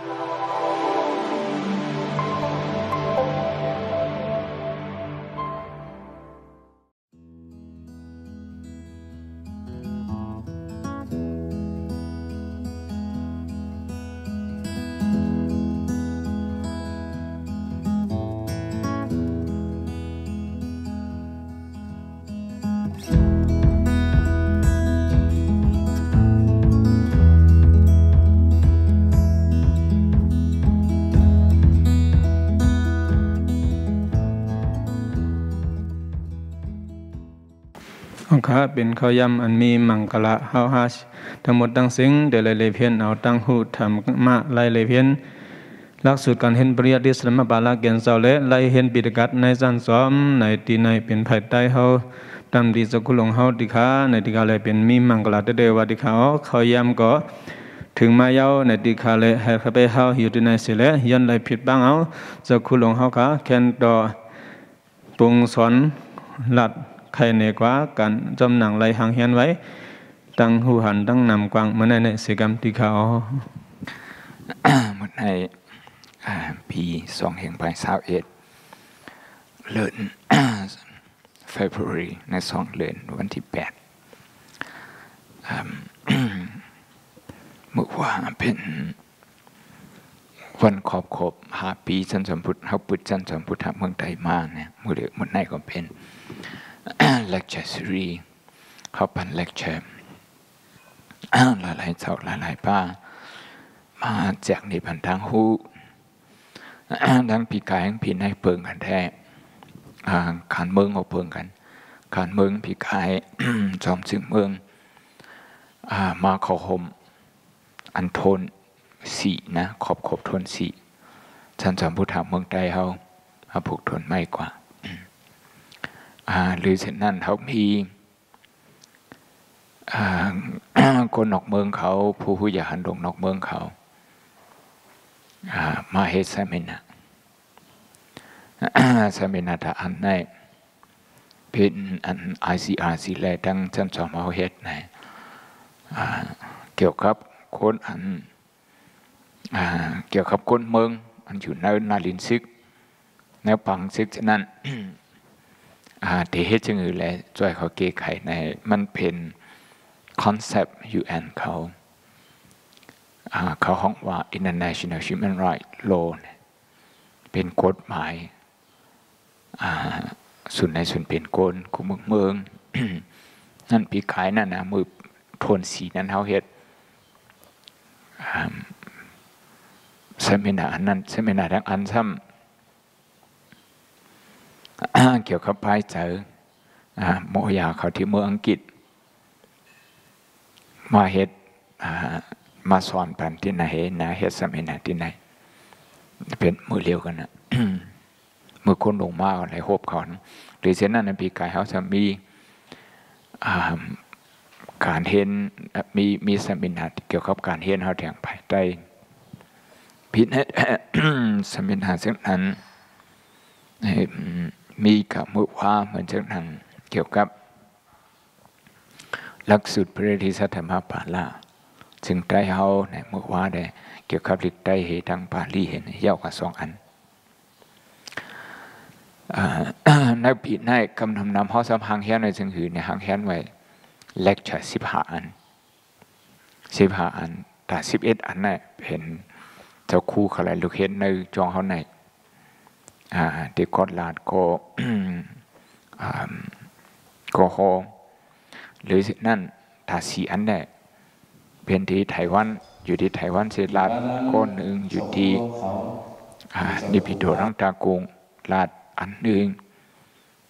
อ ค์เป็นเขายำอันมีมังกละเฮาฮาทั้งหมดทั้งสิ่งเดลเลยเพียนเอาตั้งหูทำมาไลเลเพียนลักสูตรการเห็นปริยัติสลมบาลาเกณฑ์เจ้าและไลเห็นปิดกัดในสันซ้อมในตีในเป็นภายใต้เฮาตามดีสกุลงเฮาดิคาในดิคาเลยเป็นมีมังกลาเดวาดิคาเขายำก็ถึงมาเย้าในดิคาเลยให้เขาไปเฮาอยู่ที่ในเสเลยันเลยผิดบ้างเอาสกุลงเฮาคะแคนดอปรุงสอนหลัด ใครเหนือกว่ากันจำหนังไรหางเฮียนไว้ตั้งหูหันตั้งนำกวางเมื่อในเสกรรมที่เขาเมื่อในปีสองแห่งไปสาวเอ็ดเลือน February ในสองเดือนวันที่แปดเมื่อว่าเป็นวันขอบขบหาปีจันสมพุทธเขาปุดจันสมพุทธเมืองไทยมาเนี่ยมื่อเดือมื่อไหนก็เป็น lecture series เขาปัน lecture หลายหลายเจ้าหลายหลายป้า มาจากในพันทางหูดังปีกายปีในเปิงกันแท้ขานเมืองเอาเปิงกันขานเมืองปีกายจอมซึ่งเมืองมาขอหมอันทนสีนะขอบขอบทนสีฉันจำพูดถามเมืองใดเขาผูกทนไม่กว่า หรือเช่นนั้นเขามีคนนอกเมืองเขาผู้ผู้อยาหันลงนอกเมืองเขามาเฮสมินะสมินาตาอันในเป็นอันไอซีอาร์ซีแลดังจันจอมเอาเฮ็ดในเกี่ยวกับคนอันเกี่ยวกับคนเมืองอันอยู่ในนาลินซึกแนปังซึกฉะนั้น ที่เฮ็ดจังอื่และช่วยเขาเก้ไขในมันเป็นคอนเซปต์ UN เขาเขาห้องว่า International Human Rights Law เป็นกฎหมายส่วนในส่วนเป็นกลคุมเมือง นั่นปีขายนั่นนะมือทนสีนั้นเขาเฮ็ดเซมินาอันนั้นเซมินาทั้งอันซ้ำ เกี่ยวกับพายเจอโมยาเขาที่เมืองอังกฤษ มาเฮ็ดมาสอนปันที่ไหนนะเฮ็ดสมัยไหนที่ไหนเป็นมือเลียวกันนะมือคนลงมาอะไรโฮบเขาหรือเช่นนั้นในปีกายเขาจะมีการเห็นมีมีสมินาเกี่ยวกับการเห็นเขาแทงภายใต้พิษสมินาเช่นนั้น มีกับมือว่าเหมือนเช่นนั้นเกี่ยวกับ หลักสูตรพระธิสัทธรรมปาลาซึ่งได้เฮาในมือว่าได้เกี่ยวกับลิกได้เหตุทางปาลีเห็นเยาวกับสองอันในปีในกำนำนำเฮาสำหางเฮียนในจึงหือในหางเฮียนไว้เลคเชอร์สิบห้าอันสิบห้าอันแต่สิบเอ็ดอันน่ะเห็นเจ้าคู่ขลายลูกเห็นในจองเขาใน ที่กอดลาดโก็ก็ฮหรือนั่นถาสีอันได้เป็นที่ไต้หวันอยู่ที่ไต้หวันเสลาดก้อนหนึ่งอยู่ที่นิพิโดรังตากุงลาดอันหนึ่ง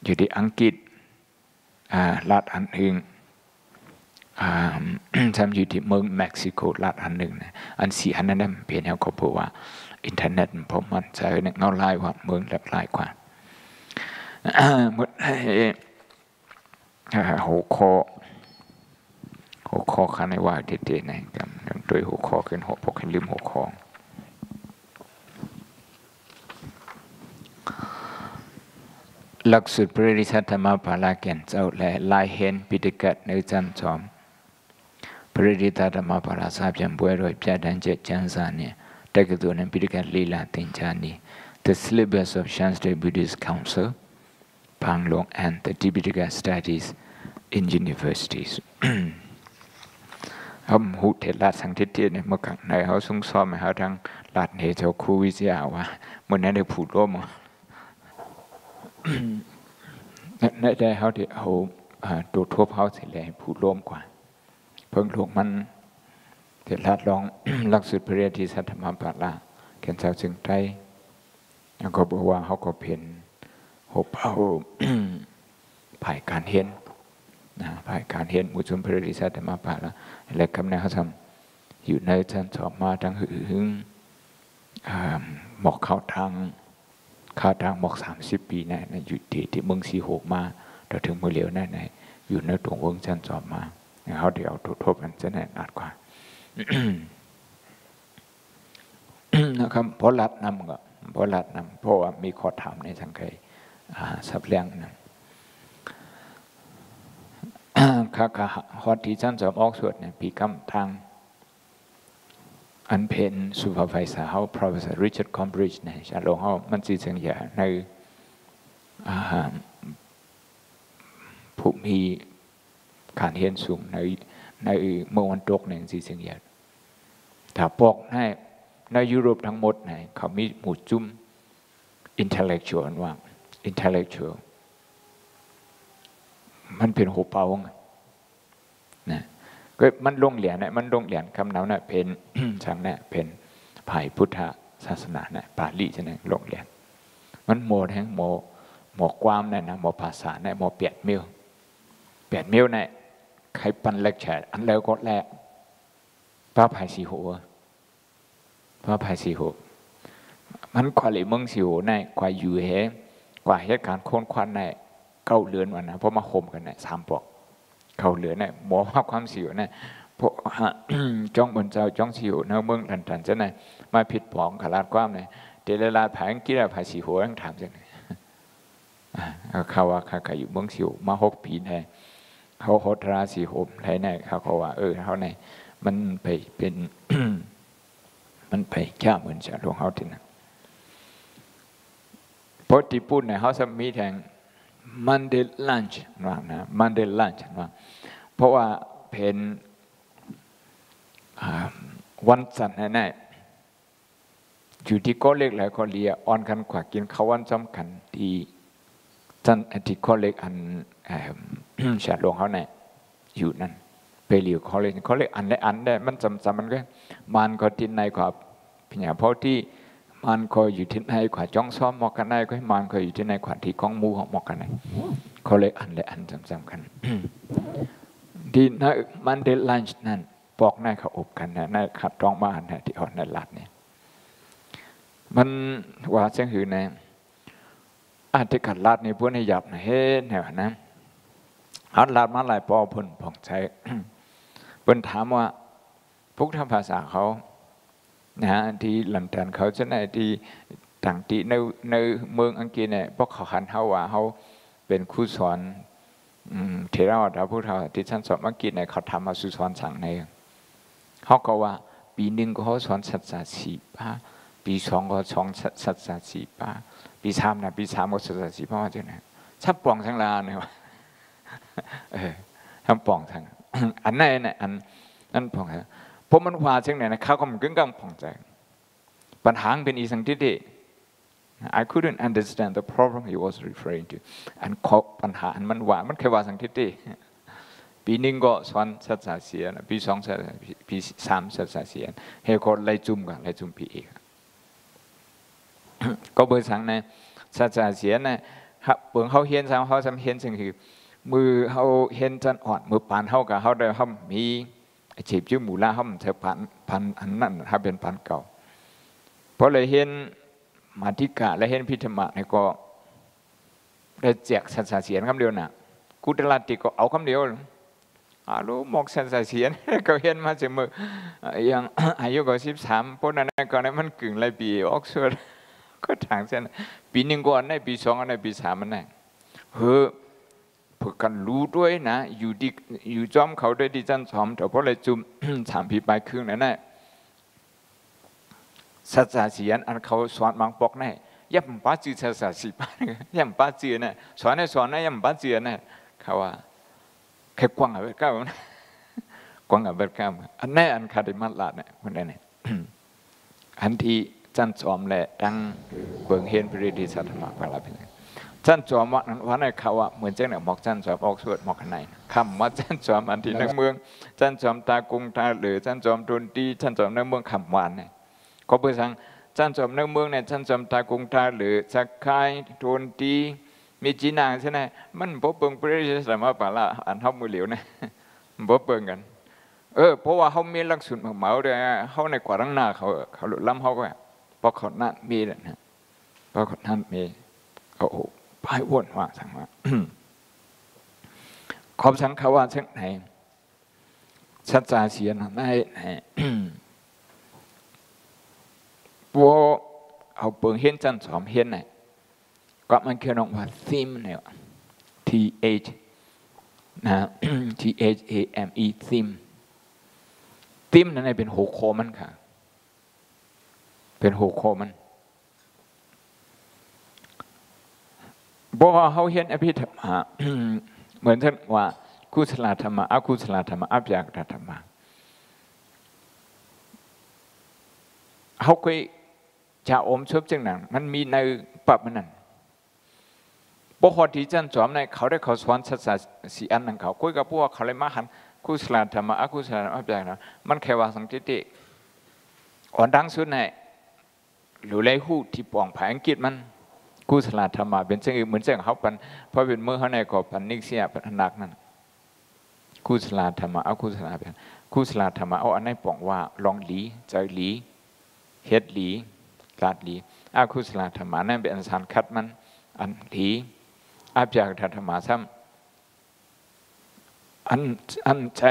อยู่ที่อังกฤษลาดอันหนึ่งทำอยู่ที่เมืองเม็กซิโกลาดอันหนึ่งอันสีอันนั้นเป็นเขาบอกว่า อินเทอร์เน็ตผมมันใจเนี่ยเงาลายว่าเมืองหลากหลายกว่าหมดหัวข้อหัวข้อคันในว่าเด็ดๆนะครับโดยหัวข้อขึ้นหัวพกขึ้นลืมหัวข้อหลักสูตรปริษัทธรรมปาลาเกนเจ้าและลายเห็นปิฎกในจันจอมปริษัทธรรมปาลาทราบจำบวยโดยพิจารณาเจจันสาเนี่ย Takatun and Pirikat Leela Tinchani, the syllabus of Shanstra Buddhist Council, Panglong, and the Tibetika studies in universities. เขาหูเทศลาดสังเทศเทศเนี่ยเมื่อกังในเขาซุ่งซ้อมเขาทั้งลาดเหตุคูวิเสียว่าเมื่อนั้นได้ผูดร่วมนั่นได้เขาที่เอาตัวทั่วเขาเสียเลยผูดร่วมกว่า เพิ่งหลวงมัน เทลาดลองลักษุปริยติสัทธมปาลาเขียนเจ้าจึงใจแล้วก็บอกว่าเขาก็เพ่นหบเอาผ่ายการเห็นนะผ่ายการเห็นมุจุมพริสัตมปาละและคำแนะนำอยู่ในท่านสอบมาทั้งหึงหมอกเข้าทางข้าทางหมอกสามสิบปีนะนอยู่ที่ที่เมืองสีหกมาเราถึงมือเหลียวนั่นอยู่ในตรงวงจันสอบมาเขาเดี๋ยวทบกันจะแน่นอนกว่า นะครับเพราะรัดนำก็เพราะรัดนำเพราะว่ามีข้อถามในสังเกตสับเลี้ยงนะข้าข้าฮอตที่ฉันจะออกสวดเนี่ยปีกำทางอันเป็นสุภาพไฟสาว professor Richard Combridge เนี่ยจะลงเขามันจีสังยาในผู้มีการเรียนสูงใน ในเมื่อวันตกเนี่ยจีสังยาถ้าปอกในในยุโรปทั้งหมดเนี่ยเขามีหมู่จุ้ม intellectual ว่า intellectual มันเป็นหูเปาไงนะก็มันลงเหรียญนะมันลงเหรียญคำนั้นนะเป็นช่างนะเป็นภายพุทธศาสนานะปาลีใช่ไหมลงเหรียญมันโมแทงโมโมความนะนะโมภาษานะโมเปียดมิวเปียดมิวนะ ใครปันเล็กแฉอันแล้วก็แรกพระภายสีหัวพระภายสีหัวมันควาเลยมึงสีหัวนควาอยู่เหกว่าเหตุการณ์ค้นควันในเก้าเลือนวันนะเพราะมาข่มกันนะสามปอกเก้าเลือนเนี่ยหมอภาพความสิวนะเพราะจ้องบนเจ้าจ้องสิวนะเมืองทันทันจะไหนมาผิดปองขลาดความเนี่ยเดลลาแผงกีฬาภาษีหัวยังถามจังไงเขาว่าเขาอยู่เมืองสิวมาหกปีแน่ เขาโหตราสีหมไรแน่เขาเขาว่าเออเขาในมันไปเป็นมันไปแก้เหมือนจะหลวงเขาที่นั้นพอที่พูดในเขาสมีแทงมันเดลันช์ว่านะมันเดลันช์ว่าเพราะว่าเป็นวันสันแน่อยู่ที่ก็เล็กหลายคนเรียออนกันกว่ากินเขาวันสำคัญที่จันที่ก็เล็กอันฉลอเขาเนี่ยอยู่นั่ นไปเรียวเขาเล็กเขาเล็กอันได้อันได้มันจำจำมันก็มันก็ทินในกว่าพิญญาเพราะที่มันคอยอยู่ที่ไหนขวาจ้องซ้อมมอกกันได้ก็ให้มันคอยอยู่ที่ไหนขวาที่กองมูของมอกกันได้เขาเลยอันเลยอันจำๆกันดีนะมันเดลันช์นั่นปอกหน้าเขาอบกันนะหน้าขัดร้องมานะที่อ่อนในลัดเนี่ยมันว่าเสียงหือในอาจจะขัดลัดในพวกในหยับนะเฮ้แนวนะ ฮัดลัดมาหลายปอพ่นผ่องใจเพิ่นถามว่าพวกทำภาษาเขานะฮะที่ลำดันเขาจะในที่ต่างที่ในในเมืองอังกฤษเนี่ยพวกเขาขันเขาว่าเขาเป็นครูสอนเทระวาดาพุทธาที่ท่านสอนอังกฤษเนี่ยเขาทำมาสุสอนสั่งในเขาก็ว่า ปีหนึ่งก็เขาสอนสัจจะสี่ป้าปีสองก็สอนสัจจะสี่ป้าปีสามนะปีสามก็สัจจะสี่ป้าจะไหนชับปองทั้งลาเนี่ยวะ เออทำปองทั้งอันไหนเนี่ยอันนั่นปองทั้งพราะมันว่าเช่นไหนนะเขาก็มันกึ่งกลางผ่องใจปัญหาเป็นอีสังที่ดี I couldn't understand the problem he was referring to อันขอปัญหาอันมันว่ามันแค่ว่าสังทิฏฐิปีหนึ่งก็สอนศาสนาเสียนปีสองศาสนาปีสามศาสนาเสียนเฮคนไล่จุ่มกันไล่จุ่มปีเอกก็เบอร์สังในศาสนาเสียนะครับเบื้องเขาเฮียนสังเขาสำเฮียนสิ่งคือ มือเขาเฮียนจันอ่อนมือปานเขากับเขาได้เขามีจีบชื่อหมูลาเขาเธอพันพันอันนั้นถ้าเป็นพันเก่าเพราะเลยเห็นมาธิกะและเห็นพิธมะเนี่ยก็ได้แจกสัสเสียนคำเดียวน่ะกุตลาติก็เอาคำเดียวอารู้มอกสัสเสียนก็เห็นมาเสมออย่างอายุก็สิบสามพวกนั้นก็ในมันกึ่งไรปีออกซฟอร์ดก็ทางเส้นปีหนึ่งก่อนในปีสองในปีสามมันแน่เฮ้อ พวกกันรู้ด้วยนะ อยู่ดีอยู่จอมเขาด้วยดิจันสอมแต่พราะอะไรจุ่มสามพีไปครึ่งนั่นแหละสัจจะสีอันอันเขาสอนมังปอกแน่ย่ำป้าจือสัจจะสีป้าย่ำป้าจือเนี่ยสอนให้สอนนะย่ำป้าจือเนี่ยเขาว่าแค่กว้างอะไรก้าวกว้างอะไรก้าวอันนี้อันคาดิมัตลาเนี่ยคนนี้เนี่ยอันที่จันสอมแหละดังเบิ่งเห็นปริดิสัตมาพลาเป็น จันจอมว่าวันไหนเขาว่าเหมือนเจ้าเนี่ยบอกจันจอมออกสวดบอกขนายคำว่าจันจอมอันที่ในเมืองจันจอมตากรุงตาหรือจันจอมดนตรีจันจอมในเมืองคำวานเนี่ยก็เพื่อสั่งจันจอมในเมืองเนี่ยจันจอมตากรุงตาหรือสักคายดนตรีมีจีนางใช่ไหมมันพบเบิ่งปริดิสัตมาพลาอันเท่ามือเหลียวเนี่ยพบเบิ่งกัน เออเพราะว่าเขามีลักษณะเหมาเลยเขาในกว่ารังหน้าเขาเขาหลุดล้ำเขาก็เพราะเขานั่นมีเลยนะเพราะเขานั่นมีเขา พายวนว่าสังว่าขอบสังขาว่าเช่นไหนชัดจาเสียนไหนไหนปัวเอาเปิงเห็นจันสอมเห็นไหนก็มันคือน้องว่า theme เนี่ย T H นะ T H A M E theme theme นั่นเป็นหัวโคมันค่ะ เป็นหัวโคมัน บอกว่เขาเห็นอภิธรรมะเหมือนท่านว่ากุศลธรรมะอกุศลธรรมะอัพยากธรรมะเขาเคยจะอมชบจังหนั้นมันมีในปับมันนั่นปกติจันจอมในเขาได้เขาสอนศัษสีอันนั้นเขาคุยกับพวกเขาเลยมาหันกุศลธรรมะอกุศลธรรมะอัพยากธรรมมันแค่ว่าสังเกติอ่อนดังสุดในหรือไรหูที่ปองผาอังกฤษมัน กุศลธรรมะเป็นเช่นเหมือนเช่นเขาปันเพราะเป็นเมื่อเขาในกอบปันนิเสียปันนักนั่นกุศลธรรมะเอากุศลเป็นกุศลธรรมะเอาอันไหนปองว่าลองหลีใจหลีเฮ็ดหลีลาดหลีอากุศลธรรมะนั่นเป็นอันสารคัดมันอันหลีอาจากธรรมะซ้ำอันอันใจ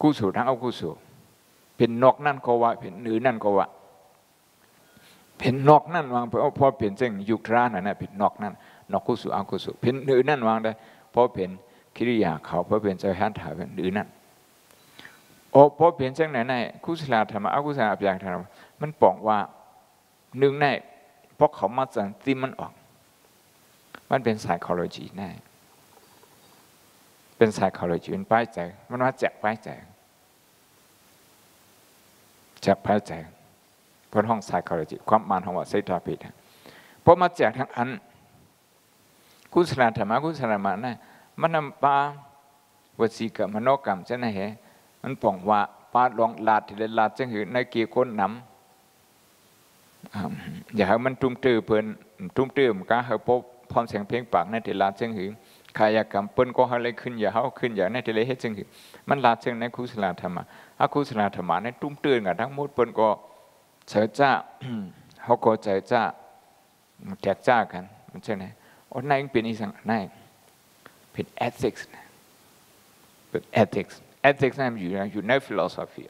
กุศลทั้งเอากุศลเป็นนกนั่นก็ว่าเป็นหนือนั่นก็ว่า เป็นนอกนั่นวางเพราะพอเปลี่ยนเส้นยุครานั่นนะเป็นนอกนั่นนอกกุศลอกุศลเป็นหนือนั่นวางได้พอเป็นกิริยาเขาพอเป็นใจหันถาเป็นหนือนั่นโอ้พอเปลี่ยนเส้นไหนไหนกุศลธรรมะอกุศลอย่างธรรมมันบอกว่าหนึ่งในเพราะเขามาสันติมันออก มันเป็น psychology แน่เป็น psychology เป็นป้ายใจมันว่าแจกป้ายใจแจกป้ายใจ เพราะห้อง psychology ความมันของว่าเซตาปิดพอมาแจกทั้งอันกุศลธรรมะกุศลธรรมะนะมันนำปาวสีกับมโนกรรมใช่ไหมเหมันป่องว่าปาลองลาดที่เลลาดจังหือในเกี่ยวคนนำอย่าให้มันตุ้มตื้อเพิ่นตุ้มตื้อมันก็ให้พบพร้อมเสียงเพลงปากในที่ลาดจังหือกายกรรมเปิ้นก็ให้เลยขึ้นอย่าเฮาขึ้นอย่าในที่เลยเฮ็ดจังหือมันลาดจังในกุศลธรรมะอกุศลธรรมะในตุ้มตื้อกันทั้งหมดเปิ้นก็ เฉยจ้าเขาก็ใจจ้าแจกเจ้ากันมันใช่ไหมโอ้นายเป็นอีสังนายเป็น ethics เป็น ethics ethics นั่นอยู่อยู่ใน philosophy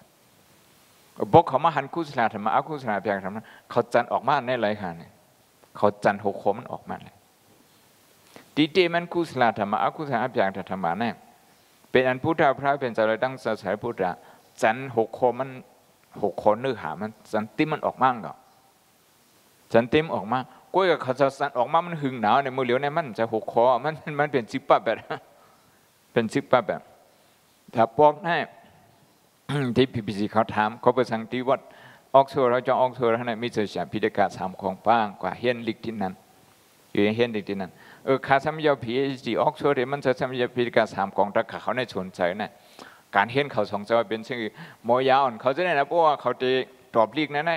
บอกเขามาหันกุศลธรรมะอกุศลพียงธรรมะเขาจันออกมาในไรค่ะเนี่ยเขาจันหกโคมันออกมาเลยดีเจมันกุศลธรรมะอกุศลเพียงธรรมะเนี่ยเป็นอันพุทธพระเป็นเจ้าเลยตั้งศาสนาพุทธะจันหกโคมัน หกคนเนื้อหามันสันติมันออกมั่งก็สันติมออกมาก้อยกับเขาจะสันออกมา มันหึงหนาวในมือเหลียวในมันจะหกคอมันมันเป็นซิปปะแบบเป็นซิปปะแบบถ้าปอกแน่ที่พีพีซีเขาถามเขาไปสั่งที่วัดออกซัวเราจะออกซัวท่านมีเสียพิธีกาสามของป้างกว่าเฮียนลิกที่นั้นอยู่ในเฮียนลิกที่นั้นเออขาสัมยาพีเอจีออกซัวเดี๋ยวมันจะสัมยาพิธีกาสามของตะขาเขาในสนใจนะ การเห็นเขาสองจะเป็นชื่อโมยาวเขาจะได้นะเพราะว่าเขาจะตอบลีกนั้นไง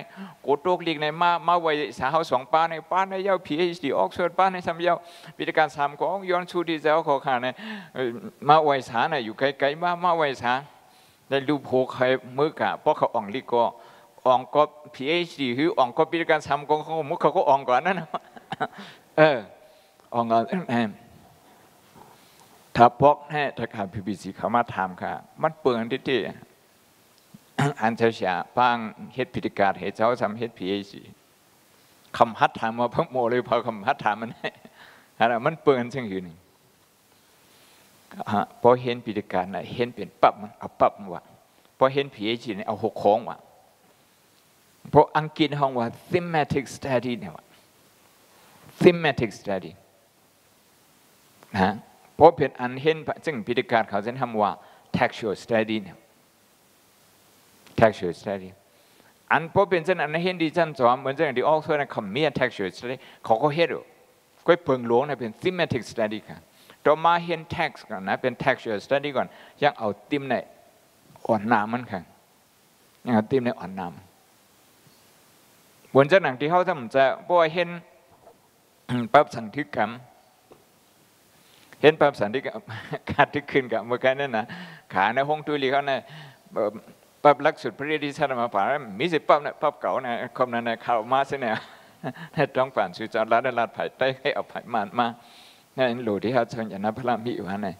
กูตกลีกในมามาไว้สาเขาสองป้าในป้าในเย้าพีเอชดีออกซฟอร์ดป้าในสามยาพิธีการสามของย้อนชูดีเจ้าขอขาเนี่ยมาไว้สาเนี่ยอยู่ไกลๆมามาไว้สาได้ดูโผใครมือกะเพราะเขาอ่องลีกก็อ่องก็พีเอชดีคืออ่องก็พิธีการสามของเขามุกเขาก็อ่องก่อนนั่นเอออ่องก่อน ถ้าพกให้ถ้าขาพีพีซีเขามาถามค่ะ มันเปลืองที่ที่อันเชียปังเฮ็ดพิธีการเหตุเจ้าทำเฮ็ดพีเอซีคำฮัดถามมาพักโมเลยพอคำฮัดถามมันอะไรมันเปลืองเช่นอื่นพอเห็นพิธีการนะเห็นเป็นปั๊บมันเอาปั๊บมาพอเห็นผีจีเนี่ยเอาหกโค้งวะเพราะอังกฤษห้องว่า thematic study เนี่ยว่า thematic study นะ พราะเป็นอันเห็นซึ่งพิธีการเขาจะทำว่า textual study textual study อันพราะเป็นเช่นอันเห็นดีจันสอนเหมือนเช่นที่ออกเซอร์นะคำมี textual study เขาก็เห็นก็เพิงหลวงนะเป็น thematic study กันต่อมาเห็น text ก่อนนะเป็น textual study ก่อนยังเอาติมในอ่อนน้ำมันค่ะยังเอาติมในอ่อนน้ำบนเจ้าหนังที่เขาทำจะบ่เห็นปั๊บสันทึกกรรม เห็นปั๊บสันทึกการทึกขึ้นกับเมื่อกี้นั่นนะขาในห้องตุลีเขาเนี่ยปั๊บลักสุดพระเดีชามาป่ามีสิปั๊บเนี่ยปั๊บเก่าเนี่ยคมนั้นเข้ามาเสียเนี่ยต้องผ่านสุจาระได้ลาดไผ่ได้ให้เอาไผ่มานมานี่นหลูที่เขาเชิญอย่างนั้นพระมีอยู่ฮะเนี่ย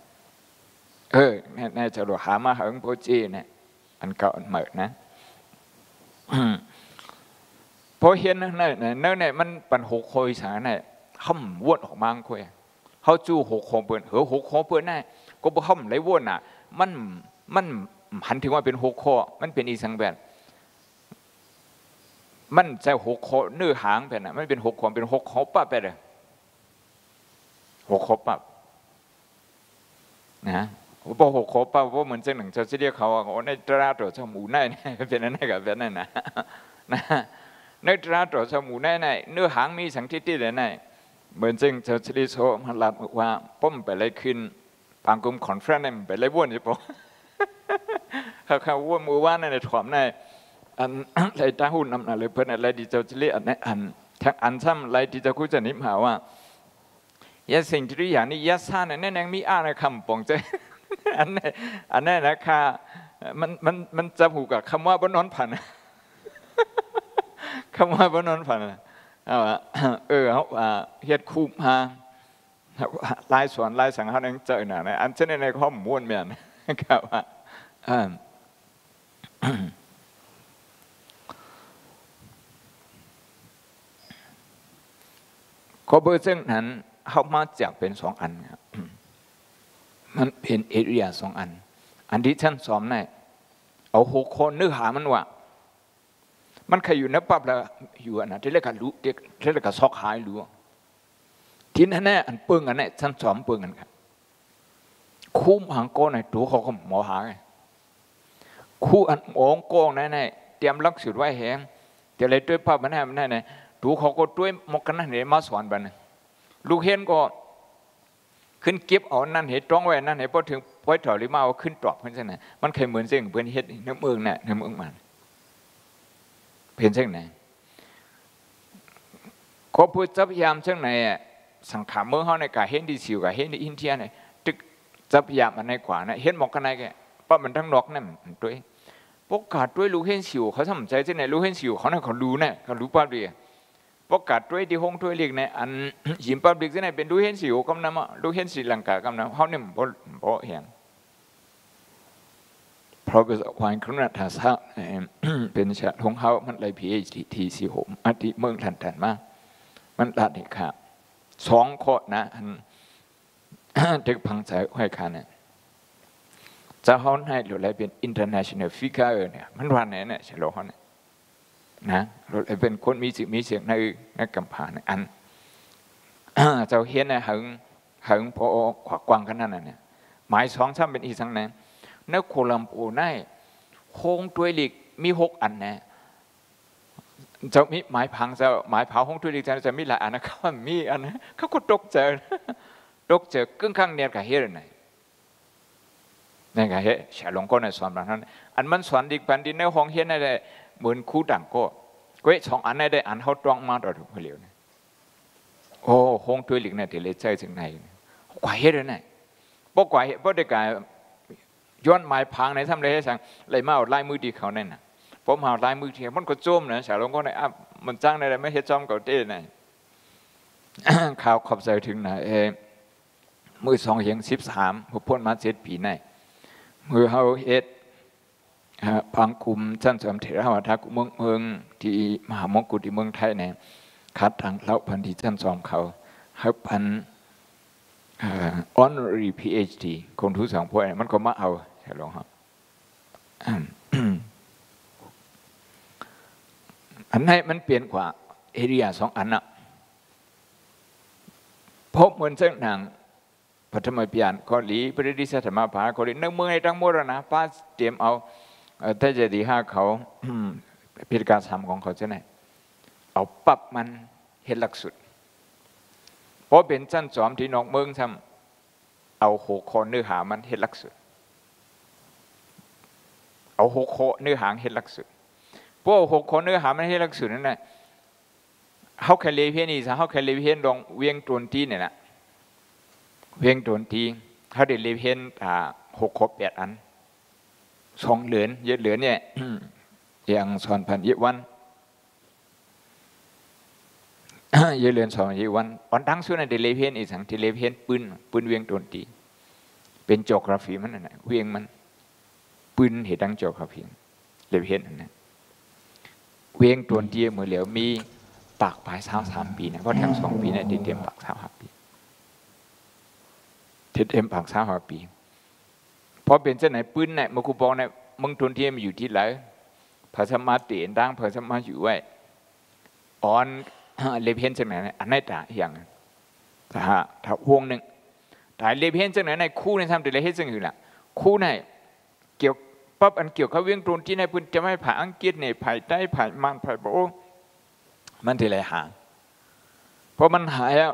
เออเนี่ยจะหลูหามาหึงโพจีเนี่ยอันเก่าอันใหม่นะพอเห็นนั่นเนี่ยนั่นเนี่ยมันปันหกคอยสาเนี่ยห่มวนออกมาคุย เขาจู้หกคอเปิดเหอหกคอเปิดแน่ก็บ่ห่มไรวนอะ มันมันหันถึงว่าเป็นหกคอมันเป็นอีสังแบบมันใจหกคอเนื้อหางเป็นอะมันเป็นหกคอเป็นหกคอปั๊บไปเลยหกคอปั๊บนะพอหกคอปั๊บว่าเหมือนเจ้าหนึ่งจะเรียกเขาว่าในตราตัวเจ้าหมูในเป็นนั่นกับเป็นนั่นนะนะในตราตัวสมูแน่ๆเนื้อหางมีสังทิติเลยแน่ เหมือนจึงเจ้าชลิโซมันลัดว่าป้มไปเลยขึ้นปางกุมคอนเฟรนซ์ไปเลยวนอยู่ปะเขาเขาวนมือว่าในถ่วมในอันไรตาหุ่นนำอะไรเพื่อนอะไรดีเจ้าชลิอันนี้อันทั้งอันซ้ำไรที่เจ้าคู่จะนิมหาว่ายาสิ่งที่อย่างนี้ยาซ่าเนี่ยแน่ๆมีอ่านคำปองใจอันนี้อันนี้นะคะมันมันมันจะผูกกับคำว่าบนนอนผ่านคำว่าบนนนนเอานลายสังหารนั เออเออเฮ็ดคุมฮะลายสวนลายสังหารเจอหน่ะอันเช่นในข้อมูลเมียนครับว่าก็เบอร์ซึ่งนั้นเขามาจากเป็นสองอันครับมันเป็นเอเรียสองอัน อันที่ท่านสอนในเอาหกคนเนื้อหามันว่า มันเคยอยู่ในปั๊บแล้วอยู่อันนั้นที่เรียกกันรู้ที่เรียกกันซอกหายรู้ที่นั่นแน่อันเปิงอันนี้ฉันสอนเปิงกันครับคู่หางโกในตัวเขาก็หมอหาไงคู่อันหมองโกงนั่นแน่เตรียมลักสุดไว้แหงจะเลยด้วยภาพมันแน่มันแน่ตัวเขาก็ด้วยมกันนั่นเห็นมาสอนบันลูกเห็นก็ขึ้นเก็บเอานั่นเห็นตรงไว้นั่นเห็นพอถึงพอถอยหรือมาเอาขึ้นตรอบเพื่อนใช่ไหมมันเคยเหมือนเสิ่งเพื่อนเฮ็ดในเมืองเนี่ยในเมืองมัน เพียงเช่นไหนก็พูดจับยามเช่นไหนสังขารเมื่อเขาในกาเห็นดีสิวกาเห็นดีอินเดียเนี่ยตึกจับยามอันในกว่านะเห็นหมอกกันไหนแกป้ามันทั้งนกนั่นด้วยปกาดด้วยรู้เห็นสิวเขาสนใจเช่นไหนรู้เห็นสิวเขาเนี่ยเขารู้เนี่ยเขารู้ป้าดีปกาดด้วยที่ห้องด้วยเรียกในอันหิมป้าดีเช่นไหนเป็นรู้เห็นสิวกำน้ำรู้เห็นสีลังกากำนำเขาเนี่ยพอพอเห็น Professor ควานครุณทัศน์เป็นชาของเขามันเลยพีเอชทีสี่หมอธิเมืองทันทันมากมันลาดค่ะสองโคนะอันถึกพังใจห้อยคาเนี่ยจะเขาให้หรืออะไรเป็น international figure เนี่ยมันวันไหนเนี่ยเฉลเขาเนี่ยนะหรืออะไรเป็นคนมีสิมีเสียงในในกำพาเนี่ยอันเจ้าเฮียนเนี่ยหึงหึงพอขวากวางขนาดนั้นเนี่ยหมายสองซ้ำเป็นอีสังเนั้น นโคลัมโปในโคงตัวลิกมีหกอันนะจะมีหมายพังจะหมายเผาห้องตัวลิกจะมีหลายอันนะเขามีอันนะเขาก็ตกเจอตกเจอกึ่งข้างเนี่ยกับเฮรนยนี่ไงเฮ้ฉลงก็ในสอนแบบนั้นอันมันสอนดิกปันดินในห้องเฮียนได้เหมือนคู่ดังก็ก็สองอันได้อันเขาตรองมาต่อถูกเหลียวโอ้ห้องตัวลิกเนี่ยที่เลยใจถึงไหนกว่าเฮ็ดเลยเนี่ยปกว่าเฮ็ดปกได้กาย ย้อนหมายพังในทำไรให้สั่งเลยมาเอาลายมือดีเขาเนี่ยนะผมเอาลายมือเทียมันก็จมนะสาวลงก็ในอะมันจ้างในอะไรไม่เฮ็ดจอมเก่าเต้นะข่าวขอบใจถึงหนะเอมือสองเหียงสิบสามหัวพ้นมาเจ็ดปีในมือเฮาเฮ็ดพังคุมชั้นสมเถระวัฒกุเมืองเมืองที่มหามงกุฎที่เมืองไทยเนี่ยคัดทางเล่าพันที่ชั้นสองเขาให้พัน honorary PhD คนทุกสองพวกมันก็มาเอา ใช่หรอครับอันไหนมันเปลี่ยนกว่าเอเรียสองอันนะพบเหมือนเส้นหนังปฐมเปียนกอลีปริดิสธรรมาภากอลีนักเมืองในทั้งมดนะป้าเตรียมเอาถ้าจะดีห้าเขาพิธีการทำของเขาจะไหนเอาปรับมันเห็นหลักสุดเพราะเป็นชั้นสอมที่นอกเมืองทำเอาหกคนเนื้อหามันเห็นหลักสุด เอาหกโคเนื้อหางเห็นลักสุดพวกหกคเนื้อหามันเห็นลักสุดนั่นแหละเขาแค่เลเพียนี่ซะเขาแค่เลเพียนลองเวียงตวนทีเนี่ยนะเวียงตวนทีเขาได้เลเพียนอ่าหกคแปดอันสองเหลือนเยอะเหลือนเนี่ยอย่างสอนพันยี่วันเยอะเหลือนสองยี่วันวันตั้งสุดในเดเลเพีนอีสังที่เลเพีนปืนปืนเวียงตวนทีเป็นโจกราฟีมันน่ะเวียงมัน ปืนเหตุดังโจกราฟีเลเพียนนั่นนะเวียงตวนทียเหมื่อเหลียวมีปากปลายสาวสามปีนะเพราะแถมสองปีเนี่ยติดเต็มปากสาวห้าปีติดเต็มปากสาวห้าปีพอเป็นเจ้าไหนปืนเนี่ยมกุปองเนี่ยมึงทนเทียมอยู่ที่ไหนภาษามาเตียนดังภาษามาอยู่ไว้อ่อนเลเพียนจาไหนอันไหนตาอย่างถ้าถ้าวงหนึ่งแต่เลเพียนจาไหนในคู่ในทำแต่เลเฮซึ่งอยู่ละคู่ใน เกี่ยวปั๊บอันเกี่ยวกับเวียงตรุนที่ในพื้นจะไม่ผ่าอังกฤษเนี่ยผ่ายได้ผ่ายมันผ่ายโบมันทีไรหาเพราะมันหายแล้ว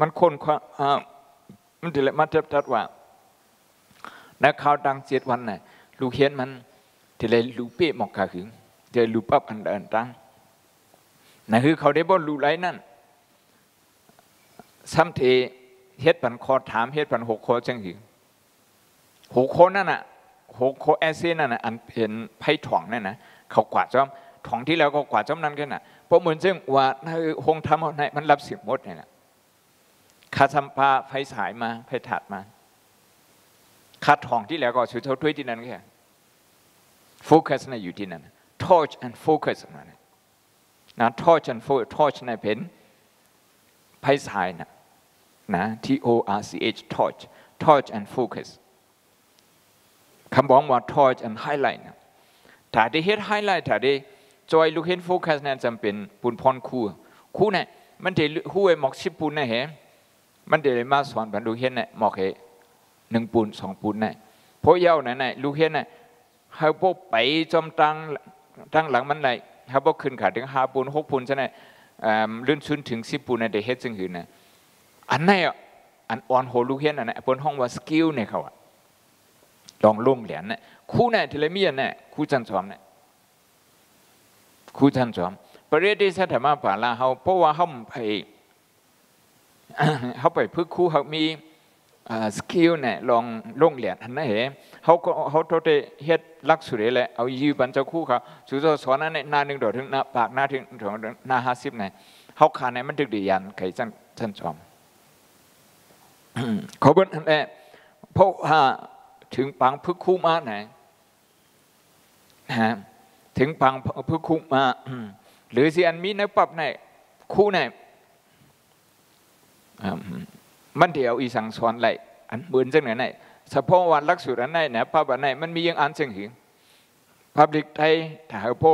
มันคนความมันทีไรมาจับจัดว่านักข่าวดังเจ็ดวันน่ะลูกเขียนมันทีไรลูเป้หมอกกาหึงเจอลูปั๊บอันเดินตั้งนั่นคือเขาได้บ่ลูไรนั่นซ้ำเทเฮ็ดปันคอถามเฮ็ดปันหกโคจังหึงหกโคนั่นน่ะ หกโคแอเซนั่นน่ะอันเป็นไพ่ถ่องนั่นนะเขากวาดจอมถ่องที่แล้วก็กวาดจอมนั้นกันนะเพราะเหมือนซึ่งว่าคงทำเอาไหนมันรับเสียงมดเนี่ยนะคาสัมปาไฟสายมาไฟถัดมาคาทองที่แล้วก็ชุดเท่าถ้วยที่นั่นแค่โฟกัสในอยู่ที่นั่น torch and focus นั่นนะ torch and focus torch ในเป็นไฟสายนะนะ T O R C H torch torch and focus คำบอกว่า torch and highlight นะถ้าได้เห็น highlight ถ้าได้จอยลูกเห็นโฟกัสนั้นจำเป็นปุนพรคู่คู่เนี่ยมันเดหู้ไอหมอกสิบปูนนะเหมันเดมาสอนบันลูกเห็นเนี่ยหมอกเหหนึ่งปูนสองปูนเนี่ยเพราะเย้าเนี่ยเนี่ยลูกเห็นเนี่ยเขาพวกไปจอมตังตั้งหลังมันไหนเขาพวกขึ้นขาถึงห้าปูนหกปูนใช่ไหมลื่นชุนถึงสิบปูนเนี่ยเดเฮ็ดซึ่งหืนนี่ยอันไหนอันอ่อนโหลูกเห็นอันไหนบนห้องว่าสกิลเนี่ยเขาอะ ลองลุ่มเหรียญเนี่ยคู่เนี่ยทีละเมีอันเนี่ยคู่จันทร์สอมเนี่ยครูท่านสอนปริยัติสัทธรรมปาลาเขาเพราะว่าเขาไปเขาไปพึ่งครูเขามีสกิลเนี่ยลองลงเหรียญอันนั้นเหรเขาเขาโทษเฮ็ดลักสุดเลยเอายืบันเจ้าคู่เขาสุดสอนนั้นในหน้าหนึ่งดอกถึงหน้าปากหน้าถึงถึงหน้าห้าสิบเนี่ยเขาขาดในมันดึกดียันไข่จันจันจอมเขาเป็นอันแรกเพราะว่า ถึงปังพึ่งคู่มาไหนนะถึงพังพุคุมาหรือสิอันมีในปับในคู่ในมันเดียวอีสังสอนไหลอันเบือนจังไหนไหนเฉพาะวันลักษณะไหนเนี่ยปับอันไหนมันมียังอันจังหิงพับลิกไทยถ้าพอ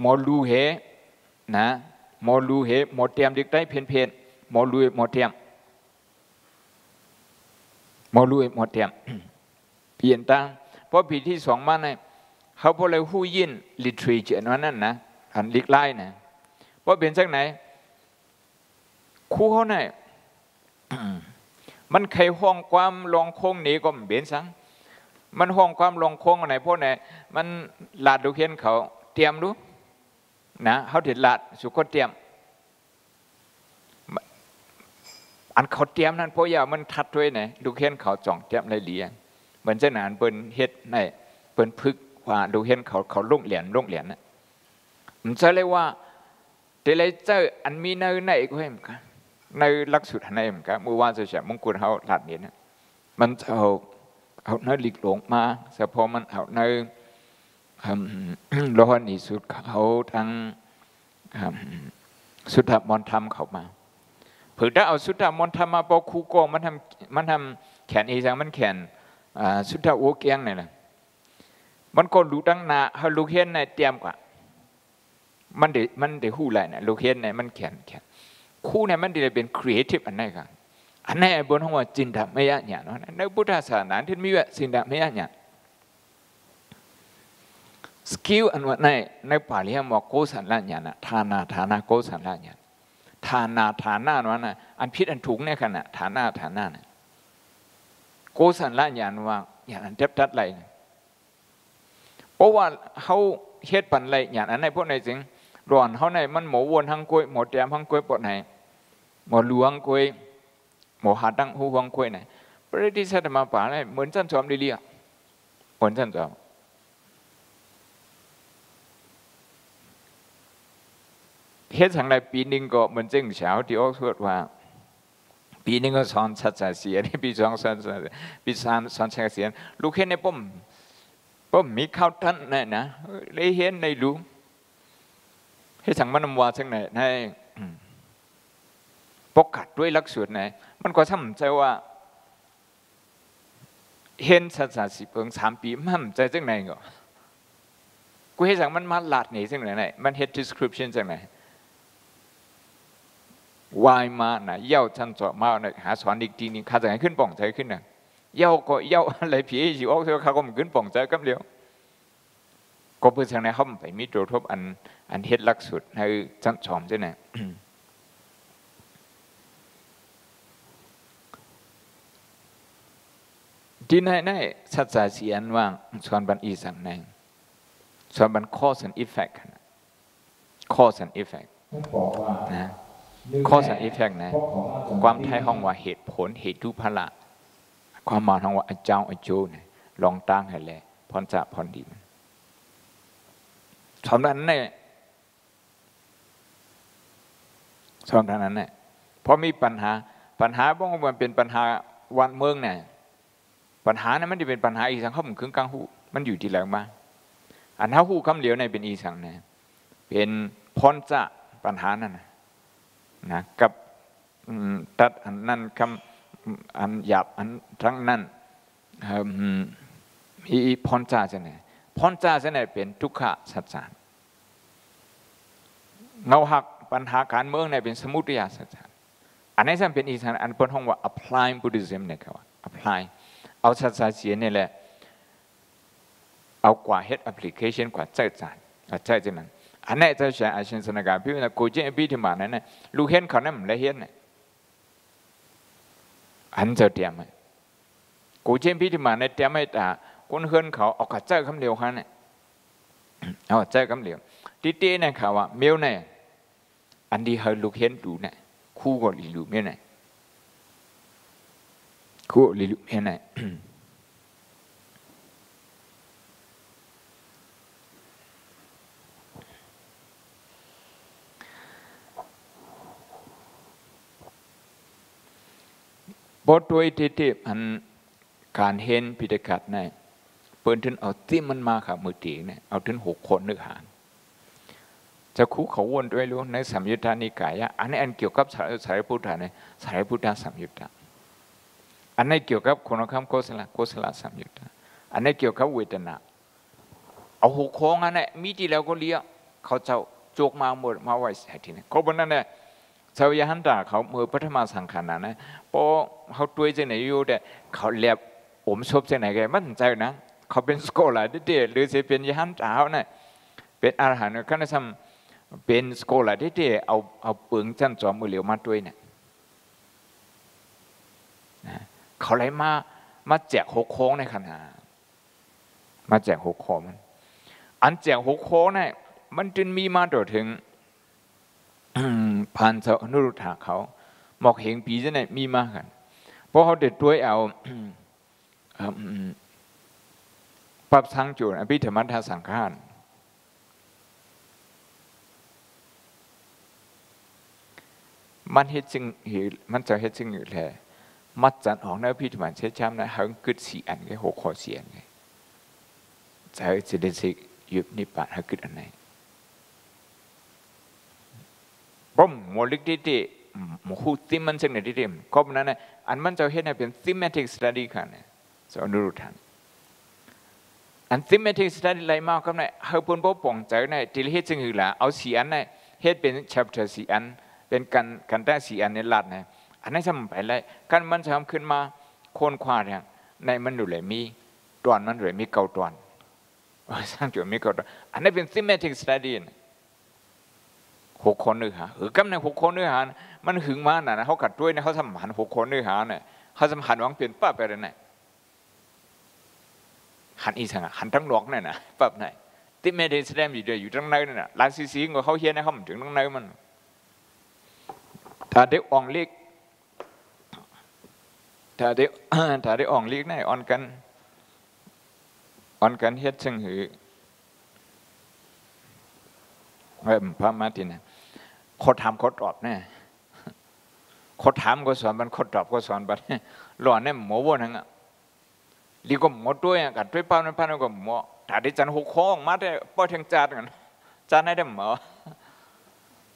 หมอลูเหนะหมอลูเหหมอเตียมดิกไทยเพนเพนหมอลูหมอเตียมหมอลูหมอเตรียมาในเขาพอเลยหู้ยินลิทรีเจอนั่นนะอันลิกไล่นะว่าเป็นจากไหนคู่เขาไหนมันใครห้องความลองโค้งนี้ก็เบียนสัง มันห้องความลองโค้งไหนพวกไหนมันลาดดูเขียนเขาเตรียมรู้นะเขาถิดลาดสุขเตรียม อันเขาเตรียมนั้นเพราะยามันทัดด้วยไหนดูเขียนเขาจ่องเตรียมเลยเลีย เหมือนเจ้าหนานเปิ้นเฮ็ดในเปิ้นพึกว่าดูเห็นเขาเขาลุ่งเหรียญลุ่งเหรียญนะมันจะเรียกว่าเดลเจอร์อันมีในในก็เห็นกันในลักษณะในเหมือนกันมือว่าจะเฉมงกุฎเขาหลัดนี้นะมันเอาเอาเนื้อหลีกหลงมาแต่พอมันเอาเนื้อโลหะนีสุดเขาทั้งสุดธมนธรรมเขามาเผื่อถ้าเอาสุดธมนธรรมมาปอคูโกมันทำมันทำแขนเอจังมันแขน สุดธโอเกียงนี่แหละมันก็รู้ตั้งนาเขารู้เห็นในเตรียมกว่ามันเดมันเดหูไรเนี่ยลูกเห็นเนี่ยมันแข็งแข็งคู่เนี่ยมันเดเป็นครีเอทีฟอันไหนกันอันไหนบนห้องว่าจินดาไม่ยากเนี่ยเนาะในพุทธศาสนาที่มีว่าจินดาไม่ยากเนี่ยสกิลอันว่าในในปาลียมว่าโกสันละเนี่ยนะฐานาฐานาโกสันละเนี่ยฐานาฐานานาะนะอันพิษอันถูกเนี่ยขณะฐานาฐานาน่ะเนี่ย ว่าอย่างนั้นเจ็บทัดไรเพราะว่าเขาเฮ็ดปันไรอย่างนั้นในพวกในจริงร้อนเขาในมันหมูวนทังกล้วยหมูแจมทังกล้วยปดไหนหมูหลวงกล้วยหมูหาดังหูหวงกล้วยไหนพระที่สัตมาป่าเลยเหมือนจันจอมดีเลียเหมือนจันจอมเฮ็ดสังไรปีนึงก็เหมือนจึงเช้าที่ออกสวดว่า ปีนึงก็สอนชัดใจเสียนี่ปีสองสอนปีสามสอนชัดเสียลูกเห็นในป้อมป้อมมีข้าวทันนี่นะเลยเห็นในรู้ให้สังมันว่าสังไหนในปกัดด้วยลักษณะไหนมันก็ทำใจว่าเห็นสัจจะสิเพิงสามปีมันใจจังไหนก็กูให้สังมันมาหลาดหนีจังไหนมันเฮ็ด description จังไหนะหาสอนอีกทีนึงข้าจะให้ขึ้นป่องใจขึ้นน่ะเย้าก็เย้าอะไรผีอยู่ออกเถอะข้าก็มันขึ้นป่องใจกับเดียวก็เพื่อทางไหนเขาไปมีตัวทบอันอันเฮ็ดลักสุดให้จันชอมใช่ไหมที่ไหนไหนสัจจะเสียนว่างสอนบันอีสังในสอนบัน cause and effect cause and effect นะ cause and effect นะความไทยห้องว่าเหตุผลเหตุทุพละ ความหมายห้องว่าอเจ้าอโจเนี่ยลองตั้งให้แลพรจะพรดีมันสอนนั้นเนี่ยสอนนั้นเนี่ยเพราะมีปัญหาปัญหาบ้องมันเป็นปัญหาวันเมืองเนี่ยปัญหานั้นมันจะเป็นปัญหาอีสังเขาเหมือนครึ่งกลางหูมันอยู่ที่แหลงมาอันถ้าหูคำเหลียวในเป็นอีสังเนี่ยเป็นพรจะปัญหานั่นนะ นะกับตัดอันนั้นคำอันหยาบอันทั้งนั้นมีพรจ่าจะไหนพรจ่าจะไหนเป็นทุกขะสัจจานเงาหักปัญหาการเมืองในเป็นสมุทยาสัจจานอันนี้จะเป็นอีสานอันเป็นห้องว่า apply Buddhism เนี่ยครับ apply เอาสัจจะเสียนี่แหละเอากว่า head application กว่าใจจานใจจนั้น อันนี้จะใช้อาชีพสนการพี่นะกูจะพี่ที่มานี่ยนะลูกเห็นเขาเนี่ยมันเลยเห็นเนี่ยอันจะเตรียมไหมกูเช่นพี่ที่มานี่ยเตรียมไม่ตาคนเฮือนเขาเอากระเจ้าคำเดียวกันเนี่ยเอาเจ้าคำเดียวที่เต้เนี่ยเขาว่าเมียวเนี่ยอันดีเฮลูกเห็นดูเนี่ยคู่กับลีลูเมียเนี่ยคู่ลีลูเมียเนี่ย บทด้วยที่ที่อันการเห็นพิธีกัดเนี่ยเปิดถึงเอาที่มันมาค่ะมือตีเนี่ยเอาถึงหกคนนึกหานจะคู่เขาวนด้วยรู้ในสัมยุทธานิกายอันนี้อันเกี่ยวกับสายสายพุทธะเนี่ยสายพุทธะสัมยุทธะอันนี้เกี่ยวกับคนคำโกศลโกศลสัมยุทธะอันนี้เกี่ยวกับเวทนาเอาหกโค้งอันนี้มีที่แล้วก็เลี้ยเขาเจ้าจกมาหมดมาไว้ที่นี่เขาบนนั้นเนี่ย ชาวยันตาเขาเมื่อพัฒนาสังขารนะพอเขาตัวจะไหนอยู่แต่เขาเลียบอมชบจะไหนแกมั่นใจนะเขาเป็นสโกลาเด็ดหรือจะเป็นยันตาเนี่ยเป็นอาหารก็น่าทำเป็นสโกลาเด็ดเอาเอาปึงจันจอมมือเหลียวมาด้วยเนี่ยเขาเลยมามาแจกหกโค้งในขณะมาแจกหกโค้งอันแจกหกโค้งเนี่ยมันจึงมีมาต่อถึง ผ่านเสาอนุรุทธาเขาหมอกเหงปีจะไหนมีมากกันเพราะเขาเด็ดด้วยเอาปรับสังจุนอภิธรรมทาสังขารมันเฮ็ดจึงมันจะเฮ็ดจึงอยู่แหละมัดจันออกในพิธีมันเช็ดช้ำนะหังกึดสี่อันไงหกข้อเสียนไงจะจะได้สิยุบนิพพานหังกึดอันไหน พราะโมลิกที่ที่มหูติมันซึ่งในที่ที่ก็นั้นอันมันจะเห็นเป็น thematic study กันเนี่ยสอนุรุทันอัน thematic study ไรมากก็เนี่ยเฮาปุ่นบ่ป่องใจเนี่ยที่เฮ็ดจึงหือละเอาสีอันเนี่ยเฮ็ดเป็น chapter สีอันเป็นกันกันแต่สีอันในหลัดเนี่ยอันนั้นสมไปเลยกันมันจะทำขึ้นมาคนควาเนี่ยในมันดูเลยมีตอนมันเลยมีเก่าตอนสร้างจุดมีเก่าตอนอันนี้เป็น thematic study หกคนเนื้อหาเออกำในหกคนเนื้อหามันหึงมาน่ะนะเขากัดด้วยเนี่ยเขาสมหันหกคนเนื้อหาเนี่ยเขาสมหันวังเปลี่ยนป้าไปเลยเนี่ยหันอีสังหันทั้งหลอกเนี่ยนะปั๊บไหนที่ไม่ได้แสดงอยู่เดียวอยู่ทั้งในนั่นน่ะลานซีซีของเขาเฮียนะเขาถึงทั้งในมันถ้าได้อ่องเล็กถ้าได้ถ้าได้อ่องเล็กเนี่ยอ่อนกันอ่อนกันเฮ็ดซึ่งหือเออพระมาตินะ คนถามคนตอบแน่คนถามก็สอนมันคนตอบก็สอนบัดหล่อเนี่ยหมอวนังอะลีก็หมดด้วยกันด้วยป้านั้นป้านั้นก็หมอถ้าได้จันหกข้องมาได้ป้อถึงจานกันจานให้ได้หมอ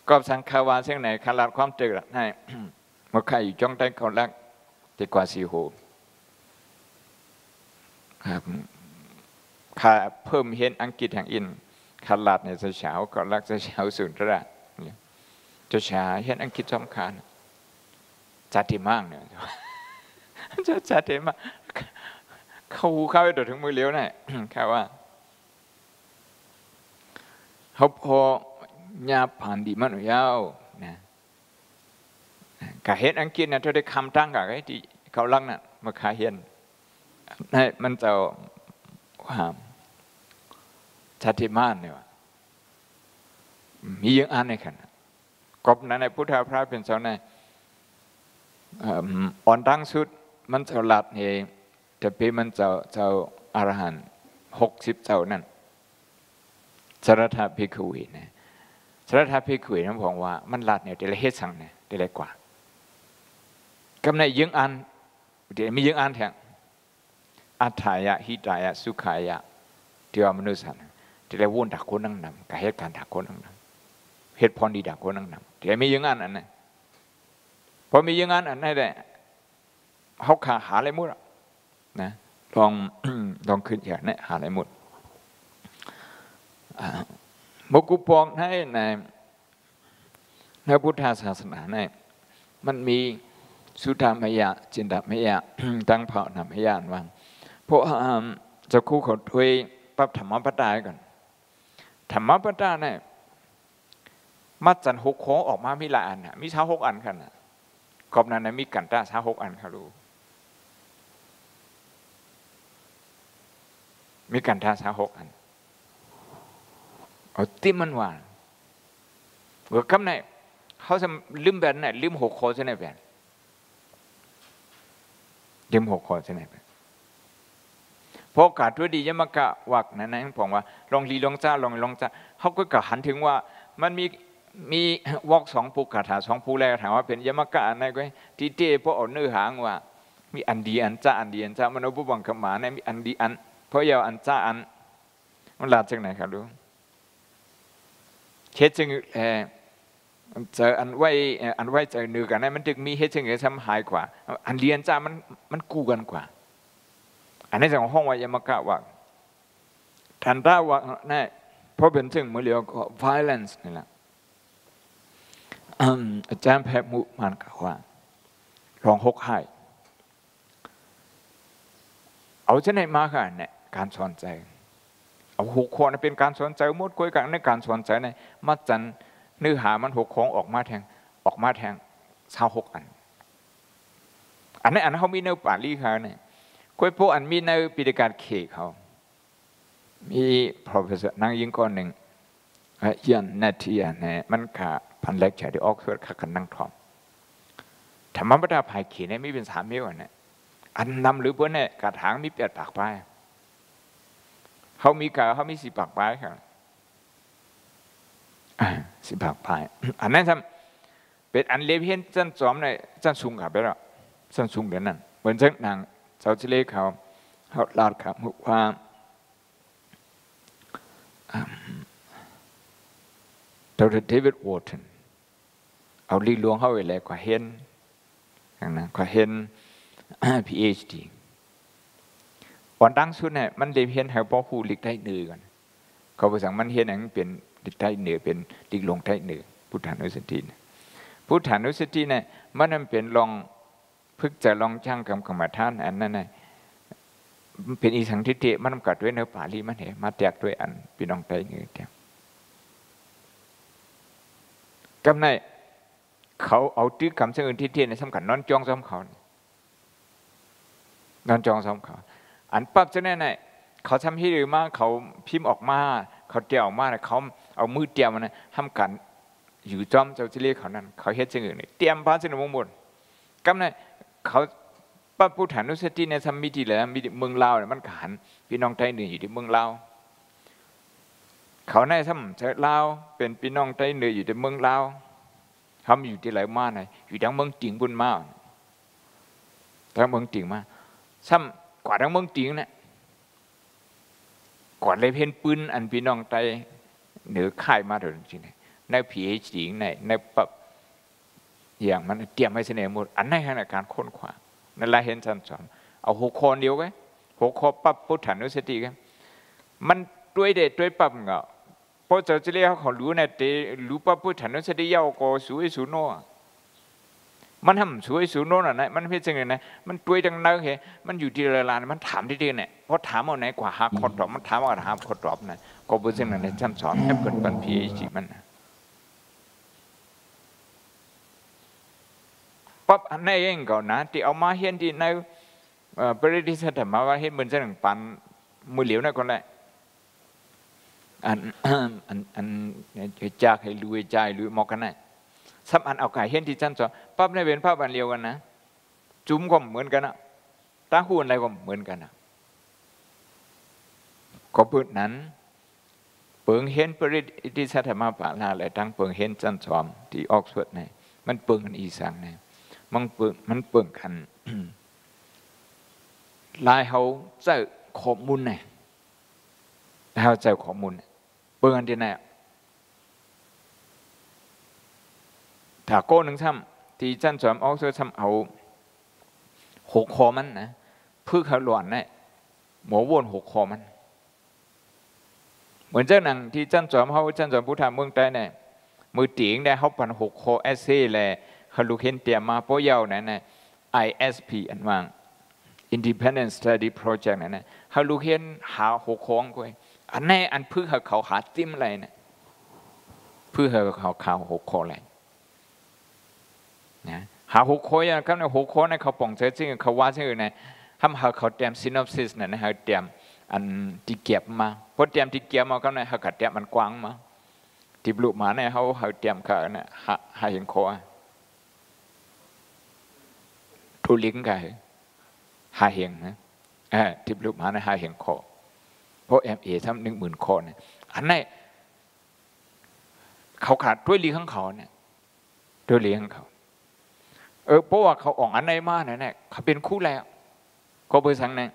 ก็สังขาวาเสียงไหนขลาดความเจอให้เมื่อใครอยู่จ้องใต้เขาลักติกว่าสีหูครับข้าเพิ่มเห็นอังกฤษแห่งอินขลาดในเช้าก็ลักเช้าสุดระจะชาเห็นอังกฤษสำคัญจัดที่มา เนี่ยจะจัดที่มากเขาเข้าไปถึงมือเลี้ยวนี่แค่ว่าเขาพอยาผ่านดีมันยาวนะกะเฮ็ดอังกฤษนะเธอได้คำตั้งกะไอ้ที่เขาลังน่ะมาคาเห็นนี่มันจะความชัดที่มานเนี่ยมียังอ่านในขณะ กบนั้นในพุทธาพระเป็นเจ้าในอ่อนตั้งสุดมันจะหลัดเองแต่ปีมันเจ้าเจ้าอารหันหกสิบเจ้านั่นสารธาพิคุยเนี่ยสารธาพิคุยนั่นบอกว่ามันหลัดเนี่ยเดลเฮสังเนี่ยเดลกว่ากำในยังอันเดี๋ยวมียังอันแทงอัตถายะหิตายะสุขายะเดียวมนุษย์สันเดี๋ยววุ่นดักคนนั่งนำกับเหตุการณ์ดักคนนั่งนำเหตุพรดีดักคนนั่งนำ เดี๋ยวมียังอันอันนั้นพอมียังอันอันนั้นได้เขาขาหาอะไรมุ่งนะลองลองขึ้นอย่างนี้หาอะไรหมดมกุปองให้ในในพุทธศาสนาเนี่ยมันมีสุธามยะ จินดามยะ ตั้งเผ่านามยานวังพวกจะคู่ขาถวยปั๊บธรรมปตายก่อนธรรมปตาเนี่ย มัดจันหกโค้งออกมามีหลายอันนะมีช้าหกอันกันนะกอบนั้นนะมีกันตาช้าหกอันครับรู้มีการทาสาหกอันเอาติมันวานเออคำไหนเขาจะลืมแบบไหนลืมหกข้อใช่ไหมแบบลืมหกข้อใช่ไหมแบบพอกาดด้วยดียมกะวักนั้นนะผมว่าลองลีลองจ้าลองลองจ้าเขาก็กะหันถึงว่ามันมี มีวอกสองปูกาถาสองปูแรกถามว่าเป็นยมกะอะไรก็ที่เจ้พวกเอาเนื้อหางว่า มีอันดีอันจ้าอันดีอันจ้ามันเอาบุบังขมาเนี่ยมีอันดีอันเพราะยาวอันจ้าอันมันลาจากไหนครับดูกเฮ็ดจึงเออเจออันไว้อันไว้เจอหนึ่งกันนั้นมันจึงมีเฮ็ดจึงจะทำหายกว่า อันเรียนจ้ามันมันกู้กันกว่า อันนี้จากห้องวายมกะว่าทันตาว่านี่เพราะเป็นจึงเมื่อเรียกว่า violence นี่แหละ อาจารย์แพทย์มุมันกล่าวว่าลองหกให้เอาจะไหนมาค่ะเนี่ยการสอนใจเอาหกข้อเป็นการสอนใจมดคุยกันในการสอนใจในมัดจันเนื้อหามันหกข้อออกมาแทงออกมาแทงชาวหกอัน อันนี้อันเขามีเนื้อป่าลีเขาเนี่ยคุยพวกอันมีเนื้อปิฎการเคเขามี professor นางยิงคนหนึ่งเยันนาทีเนี่ยมันขา พันเล็กเฉยที่ออกเพื่อขักันนั่งทอมธรรมบัตรภายขีเนี่ยมีเป็นสามเมลเนี่ยอันนำหรือเพื่อนเนี่ยกระถางมีเปียดปากไปเขามีกาเขามีสีปากไปครับสีปากไปอันนั้นทำเป็นอันเลเพียนจันจอมในจันซุงกับไปแล้วจันซุงเดี๋ยวนั้นเหมือนเจ้านางเจ้าชิเลเขาเขาลาดครับว่าดรเดวิดวอร์ตัน เอาลีลวงเข้าไปเลยกว่าเห็นนะกว่าเห็น PhD ปอนตั้งสุดเนี่ยมันเรียนให้พ่อผู้ลิกได้เหนือก่อนเขาบอกสั่งมันเห็นอย่างเป็นลิกได้เหนือเป็นลิกลงได้เหนือพุทธานุสติพุทธานุสติเนี่ยมันเป็นลองพึกจะลองช่างกรรมกรรมฐานอันนั้นน่ะเป็นอีสังทิฏฐิมันกัดด้วยเนื้อปาลีมันเห็นมาแตกด้วยอันพี่น้องใจเงี้ยแกกำไน เขาเอาตื้อกำเสื่อทิฏฐิในสำคัญนอนจองซ้ำเขานอนจองซ้ำเขาอันปั๊บจะแน่ไหนเขาทำให้หรือมากเขาพิมพ์ออกมา เขาเตี่ยวออกมาเขาเอามือเตี่ยวมันทำกันอยู่จอมเจ้าจิเลียเขานั้น เขาเฮ็ดจังอื่นเตรียมพระสนมงคลกำไนเขาพระพุทธานุสติในทำมิติแล้วมิติเมืองลาวเนี่ยมันขันพี่น้องไทยหนึ่งอยู่ที่เมืองลาวเขาในทำเจ้าลาวเป็นพี่น้องไทยหนึ่งอยู่ที่เมืองลาว ทำอยู่ที่ไหนมาไหนอยู่ทั้งเมืองจิงบุญมาทั้งเมืองจิงมาซ้ำกว่าทั้งเมืองจิงเนี่ยก่อนเลยเพนปืนอันพี่น้องไทยเหนือค่ายมาถึงจริงๆในผีจริงในในปับอย่างมันเตรียมไว้เสนอหมดอันในขณะการค้นคว้านั่นแหละเห็นสันสอนเอาหกคนเดียวกันหกคนปับพุทธานุสติกันมันด้วยเด็ดด้วยปั๊บเงา พอจะจะเรียกเขารู้ในเตรู้ปั๊บพุทธานุสติยาวก็สวยสุโนมันทำสวยสุโนน่ะนะมันไม่ใช่ไงนะมันด้วยดังนั้นเหรอมันอยู่ที่เวลามันถามที่เดียวเนี่ยพอถามเอาไหนกว่าหาคนตอบมันถามว่าหาคนตอบนะก็เป็นสิ่งนั้นจำสอนให้เป็นปัญพีจิมันนะปั๊บอันนี้เองก่อนนะที่เอามาเห็นที่ในปริธิสธรรมว่าเห็นเหมือนจะหนึ่งปันมือเหลียวนั่นคนแหละอันอันอันจากให้รวยใจหรือมอก กันไหนสับอันเอาไก่เห็นที่จันทร์ปั๊บในเป็นภาพอันเดียวกันนะจุ้มก็เหมือนกันนะตาหูอะไรก็เหมือนกันนะก็เปิดนั้นเปิงเห็นปริธิสธรรมปาลาอะไรทั้งเปิงเห็นจันทร์ที่ออกสวดเนี่ยมันเปิงกันอีสังเนี่ยมันเปิงมันเปิงกันลายเขาเจ้าข้อมูลเนี่ยเขาเจ้าข้อมูล เปิงอันที่ไหนถ้าโก้หนึ่งซ้ำที่จันสวมออกเสื้อซ้ำเอาหกคอมันนะเพื่อเขาหลวนเนี่หมอวนหกคอมันเหมือนเจ้าหนังที่จันสวมเขาจันสวมพุทธาเมืองใต้เนี่ยมือตีงได้เขาปันหกคอเอสเซ่แหละเขาลูกเห็นเตรียมมาโปยาวนั่นนะ ISP อันว่าง Independent Study Project นั่นนะเขาลูกเห็นหาหกคองก้อย อันนี้อันเพื่อเขาหาติ้มอะไรเนะเพื่อเขาเขาหกคออะไรนะหาหกคอยนะครับในหกคอในเขาป่องเจอจริงเขาว่าจริงนทำหาเขาเตรียม synopsis นั่นนะเขาเตรียมอันที่เก็บมาพอเตรียมที่เก็บมาก็ในเขาเตรียมมันกว้างมาที่ปลุกมาเนี่ยเขาเขาเตรียมเขาเนี่ยหาเห็นคอทุลิงกันหาเห็นนะที่ปลุกมาเนี่ยหาเห็นคอ เพราะเอ็มเอทำหนึ่งหมื่นคอเนี่ยอันนี้นเขาขาดด้วยลีข้างเขาเนี่ยด้วยลีข้างเขาเออเพราะว่าเขาออกอันไหนมาเนี่ยเนี่ยเขาเป็นคู่แล้วเขาไปสั่งเนี่ย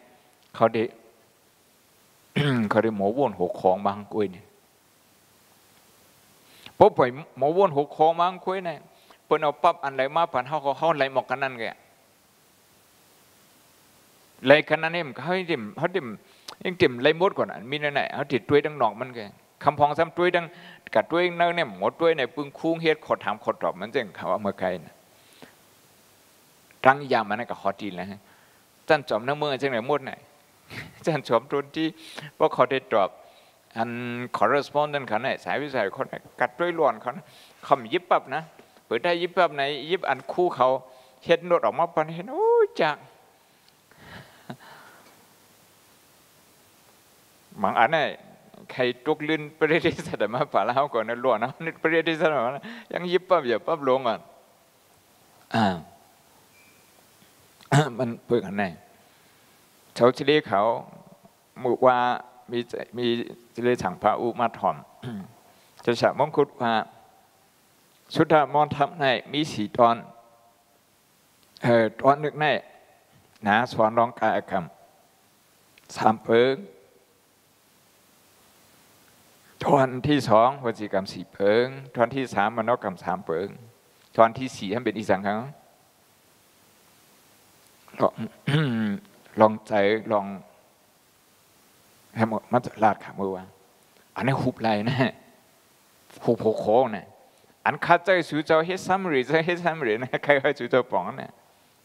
เขาได้เขาได้หมอวนหกของบางกุ้ยเนี่ยพอไปหมอวนหกของบางกุ้ยเนี่ยเปิ้นเอาปั๊บอันไหนมาผ่านเขาเขาไหลหมอกกันนั่นแกไหลกันนั่นเองเขาเต็มเขาเต็ม ยังต็มไหลมดกว่านั้นมีนั่นไหนเขาติดด้วยดังหนอกมันแกคำพองซ้ำด้วยดังกัดด้วยเนื้อเนี่ยหมดด้วยในปึงคุ้งเฮ็ดขดถามขดตอบมันเจ๋งเขาว่าเมื่อไกลนะรังยามันก็ขอดีแล้วจันจอมน้ำมือจังไหนมดไหนจันจอมทุนที่พวกเขาได้ตอบอัน correspondent เขาเนี่ยสายวิสัยคนกัดด้วยล้วนเขาเขายิบปับนะเปิดได้ยิบปับไหนยิบอันคู่เขาเห็นนดออกมาปันเห็นโอ้จัก บางอันเนี่ยใครตุกลื่นประเทศสดมาป่าแล้วก่อนนะล้วนนะนี่ประเทศสดมายังยิบปั๊บอย่าปั๊บลงอะอ่ามันเปิดกันแน่ชาวชิลีเขามุว่ามีมีชิลีฉังพระอุมาถอมจะฉะมงคุดว่าชุดมอนทำในมีสีตอนเออตอนนึกแน่นะสอนร้องกายกรรมสามเพิง ตอนที่สองวจีกรรมสี่เพิงตอนที่สามมโนกรรมสามเพิงตอนที่สี่ท่านเป็นอีสังขังลองลองใจลองให้หมดมัลาดขามือว่าอันนี้หุบไรนะหุบโคโคนะอันข้าใจสูเจ้าเฮ็ดซัมรีจะเฮ็ดซัมรีนะใครให้สูเจ้าป๋องนะ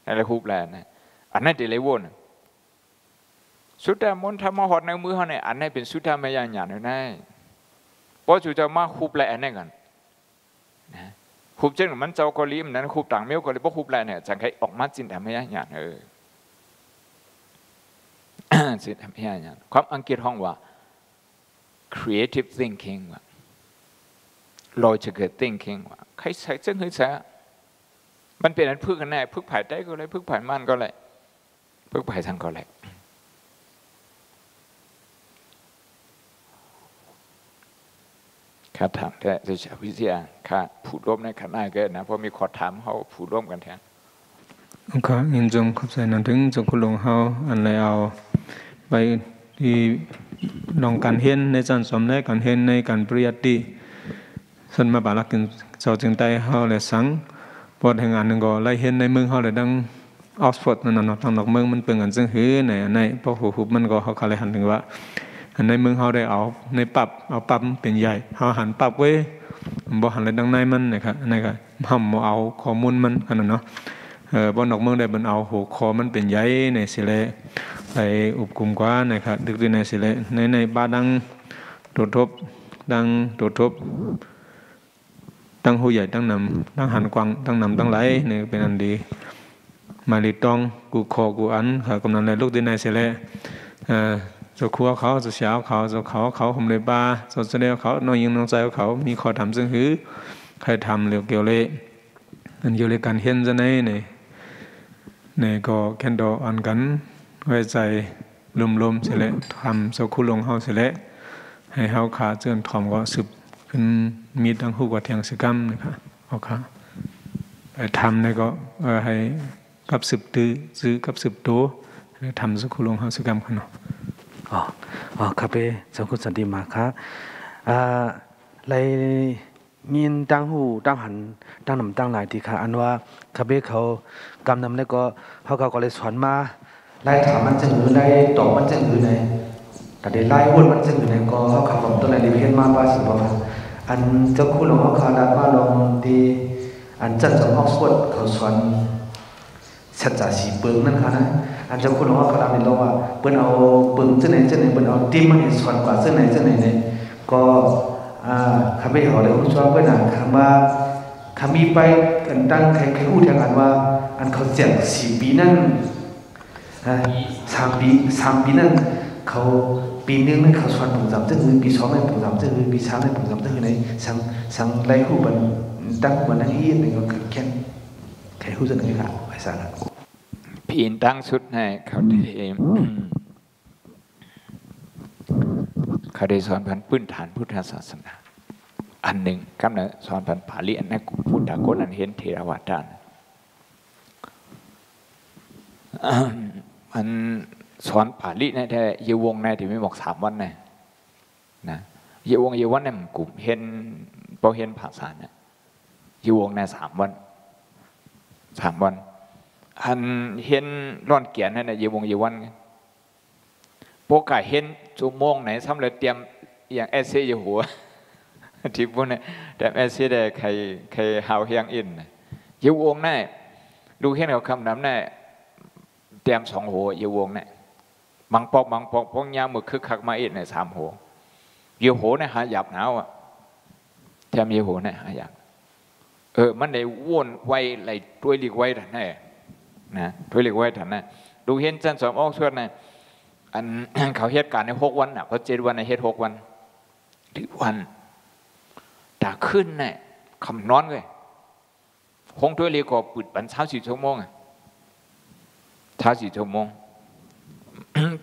อะไรหุบไรนะอันนั้นเดลิวนสุดแต่มนทำมหอดในมือเขาเนี่ยอันนี้นเป็นสุดแต่ไม่ยังหยาดเลยนะ เพราะสูเจ้ามาหุบไรอันนี้กันนะหุบเจ้ามันเจ้าก็ลิมนั้นหุบต่างเมียวก็เลยเพราะหุบไรเนี่ยจังใครออกมาจินแต่ไม่ยังยาดเออสิทำให้ยังความอังกฤษห้องว่า creative thinking ว่า logical thinking ว่าใครใส่จึงให้ใส่มันเป็นอันพึ่งกันแน่พึ่งผ่ายได้ก็เลยพึ่งผ่ายมันก็เลยพึ่งผ่ายทางก็เลย ข้าถามแต่จะใช้วิทยาข้าผูดร่วมในขณะเกิดนะเพราะมีขอถามเขาผูดร่วมกันแทนก็ยินจงขอบใจนั่นถึงจงคุณลงเฮาอันไรเอาไปที่ลองการเห็นในจันสมในการเห็นในการปริยัติสันมาบาลักกินเจ้าจึงไตเฮาเลยสังปอดแห่งงานหนึ่งก็ไล่เห็นในเมืองเฮาเลยดังออกสฟอร์ดนั่นน่ะทางนอกเมืองมันเป็นกันจึงหื้อในในพอหูหุบมันก็เขาคาเลยหันถึงว่า ในเมืองเฮาได้เอาในปรับเอาปรับเป็นใหญ่เฮาหันปรับไว้บ่หันเลยดังในมันนะครับในก็ห้ามเอาข้อมูลมันขนาดเนาะเออบนนอกเมืองได้บนเอาหัวคอมันเป็นใหญ่ในสิเลไปอุบกุมกว่านะครับดึกดีในสิเลในในบ้านดังตัวจทบดังตัวจทบตั้งหูใหญ่ตั้งนำตั้งหันกวางตั้งนำตั้งไหลนี่เป็นอันดี มาลีตองกูคอกูอันค่ะกำนันในลูกดีในสิเลจะครัวเขา จะเช้าเขาจะเขาเขาผมเลยบ้าจะเสดงเขาน้อยยิงน้องใจเขามีขอทำซึ่งหือใครทำเรียวเกี่ยวเลยอันเกี่ยวเลยการเห็นจะไหนเนี่ยเนี่ยก็แค่ดออันกันไว้ใจลมๆเสียแล้วทำสักคู่ลงเฮาเสียแล้วให้เฮาขาเจือนทอมก็สืบขึ้นมีดังหูกว่าเทียงสิกรรมนะครับเอาค่ะไปทำเนี่ยก็ให้กับสืบตื้อซื้อกับสืบโตทำสักคู่ลงเฮาสิกรรมกันาะ อ๋ออ๋อครับเป้สังคุณสันติมาครับอ่าเลยมีนตั้งหูตั้งหันตั้งนำตั้งหลายทีค่ะอันว่าคาเบเขากำนำแล้วก็เขาก็เลยสอนมาไล่ถามมันจะหือไล่ตอบมันจะหือไหนแต่เดี๋ยวไล่วนมันจะหือไหนก็เขาขับผมตัวไหนดีเพี้ยนมาบ้าสิบอกอันเจ้าคุณหลวงพ่อคาดาบ้าลองดีอันจัดจำออกสวดเขาสอนชัดจ่าสีเปิงนั่นค่ะนะ อันจ้าคุณหลวงพ่อคาดาเป็นเราว่าเปิ้นเอาเปิงเจ้าไหนเจ้าไหนเปิ้นเอาตีมันเห็นสอนกว่าเจ้าไหนเจ้าไหนเนี่ยก็อาข้าพเจ้าเลยผู้ชอบเพื่อนอ่านคำว่าคำมีไปกันตั้งใครใครพูดทางอันว่า อันเขาเจ็ดสี่ปีนั่นสามปีสามปีนั่นเขาปีนึงนั่นเขาสอนผมจำจะคือปีสองนั่นผมจำจะคือปีสามนั่นผมจำจะคือในสังสังไรหูบันตั้งวันนั้นอีกหนึ่งก็แค่ใครหูจะหนึ่งครับไปสั่ง พีนตั้งชุดให้เขาเทเขาได้สอนพันพื้นฐานพุทธศาสนา อันหนึ่งคำนั้นสอนพันผาลีอันนั้นพุทธคนอันเห็นเทรวาทานมันสอนผาลีนะแต่ยวงในที่ไม่บอกสามวันนะนะเยวงเยวันเนี่ยกลุ่มเห็นพอเห็นภาษาเนี่ยเยวงในสามวันสามวัน อันเห็นร่อนเกียนนั่นเนี่ยเยวงเยวันพวกกาเห็นชั่วโมงไหนสำเร็จเตรียมอย่างเอเซียหัวที่พวกนี้แต่เอเซได้ใครใครหาวเฮียงอินยู่วงแน่ดูเห็นเขาคำน้ำแน่เตรียมสองหัวยู่วงแน่บางปอกบางปอกพวกยามือคึกคักมาอินในสามหัวยู่หัวเนี่ยหาหยาบหนาวอะแถมยู่หัวเนี่ยหาหยาบเออมันได้วนไวไหลด้วยลีกไว้ทันแน่ นะด้วยลีกไว้ทันน่ดูเห็นจันสอมออกส่วนน่อันเขาเหตุการณ์ในหกวันอะเขาเจ็ดวันในเหตุหกวันถึงวันแต่ขึ้นเนี่ยคำนอนเลยคงตัวเรียกว่าปิดบันเช้าสี่ชั่วโมงอะเช้าสี่ชั่วโมง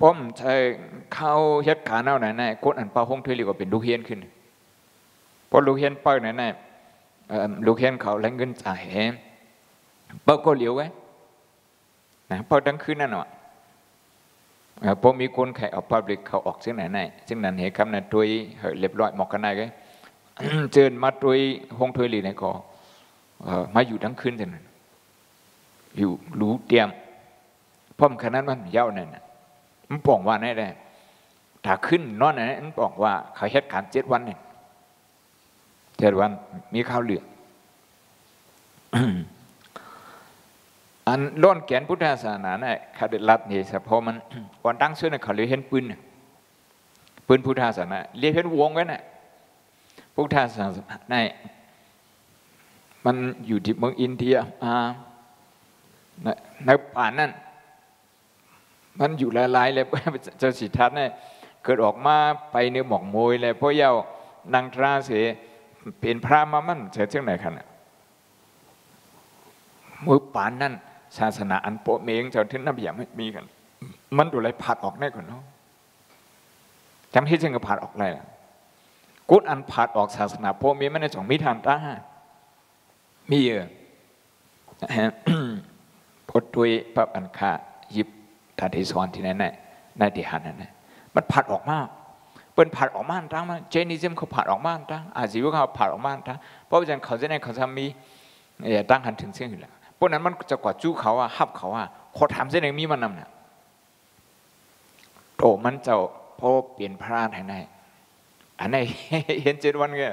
ผมใช้เข้าเหตุการณ์เอาไหนไหนกดอันเป้าคงตัวเรียกว่าเป็นลูกเฮียนขึ้นพอลูกเฮียนเป้าไหนไหนลูกเฮียนเขาแรงเงินจ่ายเป้าก็เหลียวไว้ นะเป้าะดังขึ้นนั่นหน่อยพอมีคนแขกเอาพับลิกเขาออกซึ่งไหนไหนซึ่งนั้นเหตุคำนั้นตัวเรียบร้อยหมอกกันได้ก็เจิญมาตัวห้องถ้วยลีในก่อมาอยู่ทั้งคืนแต่นั้นอยู่รู้เตรียมพ่อมขนาดมันเย้านั่นมันป่องว่าแน่ได้แต่ถ้าขึ้นนอนนั้นบอกว่าเขาเหตุการณ์เจ็ดวันเนี่ยเจ็ดวันมีข้าวเหลือ อันล้นแกนพุทธศาสนาเนี่ยขาเด็ดรัดนี่เฉพาะมันวันตั้งชื่อเนี่ยเขาเลยเห็นปืนปืนพุทธศาสนาเรียกเห็นวงไว้น่ะพุทธศาสนาในมันอยู่ที่เมืองอินเดียอ่าในป่านั่นมันอยู่หลายๆเลยเจ้าสิทธัตเนี่ยเกิดออกมาไปเนื้อหมอกมวยเลยเพราะเย้านางตราเสเป็นพระมามันเสียเช่นไหนกันมือป่านนั่น ศาสนาอันโปเมงเจ้าที่นับอย่างไม่มีกัน มันดูอะไรผัดออกได้ก่อนเนาะจำที่จึงก็ผัดออกอะไรกุดอันผัดออกศาสนาโปเมงมันในสองมิทานตามีเยอะพดตุยพระอันคายิบทาธิสอนที่ไหนไหนในที่หันนั่นมันผัดออกมากเป็นผัดออกมาตั้งมาเจนิซึมเขาผัดออกมาตั้งอาจิวเขาผัดออกมาตั้งเพราะว่าจันเขาจะในเขาจะมีตั้งหันถึงเส้นอยู่แล้ว พวกนั้นมันจะกว่าจู้เขาอะฮับเขาอะขอถามเส้นหนึ่งมีมันนำเนี่ยโตมันจ้าพอเปลี่ยนพระราไหนอันไหนเห็นเจ็ดวันไง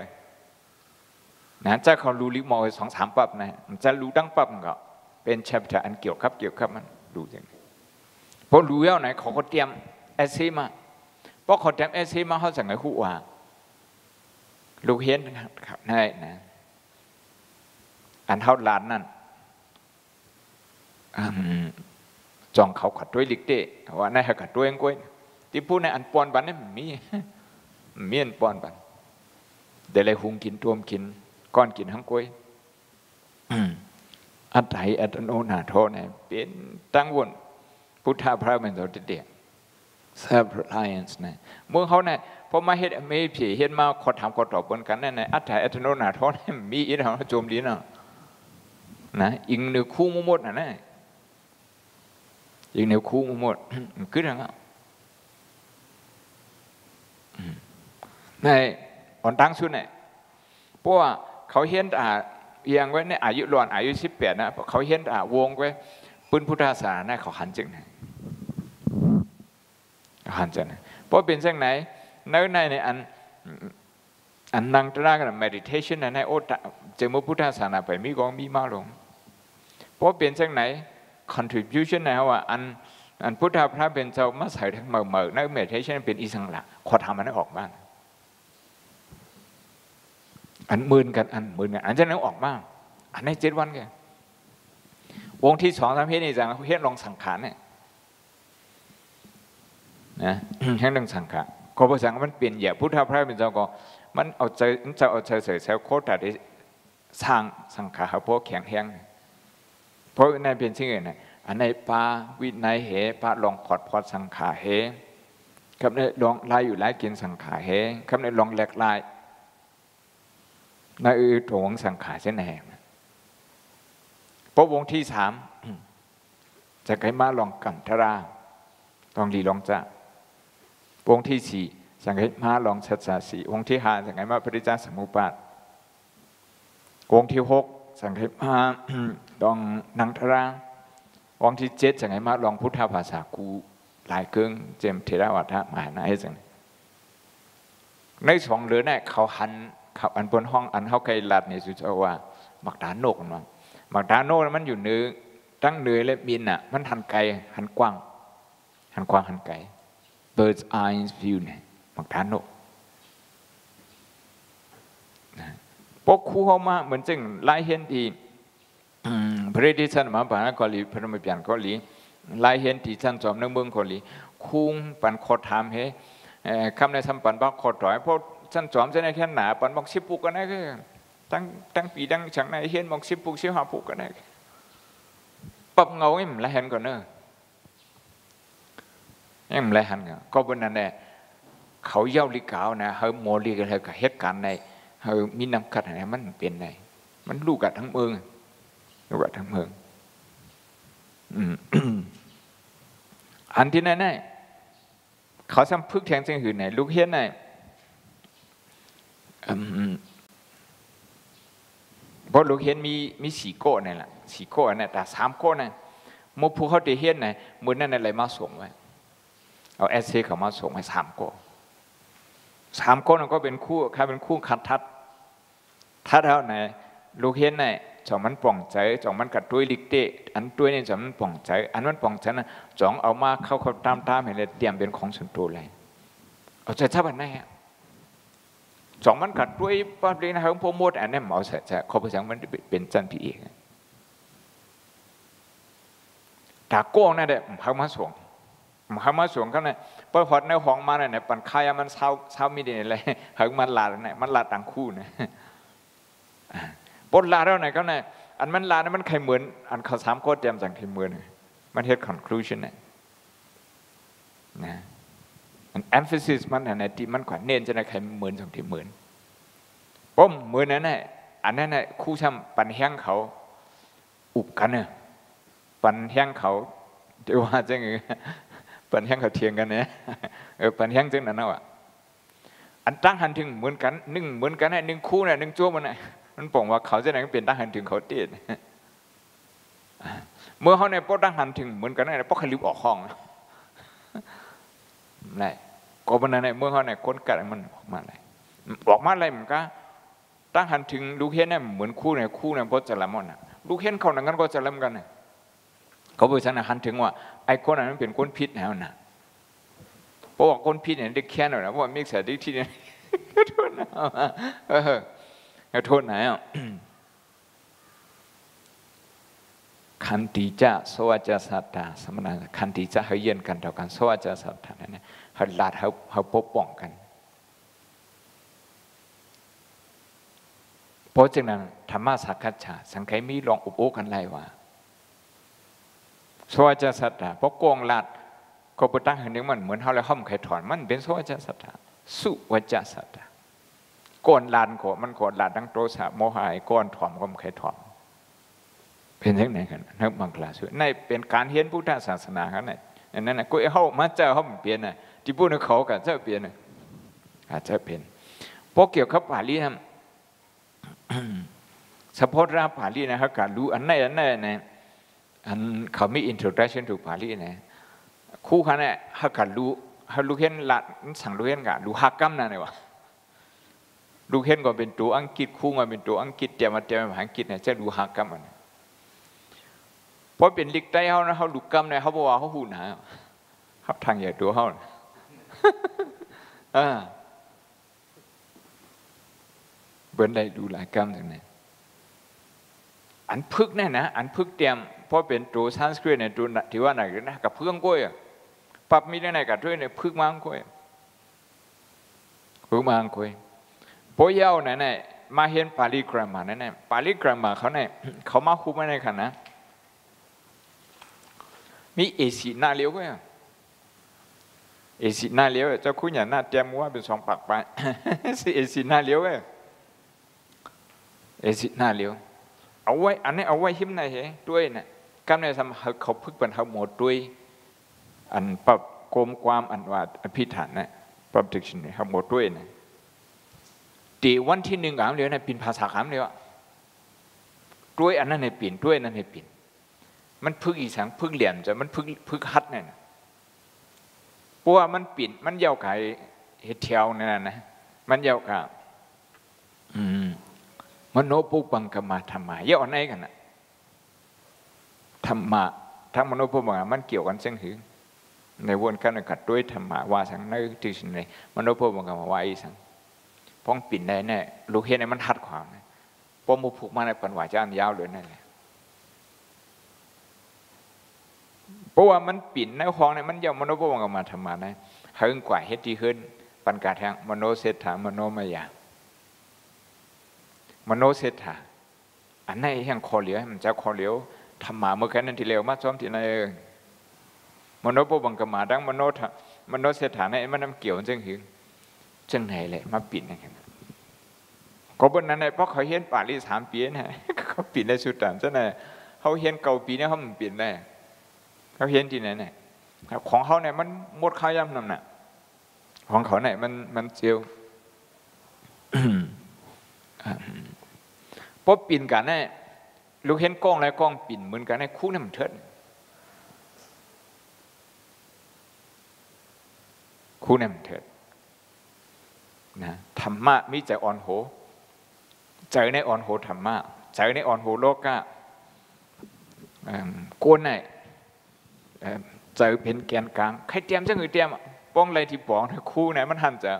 นะจะเขารู้ลิมอสองสามปับนะจะรู้ตั้งปับก็เป็นแชปเตอร์อันเกี่ยวกับเกี่ยวกับมันดูอย่างนี้พอรู้แล้วไหนเขาก็เตรียมเอเซมาพอเขาเตรียมเอเซมาเขาสั่งให้คู่ว่าลูกเห็นครับนายนะอันเท่าลานนั่น จองเขาขัดด้วยลิกเตว่านายขัดด้วยงก้อยที่พูดในอันปอนบันนี่มีมีอันปอนบันเดี๋ยวเลยหุงกินตัวมกิน ก้อนกินทั้งก้อยอัตไตอัตโนนาโทเนี่ยเป็นตั้งวนพุทธะพระเป็นตัวเดียว self reliance เนี่ยเมื่อเขาเนี่ยพอมาเห็นไม่ผีเห็นมาขอถามขอตอบบนกันเนี่ยอัตไตอัตโนนาโทเนี่ยมีอิทธิพลโจมดีเนาะนะอิงเนื้อคู่มุมดนะเนี่ย อิงเนื้อคู่มุมดคืออย่างนั้นในอ่อนตั้งสุดเนี่ยเพราะว่าเขาเห็นอ่าเอียงไว้เนี่ยอายุรอนอายุสิบแปดนะเขาเห็นอ่าวงไว้ปืนพุทธศาสนาเขาหันจึงไหนหันจึงไหนเพราะเป็นเช่นไหนในในในอันอันนั่งตระกัน meditation ในโอตเจมุพุทธศาสนาไปมีกองมีมาลงเพราะเป็นเช่นไหน contribution นะว่าอันอันพุทธพระเป็นเจ้ามาใส่ทั้งเมื่อเมื่อใน meditation เป็นอีสังละขอทำมันให้ออกบ้านอันมื่นกันอันมื่นกันอันจะนั้นออกมางอันในเจ็ดวันแกวงที่สองทำเฮ็ดนี่จังเฮ็ดลองสังขารเนี่ยนะเฮ็ดลองสังขารก็ภาษามันเปลี่ยนอย่าพุทธพระเป็นเจ้าก็มันเอาใจจะเอาใจใส่แซวโคตรแต่สร้างสังขารเพราะแข็งแห้ง เพราะในเป็นชื่อเนี่ยอันในปาวินัยเหปาลองพอดพอดสังขารเหคำในลองลายอยู่ลายกินสังขารเหคำในลองแหลกลายในอือถงสังขารเส้นแหงพราะวงที่สามจะไกมาลองกันทราลองดีลองจะวงที่สี่สังเกตมาลองชัดสาสีวงที่ห้าสังเกตมาปริจาสมุปบาทวงที่หกสังเกตมา ลองนังทราวงที่เจ็ดสังเกตมาลองพุทธภาษากูหลายเกิงเจมเทระวัฏมหานาให้สังในสองเหลือเนี่ยเขาหันเขาอันบนห้องอันเขาไกลลัดเนี่ยสุดจว่ามักดานกมันมักดาโนมันอยู่เนื้อตั้งเนื้อและบินอะ มันหันไกลหันกว้าง หันกว้างหันไกล bird's eye view เนี่ยมักดาโนพวกคู่เข้ามาเหมือนจึงไล่เห็นที่ พระดิฉันมาปานกอลีพระมเปียนกอลีไล่เห็นที่ฉันจอมนึงเมืองกอลีคุ้งปันโคอถามเฮคำในสัมปันบักโคอถอยเพราะฉันจอมจะในแค่หนาปันบักสิบปุกกันนะคือตั้งตั้งปีตั้งฉังในเฮียนบอกสิบปุกสิบห้าปุกกันได้ปับเงาให้มันละเห็นก่อนเนอะยังมันละเห็นก็บนนั้นแน่เขาเย้าลิกาวนะเขาโมลีกันเลยกับเหตุการณ์ในเขามีน้ำกัดอะไรมันเปลี่ยนในมันลูกกัดทั้งเมือง ลูกกัดทั้งเมืองอันที่ไหนไหนเขาซ้ำพึกแทงเสียงหืนไหนลูกเฮียนไหนเพราะลูกเห็นมีมีสี่โก้นี่แหละสี่โก้นี่แต่สามโก้นี่มุผู้เขาตีเดียนนี่มือนั่นอะไรมาส่งไว้เอาเอสเซเขามาส่งไว้สามโก้สามคนก็เป็นคู่ใครเป็นคู่ขัดทัดทัดเท่าไหนลูกเห็นไหน จองมันป่องใจจองมันกัดด้วยลิกเตอันด้วยนี่จองมันป่องใจ อันมันป่องใจนะจองเอามาเข้าเขาตามตามเห็นเลยเตรียมเป็นของส่วนตัวเลยเอาใจชาบันไหนฮะจองมันกัดด้วยป้าเรียนให้ผมโมดอันนี้หมอเสียจะเขาไปสั่งมันเป็นจันพี่เองตาโก้นั่นแหละเขามาส่งเขามาส่งเขาเนี่ยพอพอในห้องมาเนี่ยปันคายมันเศร้าเศร้าไม่ดีเลยเขามันลาเนี่ยมันหลาต่างคู่เนี่ย ปนลาแล้วไหนก็เนี่ยอันมันลาเนี่ยมันใครเหมือน อันเขาสามก็เตรียมสังใครเหมือนมันเฮ็ด conclusion นี่นะอัน emphasis มันอันไหนที่มันกว่าเน้นจะได้ใครเหมือนสังที่เหมือนป้มเหมือนนั่นแหละอันนั้นน่ะคู่ช่ำปันแห้งเขา อุบกันเนี่ยปันแห้งเขาจะว่าจังไงปันแห้งเขาเทียงกันเนี่ยเออปันแห้งจังนั้นเอาอะอันตั้งหันถึงเหมือนกันหนึ่งเหมือนกันเนี่หนึ่งคู่เนี่ยหนึ่งจ้วมันเนี่ย มันบอกว่าเขาจะไหนก็เป็นตั้งหันถึงเขาเตี้ยเมื่อเขาในป้อตั้งหันถึงเหมือนกันเนี่ยป้อขลิบออกห้องนี่ก็มันในเมื่อเขาในก้นกัดมันออกมาอะไรออกมาอะไรมันก็ตั้งหันถึงลูกเห็นเนี่ยเหมือนคู่เนี่ยคู่เนี่ยป้อจะละมันอะลูกเห็นเขาหนังกันก็จะเละมกันเนี่ยเขาบอกฉันหันถึงว่าไอ้คนนั้นเป็นคนพิษแล้วนะเพราะว่าคนพิษเนี่ยได้แค่หน่อยนะเพราะว่ามิกซ์ได้ที่เนี่ยโทษนะเอ อโทษไหนอะคันติจะสวัจสัตตาสมณะคันติจะเขาเย็นกันต่อกันสวัจสัตตาเนี่ยเขาลาดเขาเขาปกป้องกันเพราะฉะนั้นธรรมะสักกัจฉาสังเกตมีลองอุปโภกันไรว่าสวัจสัตตาเพราะโกงหลาดก็ปตั้งหันนึงมันเหมือนเขาเลยห้อมไข่ถอนมันเป็นสวัจสัตตาสุวัจสัตตา ก้นลานโกมันโกนลานดังโตสะโมหายก้อนถ่อมก็ไม่เคยถ่อม เป็นยังไงกันนักบังกลาสุดในเป็นการเห็นพุทธศาสนาครับเนี่ยนั่นนะกูเขามาเจอเขาเปลี่ยนนะที่พูดในเขากับเจ้าเปลี่ยนนะอาจจะเป็นเพราะเกี่ยวกับปาลีนะเฉพาะราปาลีนะครับการรู้อันไหนอันไหนเนี่ยอันเขาไม่ introduction to ปาลีนะคู่เขาเนี่ยเขาการรู้เขารู้เห็นหลักสั่งรู้เห็นกันรู้หักกัมนั่นเลยวะ ลูกเห็นก็เป็นตัวอังกฤษคู่มาเป็นตัวอังกฤษเตรียมมาเตรียมมาอังกฤษเนี่ยจะดูหักกันมันเพราะเป็นลิกได้เขานะเขาลูกกำเนี่ยเขาบอกว่าเขาหูหนาครับทางใหญ่ตัวเขาเออเบิ้นได้ดูหลายกำอย่างนี้อันพึกแน่นะ อันพึกเตรียมเพราะเป็นตัวซันสกรีตเนี่ยตัวที่ว่าไหนนะกับเพื่องก้อยปรับมีได้ไหนกับด้วยเนี่ยพึกมังก้อยพึกมังก้อย พอยาวนั่นแหละมาเห็นปาลีกรามานั่นแหละปาลีกรามาเขาเนี่ยเขามาคุมในขณะมีเอซีนาเลี้ยวก็ยังเอซีนาเลี้ยวเจ้าคุณอย่าหน้าเตรียมว่าเป็นสองปากไปสิเอซีนาเลี้ยวเอซีนาเลี้ยวเอาไว้อันนี้เอาไว้หิมในเหด้วยเนี่ยกำในทำเขาพึกเป็นเขาหมดด้วย อันปรับกลมความอันว่าอภิฐานเนี่ยปรับดิกชันเขาหมดด้วยเนี่ย ตีวันที่หนึ่งอานเรียนในปินภาษาขามเรียวด้วยอันนั้นในปินด้วยนั้นในปินมันพึกอีสังพึกเหลี่ยมจะมันพึกพึกฮัดเนี่ยเพราะว่ามันปิ่นมันเย้าไก่เห็ดเทียวนั่นนะมันเยากับอืมโนปุปังกมาธรรมะเย้าอันไหนกันนะธรรมะทั้งมโนปุปังมันเกี่ยวกันเส้นหือในวนกันกัดด้วยธรรมะว่าสังในที่สินเลยมโนปุปังกมาว่าอีสัง พ้องปิ่นได้แน่ลูกเห็นในมันทัดความนะพอมุผูกมาในปันหวาจานยาวเลยนั่นแหละเพราะว่ามันปิ่นในห้องเนี่ยมันยาวมโนบวงออกมาทำมานะเฮิงกว่าเฮ็ดที่ขึ้นปันกาแทงมโนเศรษฐามโนมายามโนเศรษฐาอันไหนแห่งคอเหลียวมันจะคอเหลียวทำมาเมื่อแค่นั้นทีเร็วมาซ้อมที่ไหนเองมโนบวงกมาดังมโนมโนเศรษฐาเนี่ยมันน้ำเกี่ยวจังหึง จังไหนเลยมาปิดนะครับก็บนนั้นเลยเพราะเขาเห็นป่าลีสามปีนะเขาปิดในสุดต่างจังไหนเขาเห็นเก่าปีนี้เขามันปิดได้เขาเห็นที่ไหนเนี่ยของเขาเนี่ยมันหมดข้าวย่ำนำหนักของเขาเนี่ยมันมันเจียวพบปิ่นกันเนี่ยลูกเห็นกล้องแล้วกล้องปิ่นเหมือนกันเนี่ยคู่นี่มันเทิดคู่นี่มันเทิด นะธรรมะมีใจอ่อนโหใจในอ่อนโหธรรมะใจในอ่อนโหโลกะกวนไหนใจเป็นแกนกลางใครเตรียมจะเงยเตรียมป้องอะไรที่ป้องคู่ไหนมันหันจะ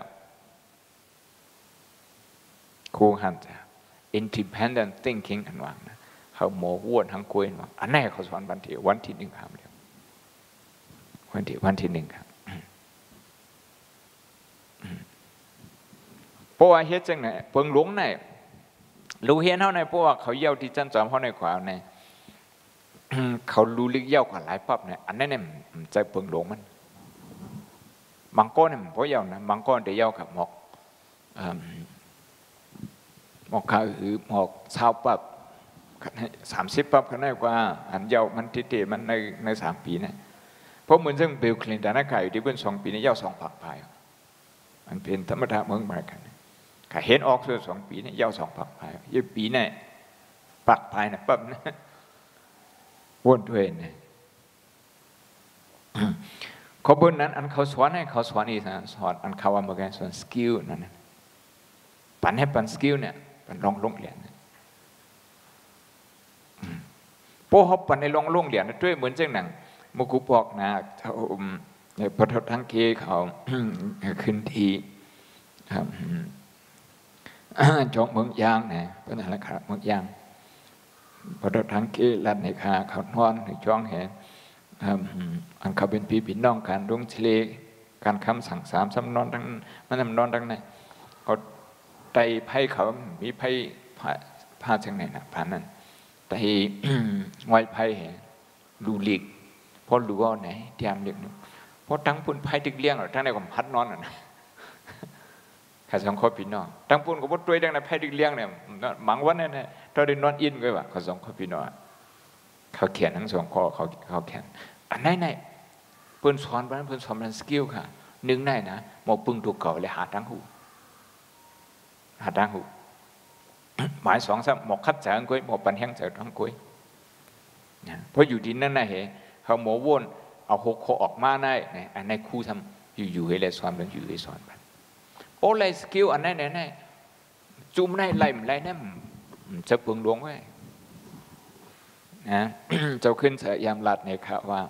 คู่หันจะ independent thinking อันว่านะเขาหมอวนทั้งคุยว่าอันนี้เขาสอนวันที่วันที่หนึ่งครับเดียววันที่วันที่หนึ่งครับ เพราะว่าเฮ็ดจังไหนเพิ่งหลงไหนรู้เฮียนเท่าไหนเพราะว่าเขาเยี่ยวที่จันจอมเขาในขวาในเขารู้ลึกเยี่ยวกว่าหลายปั๊บเนี่ยอันนั้นเนี่ยใจเพิ่งหลงมันบางก้อนเนี่ยเพราะเยี่ยวนะบางก้อนแต่เยี่ยวกับหมอกหมอกขาอือหมอกเช้าปั๊บสามสิบปั๊บเขาได้กว่าอันเยี่ยวมันทิฏฐิมันในในสามปีเนี่ยเพราะเหมือนซึ่งเบลคลินตันนักข่าวอยู่ที่เบื้องสองปีนี้เยี่ยวสองผักพายมันเป็นธรรมดาเมืองมากัน ข้าเห็นออกเสือสองปีนี่ยาวสองปักภายยี่ปีนี่ปักภายนะปั๊บนะวนด้วยนะขาบนนั้น อันเขาสอนให้เขาสอนอีกนสอนอันเขาว่าเมื่อกี้สอนสกิลนั่นปันให้ปันสกิลเนี่ยปันลองลงเหรียญพวกเขาปันในลงลงเหรียญด้วยเหมือนเจ้าหนังมุกุบอกนะเขาพระทั้งเกเขาขึ้นทีครับ จงเมืองยางเนี่ยเป็นอะไรครับเมืองยางพอเราทั้งเกลัดในขาเขานอนในช่องเห็นอันเขาเป็นพี่พี่น้องการรุ่งทะเลการคำสั่งสามสำนอนทั้งมันสำนอนทั้งนั้นเขาไตไพ่เขามีไพ่ผ้าจังไหนนะผ่านนั้นไตไว้ไพ่เห็นดูหลีกพอรู้ว่าไหนเตรียมเด็กนึงพอทั้งปุ่นไพ่ตึกเลี้ยงหรือทั้งในก็พัดนอนอะนะ ข้าสองข้อพี่น้องตั้งปุ่นกับว่าตัวดังในแพทย์เลี้ยงเนี่ยหมังวันเนี่ยเราได้นอนอินก็ว่าข้าสองข้อพี่น้องเขาเขียนทั้งสองข้อเขาเขาเขียนอันไหนไหนเพิ่นสอนบ้านเพิ่นสอนมันสกิลค่ะหนึ่งไหนนะหมอปึงถูกเก่าเลยหาทั้งหูหาทั้งหูหมายสองสักหมอคัดจากกุ้ยหมอปันแห้งจากทั้งกุ้ยเพราะอยู่ที่นั่นนะเหรเขาหมอวนเอาหกข้อออกมาได้อันในคู่ทำอยู่ๆให้เลยสอนมันอยู่ให้สอนไป โอ้ไลสกิลอันนั้นแน่จุ่มในไล่ไล่นั่นจะปึงดวงไว้นะเจ้าขึ้นเสยามลัดเนี่ยครับว่า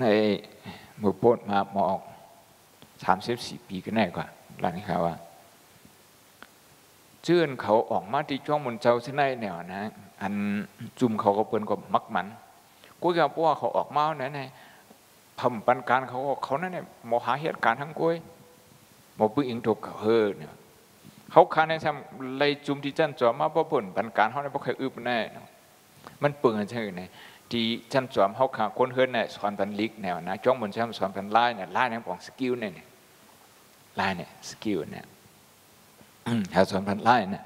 ในหมือโพดมาหมอกสามสิบสี่ปีก็แน่กว่าหลังนี้ครับว่าเชื่อนเขาออกมาที่ช่องมนเจ้าเช่นไรแนวนะ อันจุ่มเขาก็เปิ้นก็มักมันกูจะบอกว่าเขาออกมาไหนไหนทำปันการเขาเขานั่นเนี่ยมหาเหตุการณ์ทั้งกุ้ยโมปื้อิงถูกเฮอเนี่ยเขาคาในทำเลยจุมที่จันจอมาพราะผลปันการเขาเนี่ยเพราะเคยอึบแน่มันเปิดใช่ไหมที่จันจอมเขาขาคนเฮิร์เนี่ยสอนพันลิกแนวนะจ้องบนแชมสอนพันไล่เนี่ยไล่เนี่ยของสกิลเนี่ยไล่เนี่ยสกิลเนี่ยถ้าสอนพันไล่เนี่ย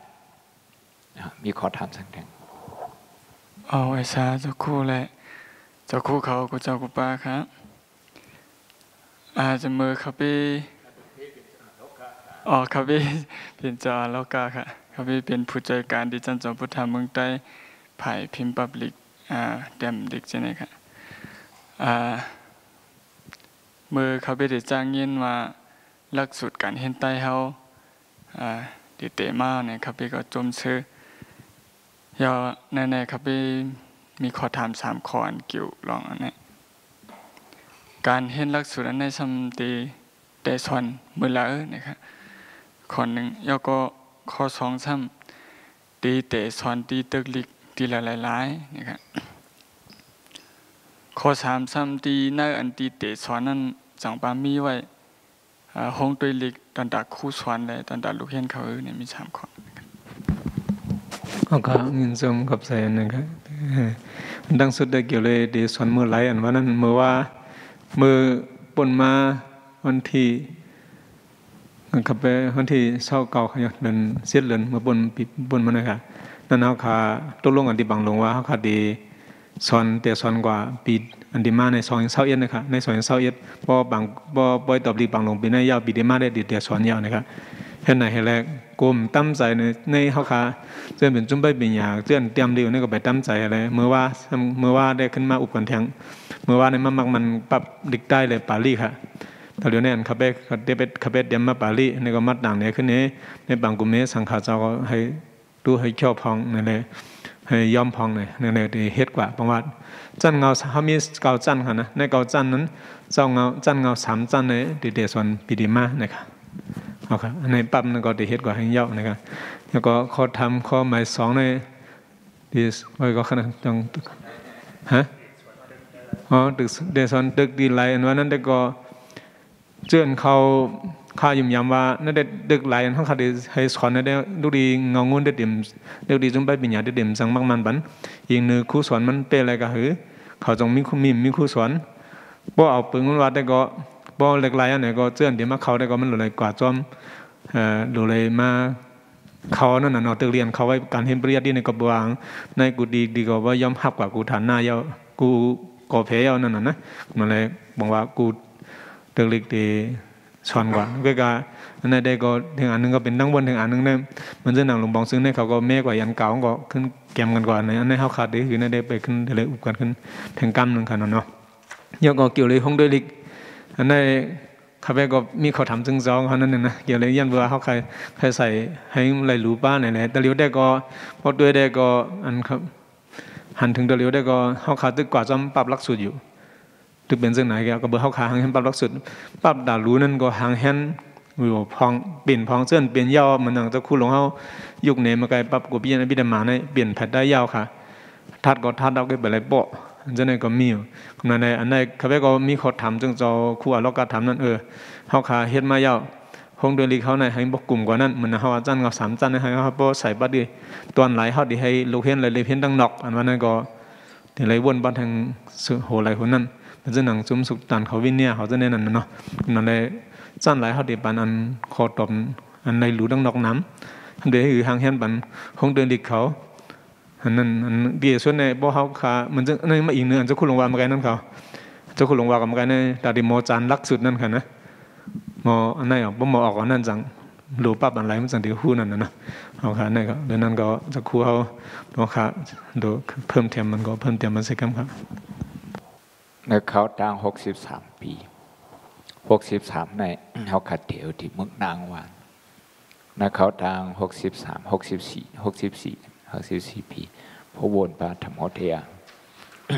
มีขอถามสักแท่งเอาไอ้ซาเจ้าคู่แหละเจ้าคู่เขาก็เจ้ากูป้าครับ อาจจะมือเขาไปอ๋อเขาไปเป็นจาแล้วกาค่ะเขาไปเป็นผู้จัดการดิจันจอมพุทธาเมืองใต้ไผ่พิมพ์ปับลิกอ่าเดมดิกใช่ไหมครับอ่ามือเขาไปได้จ้างเงินว่าลักสูตรการเห็นใต้เขาอ่าดีเตมาเนี่ยเขาไปก็จมซื้อยาแน่ๆเขาไปมีขอถามสามข้ออันเกี่ยวลองอันนี้ การเห็นลักษณะในสมตีแต่สอนมือละเออนะครับข้อหนึ่งแล้วก็ข้อสองซ้ำตีเตะสอนตีตึกลิกตีละหลายๆนะครับข้อสามซ้ำตีในอันตีเตะสอนนั้นจังปามีไว้ห้องตัวลิกตอนดักคู่สอนเลยตอนดักลูกเห็นเขาเออเนี่ยมีสามข้อก็ก็เงินสมกับใส่นะครับดังสุดได้เกี่ยวเลยดีสอนมือไหลอันว่านั้นเมื่อว่า มือปนมาวันที่ขับไปวันที่เศร้าเก่าขยันเดินเสียดเดินมาบนปีบนมาเลยค่ะนั่นเขาขาตกลงกันที่บางลงว่าเขาขาดีสอนแต่สอนกว่าปีอันดีมาในสองเศร้าเอ็ดนะครับในสองเศร้าเอ็ดพอบางพอบอยตอบดีบางลงปีในยาวปีดีมาได้ดีเดียสอนยาวนะครับเห็นไหนเห็นแรก กลมตั้มใจในในเขาขาเจ้าเป็นจุ้มใบปิญญาเจ้าเตรียมดีนี่ก็ไปตั้มใจอะไรเมื่อว่าเมื่อว่าได้ขึ้นมาอุปกันแทงเมื่อว่าในมันมักมันปรับดิกได้เลยปารีค่ะตอนเดียวนี่ยขับเบขับเดเบขับเบเดียมมาปาลีนี่ก็มัดด่างเนี่ยขึ้นนี้ในบางกลุ่มเมสังขาเจ้าก็ให้ดูให้เขี้ยวพองนี่เลยให้ยอมพองเลยนี่เลยที่เฮ็ดกว่าประวัติจันเงาเขามีเกาจันค่ะนะในเกาจันนั้นเจ้าเงาจันเงาสามจันเลยดีเดส่วนปีดีมานะครั บอเคในปั๊บนั่นก็ที่เฮ็ดกว่าให้เยอะนะครับแล้วก็ข้อทำข้อหมายสองในดีไว้ก็ขนาดต้องฮะอ๋อดึกเดซอนดึกดีไลอันว่านั้นได้ก็เจือนเขาข้ายิมยำว่านั่นได้ดึกไลอันทั้งคดีให้สอนนั่นได้ดูดีเงางุนได้เดี่ยมดูดีจุ่มไปปัญญาได้เดี่ยมสังมักมันบันอีกหนึ่งครูสอนมันเป็นอะไรก็คือเขาจงมีมีมีครูสอนบ่เอาปึงมันว่าได้ก็ บ่เล็กไลอันไหนก็เจือนเดี๋ยวมาเขาได้ก็มันหลุดเลยกว่าจอมเอ่อหลุดเลยมาเขานั่นน่ะเนาะตึกเรียนเขาไว้การเห็นปริยัติในกบวางในกูดีดีก็ว่ายอมหับกว่ากูฐานหน้าเยากูก่อเพยานั่นน่ะนะมันเลยบอกว่ากูตึกเล็กดีชอนกว่าก็กาอันนั้นได้ก็ถึงอันนึงก็เป็นตั้งบนถึงอันนึงเนี่ยมันจะหนังหลวงบองซึ่งเนี่ยเขาก็แม่กว่ายันเก่าก็ขึ้นแกมกันกว่าในอันนี้เขาขาดดีคือนั่นได้ไปขึ้นทะเลอุบกันขึ้นถึงกำนึงขนาดเนาะยกก็เกี่ยวเลยห้องด้วยลิก อันนั้นข้าพเจ้าก็มีเขาทำจึงจองเขานั่นนึงนะเกี่ยวเลยยันเบื่อเขาใครใครใส่ให้อะไรรู้ป้าไหนไหนแต่เลียวได้ก็พอด้วยได้ก็อันครับหันถึงเลียวได้ก็เขาขาตึกกว่าจอมปรับลักสูตรอยู่ตึกเป็นซึ่งไหนแกก็เบื่อเขาขาหางเห็นปรับลักสูตรปรับด่ารู้นั่นก็หางเห็นวิวพองเปลี่ยนพองเส้นเปลี่ยนยาวเหมันหนังจะคู่หลงเขายุคเนมาไกลปรับกูพี่นบิดามาในเปลี่ยนแพทได้ยาวค่ะทัดก็ทัดเอาก็ไปเลยโปะ จะในก็มีอยู่นั่นในอันในข้าพเจ้าก็มีเขาทำจึงจะคู่อลก็ทำนั่นเออเขาขาเฮ็ดมายาวคงเดือนลีเขาในให้บกกลุ่มกว่านั้นมันเขาอาจารย์เขาสามจันให้เขาโปใส่บัดดีตอนไหลเขาดีให้ลูกเห็นเลยเลยเห็นตั้งนอกอันวันนั้นก็ที่ไรวนบ้านทางโหไหลคนนั้นมันจะหนังจุ้มสุกตันเขาวินเนี่ยเขาจะแน่นั่นเนาะนั่นเลยจันไหลเขาดีปันอันคอตบอันในหลูตั้งนอกน้ำเดี๋ยวคือหางเห็นปันคงเดือนลีเขา อันนั้นอันเบียส่วนในบ่เขาขามันจะในมาอีกเนื้อจะคุณลงวามาไกนั่นเขาจะคุณลงวากับมาไกในตาดิโมจานลักสุดนั่นค่ะนะมออันไหนอะบ่มอออกอันนั้นจังรู้ปั๊บอันไรมันจังที่คู่นั่นนะนะเอาค่ะนี่ก็เดี๋ยวนั้นก็จะคู่เขาตัวขาดูเพิ่มเทียมมันก็เพิ่มเทียมมันสิครับครับในเขาดังหกสิบสามปีหกสิบสามในเขาขัดเถียวที่เมืองนางวานในเขาดังหกสิบสามหกสิบสี่หกสิบสี่ 64ปีพระวนพระธรรมโหเทีย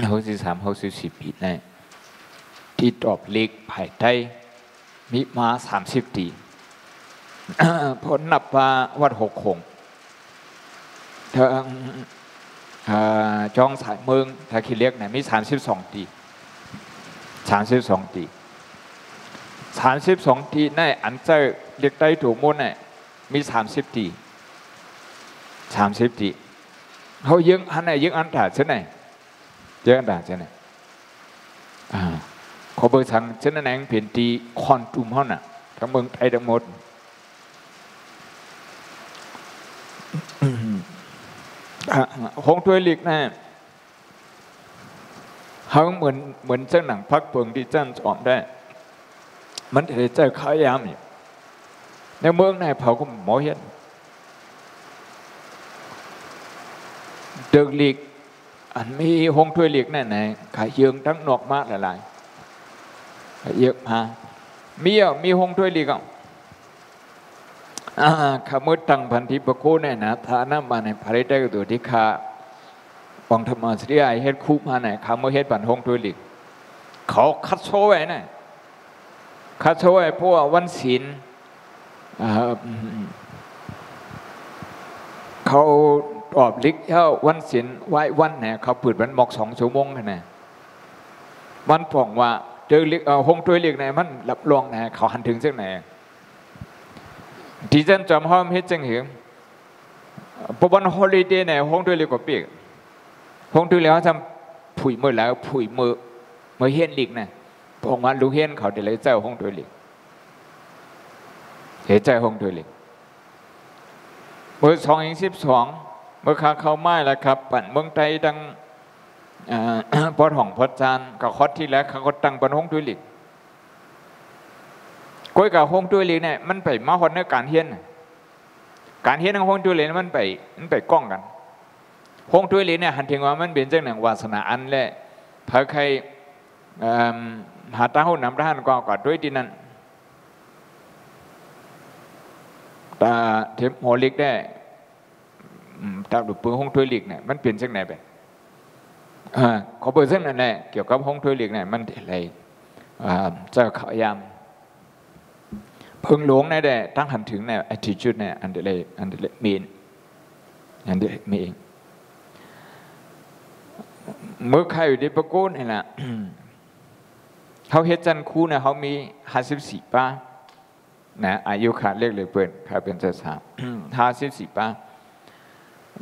63 64ปีนะที่ตอบเล็กภายใต้มิมสิบปีผลนับว่าวัดหกคงทางจองสายเมืองถ้าคิดเล็กเนี่ยมีสามสิบสองตีสามสิบสองตีสามสิบสองตีในอันเจ้เรียกได้ถูกมุ่นเนี่ยมีสามสิบตี 30tỷ hầu dưỡng hắn này dưỡng ăn trả thế này dưỡng ăn trả thế này à có bơ thằng thế này anh phiền tỷ con trùm hơn à cảm ơn thầy đồng một hôn thuê liệt này เขาเหมือนเหมือนเจ้าหนังพักเพิงที่จ้านสอนได้ มันจะได้เจ้าขายามเนี่ยในเมืองในเผาก็หมอเห็น เดิกลิกอันมีหงถ้วยหลิกแน่ไหนขายเยืองทั้งนอกมากหลายๆเยอะมามีอะมีหงถ้วยหลิกอะขมุตังพันธิปโคเนี่ยนะฐานะมาในภริได้กตัวที่ขาปองธรรมสริยเฮ็ดคูมาไหนขามเฮ็ดบันหงตัวลิกเขาคัดโชไว้นะคัดโชไว้เพราะว่าวันศีลเขา ตอบลิกเท่าวันศีลไว้วันเนี่ยเขาปืดวันหมอกสองชั่วโมงกันนะวันผ่องว่าเจอลิกเออหงตัวลิกไหนมันรับรองนะเขาหันถึงเส้นไหนที่ฉันจำห้องเฮ็ดจังเหงปวันฮอลิเดย์เนี่ยห้องด้วลยกว่าปีกห้องด้วยแล้วทำผุยมือแล้วผุยมือมือเฮียนลิกนะพงมาลูเฮียนเขาเดี๋ยวเลยเจ้าห้องด้วลิกเห็นใจห้องด้วลิกเมื่อสองอีกสิบสอง เมื่อค้าเขาไม่ละครับปั่นเมืองไทยดังพอดห้องพอจานกับคอดที่แล้วเขาก็ตั้งบนห้องด้วยหลิกก้อยกับห้องด้วยหลิกเนี่ยมันไปมาหอนในการเฮียนการเฮียนของห้องด้วยหลิกมันไปมันไปกล้องกันห้องด้วยหลิกเนี่ยหันถึงว่ามันเป็นเจ้าหนังวาสนาอันแหละเพื่อใครหาตาหุ่นนำท่ารกองกัดด้วยดินั้นตาเทปโหลิกได้ ตามดูปืนห้องถ้วยเล็กเนี่ยมันเปลี่ยนจากไหนไปขอเปิดเส้นนั่นแหละเกี่ยวกับห้องถ้วยเล็กเนี่ยมันอะไรจ้าขายามเพิ่งหลวงในแต่ตั้งหันถึงใน attitude เนี่ยอันเดเลยอันเดเลยมีนอันเดเลยมีเองเมื่อใครอยู่ในประกูลนี่แหละเขาเฮ็ดจันคู่เนี่ยเขามีห้าสิบสี่ป้านะอายุขาดเล็กเลยเปิดขาเป็นเจ้าสาวห้าสิบสี่ป้า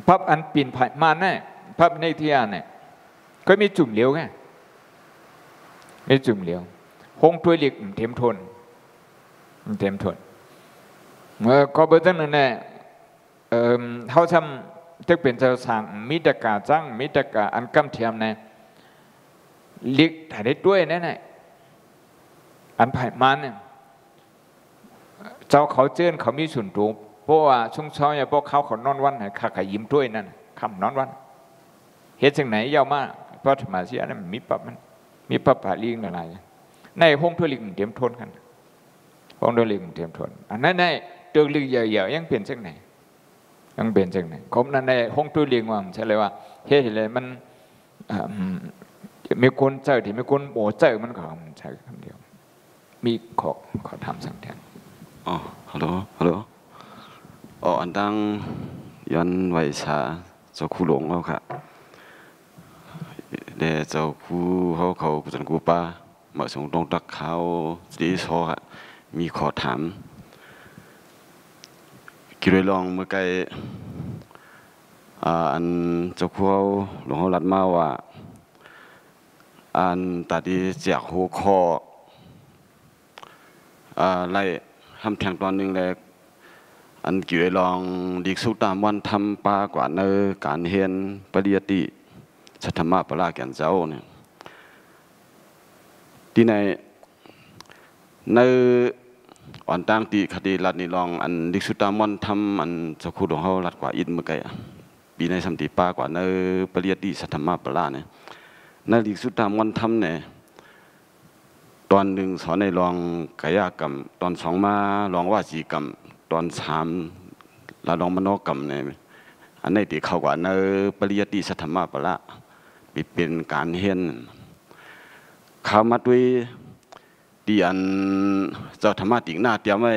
พับอันปีนผ่านมาเนี่พับในที่อันเนี่ยก็มีจุ่มเหลียวไงมีจุ่มเหลียวหงถ้วยเล็กเทียมทนเทียมทนเมื่อก็เบอร์ตั้งนั่นแหละเอ่อเขาทำจะเป็นเจ้าสางมิตรกาจังมิตรกาอันกำเทียมเนี่ยเล็กถ่ายได้ด้วยแน่ๆอันผ่านมาเนี่ยเจ้าเขาเจื้อนเขามีส่วนตัวเพราะว่าช่วงเช้าเนี่ยพวกเขาเขานอนวันไหนข้าขยิ้มด้วยนั่นคำนอนวันเฮ็ดจังไหนยาวมากเพราะธรรมชาตินั้นมีปับมันมีปับผาลิงอะไรในห้องถ้วลิงเตรียมทนกันห้องถ้วลิงเตรียมทนอันนั้นในเตือลิงใหญ่ๆยังเปลี่ยนจังไหนยังเปลี่ยนจังไหนคมนั้นในห้องถ้วลิงว่าใช่เลยว่าเฮ็ดเลยมันมีคนเจอที่มีคนโบเจอมันก็ใช่คำเดียว มีขอขอทำสั่งแทนอ๋อฮัลโหลฮัลโหล อ๋ออันดังย้อนไว้ชาเจ้าคู่หลงเขาค่ะเดเจ้าคู่เขาเขาจันกูป้าเมาส่งตรงตักเขาดีซอค่ะมีขอถามกิรลองเมื่อไกลอันเจ้าคู่หลวงเขาลัดมาว่าอันตัดดีเจียกหัวคอไล่ทำแทงตอนหนึ่งเลย อันเกี่ยวลองดีสุตามวันทำปากว่าเนอการเห็นปริยติสัทธรรมะปราแก่นเจ้าเนี่ยที่ในในอ่อนตั้งตีคดีรัดนี่ลองอันดิสุตามวันทำอันจะคูดของเขารัดกว่าอินเมื่อไงปีในสัมติปากว่าเนอปริยติสัทธรรมะปราเนี่ยในดิสุตามวันทำเนี่ยตอนหนึ่งสอนในลองกายกรรม ตอนสองมาลองว่าจีกรรม ตอนสามเราลองมโนกรรมเนี่ยอันนี้ตีเข้ากว่าเนปริยติสัทธรรมะปละเป็นการเห็นข้ามาด้วยดีอันเจ้าธรรมะติงหน้าเตรียมไว้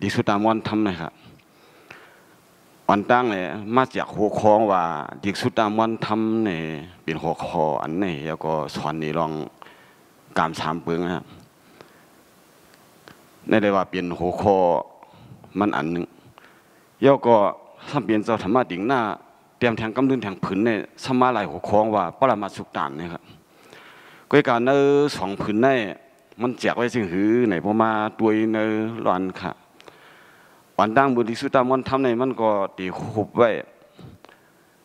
ดิสุตามวันทำนะครับวันตั้งเนี่ยมาจากหัวคองว่าดิสุตามวันทำเนี่ยเป็นหัวคออันนี้แล้วก็สอนนี่ลองกามสามเปลืองนะครับในได้ว่าเปลี่ยนหัวคอ มันอันหนึ่งแล้วก็ถ้าเปลี่ยนเจ้าธรรมะดิ่งหน้าเตรียมแทงกำลืนแทงผืนในสมาลายหัวคองว่าปรมาสุกตานนี่ครับก็การเนอสองผืนในมันแจกไว้จึงหือไหนพอมาตัวเนอร้อนค่ะวันดังบุญสุตามันทำในมันก็ตีขุบไว้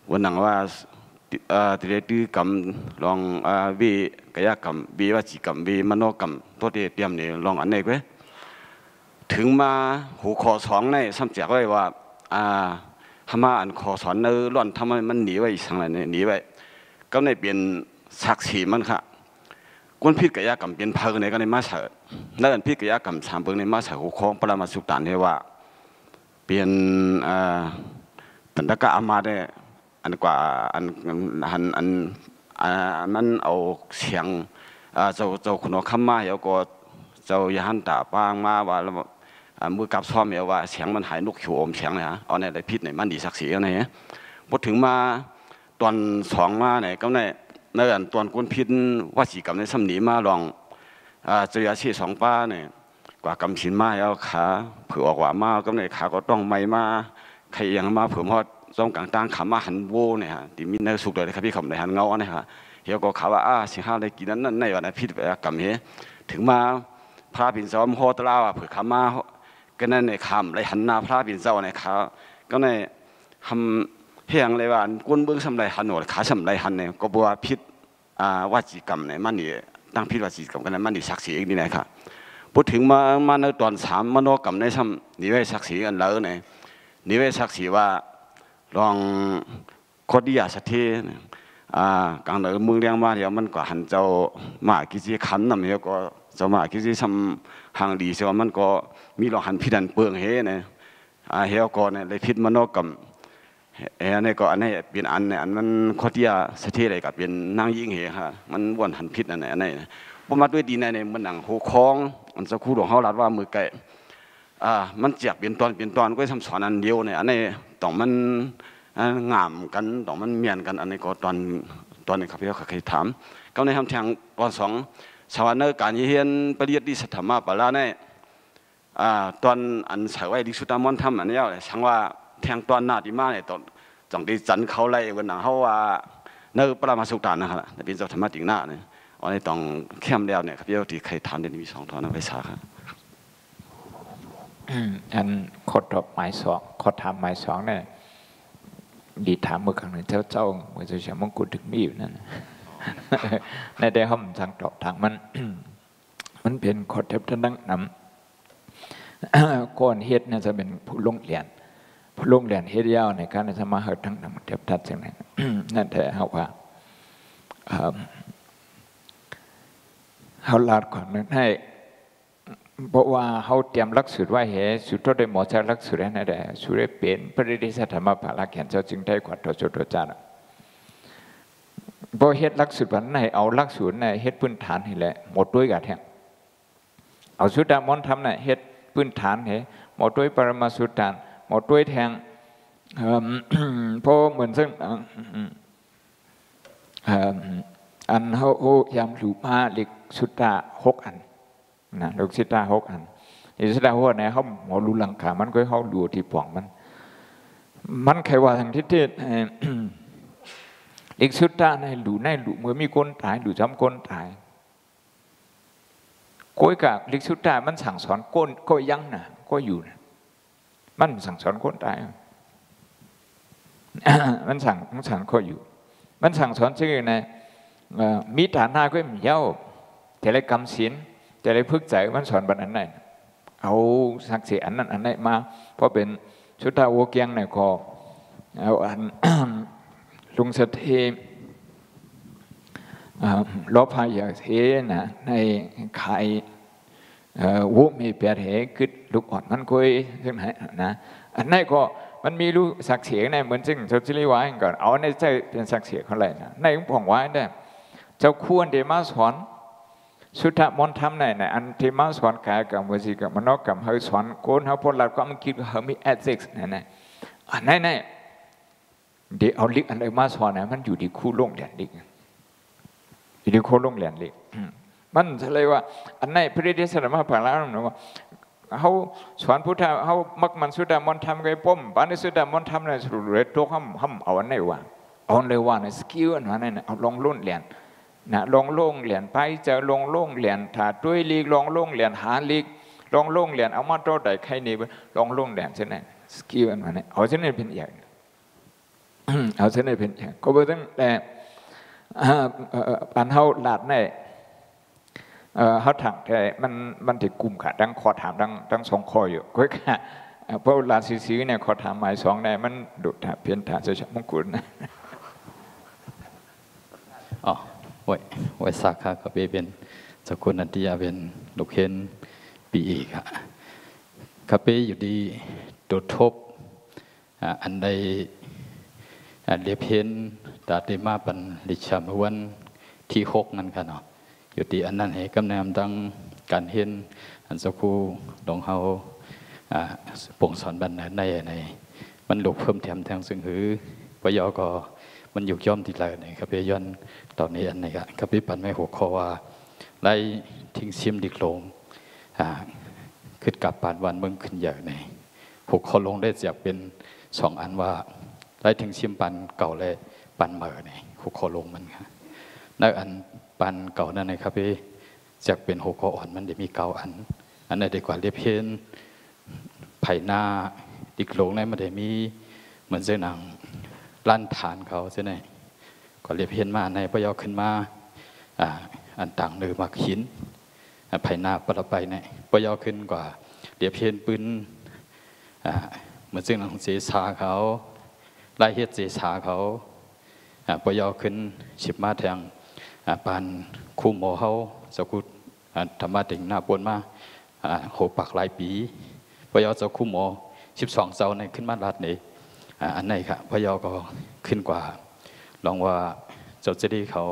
วันหนังว่าติเรตือกำลองเวกายกรรมเววจิกรรมเวมโนกรรมตัวเตรียมเนี่ยลองอันไหนไว้ ถึงมาหูคอสองในซ้ำแจกไว้ว่าอ่าธรรมะอันคอสอนเนอร่อนทำไมมันหนีไว้สังไรเนี่ยหนีไว้ก็ในเปลี่ยนศักดิ์ศรีมันค่ะก้นพิษกายกรรมเป็นเพลิงในก็ในมาเถิดนั่นพิษกายกรรมสามเพิงในมาเถิดหูคองปรมาสุตานเทว่า เปลี่ยนอ่าตันตะกะอามาได้อันกว่าอันอันอันอันนั้นเอาเสียงเจ้าเจ้าคุณคำมาแล้วก็เจ้ายันตาปางมาว่าแล้ว มือกับซ้อมเมียว่าเสียงมันหายนกขิวอมเสียงเลยฮะเอาในไรพิษในมันดีสักสีอะไรเงี้ยพอถึงมาตอนสองมาเนี่ยก็ในในอันตอนกุนพิษว่าสีกับในสำนีมาลองเจียชีสองป้าเนี่ยกว่ากำชินมาแล้วขาเผื่อออกว่ามาก็ในขาก็ต้องไม่มาใครยังมาเผื่อพอจงกลางต่างขามาหันโวเนี่ยฮะที่มีเนื้อสุกเลยครับพี่คำในหันเงาเนี่ยฮะเฮียก็ขาว่าอ่าสิห้าได้กินนั้นนั่นในวันพิษแบบกำเฮถึงมาพระพินซ้อมโฮตลาวเผื่อขามา ก็นั่นในคำเลยหันหน้าพระพินเจ้าในขาก็ในทำเพียงเลยว่ากุนเบื้องสำไรหันหนวดขาสำไรหันเนี่ยก็บัวพิษอ่าวาจิกรรมเนี่ยมันนี่ตั้งพิษวาจิกรรมกันนั้นมันนี่ศักดิ์ศรีนี่นะครับพูดถึงมามาในตอนสามมโนกรรมในซ้ำนี่ไว้ศักดิ์ศรีอันเลิศเนี่ยนี่ไว้ศักดิ์ศรีว่าลองคดียาสถีอ่ากลางเดินมืองเลี้ยงมาเดี๋ยวมันก็หันเจ้ามากิจิขันนำเดียวก็เจ้ามากิจิทำหางดีเสียมันก็ มีหลอกหันพิดันเปลืองเฮเนี่ยอ่าเฮลก่อนเนี่ยเลยพิษมโนกรรมเอ้เนี่ยก็อันนี้เป็นอันเนี่ยอันมันข้อที่สถิอะไรกับเป็นนางยิ่งเหฮะมันวนหันพิษอันไหนอันไหนพอมาด้วยดีในในมันหนังหูคล้องอันสักคู่หลวงเขาลัดว่ามือไก่อ่ามันเจียบเป็นตอนเป็นตอนก็ทำสอนอันเดียวเนี่ยอันนี้ต้องมันงามกันต้องมันเมียนกันอันนี้ก็ตอนตอนนี้ครับพี่เขาเคยถามก็ในทำแทงตอนสองชาวเนอร์การเฮียนปริยัติสัทธรรมะปลาเนี่ย อ่าตอนอันสายไว้ดิสุตามอนทำอันนี้เลยช่างว่าแทงตอนหน้าดีมากเนี่ยตอนจังดีจันเขาไล่วันหนังเขาว่าเนอร์ปรามาสุตานนะครับเป็นเจ้าธรรมะติงหน้าเนี่ยอันนี้ต้องเข้มแล้วเนี่ยครับพี่ที่เคยถามเดี๋ยวนี้มีสองตอนนะไว้สาครับอันขดดอกไม้สองขดทำไม้สองเนี่ยดีถามเมื่อครั้งหนึ่งเจ้าเจ้าเมื่อจะเชื่อมงกุฎถึงมีอยู่นั่นในได้ห้องทางตอบทางมัน มันเป็นขดเทบท่านนั่งนำ ก่อนเฮ็ดเนี่ยจะเป็นผู้ลงเรียนผู้ลงเรียนเฮ็ดยาวในการจะมาเฮ็ดทั้งนำเทบทัดจังนั้นนั่นแต่เขาว่าเขาลาดก่อนนึงให้เพราะว่าเขาเตรียมลักษณะไว้เหสุดท้ายหมอจะลักษณะนั่นแหละสุดเป็นปริดิสธรรมภาลักเห็นเจ้าจึงได้กว่าตัวจุดจานพอเฮ็ดลักษณะไหนเอาลักษณะไหนเฮ็ดพื้นฐานนี่แหละหมดด้วยกันแทงเอาสุดดามอนทำน่ะเฮ็ด พื้นฐานเหหมดด้วยปรมาสุดฐานหมดด้วยแทงเพราะเหมือนซึ่งอันเขายำหลูมาล็กสุดตาหกอันนะลูกศิษย์หกอันอีศิษย์หกเนี่ยเขาหมอรู้ลังขามันก็เขาดูที่ป่องมัน มันใครว่าทางทิศเทศอีกสุดตาในหลูในหลูเมื่อมีคนตายหลูจำคนตาย ก้อยกับลิกสุดตามันสั่งสอนก้นก็ยังนะก็อยู่นะมันสั่งสอนคนตายมันสั่งมันสั่งก็อยู่ มันสั่งสอนชื่อไงมีฐานะก็มีเย้าแต่ละกรรมศีลจะได้พึกใจมันสอนบันอันไหนเอาสักเสียอันนั้นอันไหนมาเพราะเป็นชุดตาวัวเกียงในคอเอาอันลุงสเท ลบพายาเทนะในไข่วุมีเปียเหกึดลูกอ่อนมันคุยซึ่งไหนนะอันนั้นก็มันมีรู้สักเสียงในเหมือนซึ่งเจ้าิริวายก่อนเอาในใจเป็นสักเสียงเขาเลยนะในของไว้ได้เจ้าควรเดมาสอนสุทธมนทำไหนไหนอันที่มาสอนกายกับวิจิกับมโนกับเฮาสอนโกนเฮาพลลัดความคิดเฮามีเอธิกส์ไหนไหนอันไหนไหนเดี๋ยวเอาลิกอันไหนมาสอนไหนมันอยู่ที่คู่ลงเรียนลิกอยู่ที่คู่ลงเรียนลิก มันเลยว่าอันไหนพระเดชสรมาผ่าล้วนะว่าเขาสอนพุทธะเขามักมันสุดามนทำไงป้มปานนี้สุดามนทำในสุดเลยตัวห้ำห้ำเอาอันไหนว่าเอาอันไหนว่าในสกิลอันนั้นเอาลงรุ่นเรียนนะลงโล่งเหรียญไปจะลงโล่งเหรียญถาด้วยลีกลงโล่งเหรียญหาลีกลงโล่งเหรียญเอามาโตได้ใครนี่ลงโล่งเหรียญเช่นนั้นสกิลอันนั้นเอาเช่นนั้นเป็นอย่างเอาเช่นนั้นเป็นอย่างก็เพิ่งแต่ ปันเฮาหลาดในเขาถังแต่มันมันถึงกลุ่มขาดังคอถามดังดังสองคออยู่ก็ค่ะเพราะลาซีซีเนี่ยคอถามหมายสองในมันดุถาเพียนถาจะชมงกุฎนะอ๋อไว้ไว้สักค่ะก็เป็นสกุลนันทิยาเป็นลูกเห็นปีอีกคาเปอยู่ดีโดดทบอันใดเลียเพน ตาเตมาปันลิชามวันที่หกนั่นค่ะเนาะอยู่ดีอันนั้นให้กำเนิดดังการเห็นอันสักูดองเฮาปงสอนบันในในมันหลกเพิ่มแถมแทงซึ่งหือปยอก็มันอยู่ย่อมทีไรเนี่ยครับย้อนตอนนี้อันนี้ครับพี่ปันไม่หัวข้อว่าไล่ทิ้งเสียมดิกลงขึ้นกับปานวันเมืองขึ้นใหญ่ในหัวข้อลงได้จากเป็นสองอันว่าไล่ทิ้งเสียมปันเก่าเลย ปันเมื่อในหัวข้อลงมันครับนักอันปันเก่านั่นนะครับพี่จากเป็นหัวข้ออ่อนมันจะมีเก่าอันอันนั้นดีกว่าเรียบเพี้ยนไผ่หน้าดิกลงในมันจะมีเหมือนเส้นหนังลั่นฐานเขาเส้นไหนก็เรียบเห็นมาในพยอขึ้นมาอันต่างเนื้อมักหินภายนาปรไปเนี่ยพยอขึ้นกว่าเรียบเห็นปืนเหมือนซึ่งของเสษาเขาไล่เฮ็ดเสษาเขา พยอขึ้นชิบมาแทงปานคู่หมอเขาสกุลธรรมะติงหน้าปวนมาโหปักหลายปีพยอจะคู่หมอสิบสองเสาในขึ้นมาลัดนี้อันไหนครับพยอก็ขึ้นกว่า ลองว่าเจ้าจะดีเขา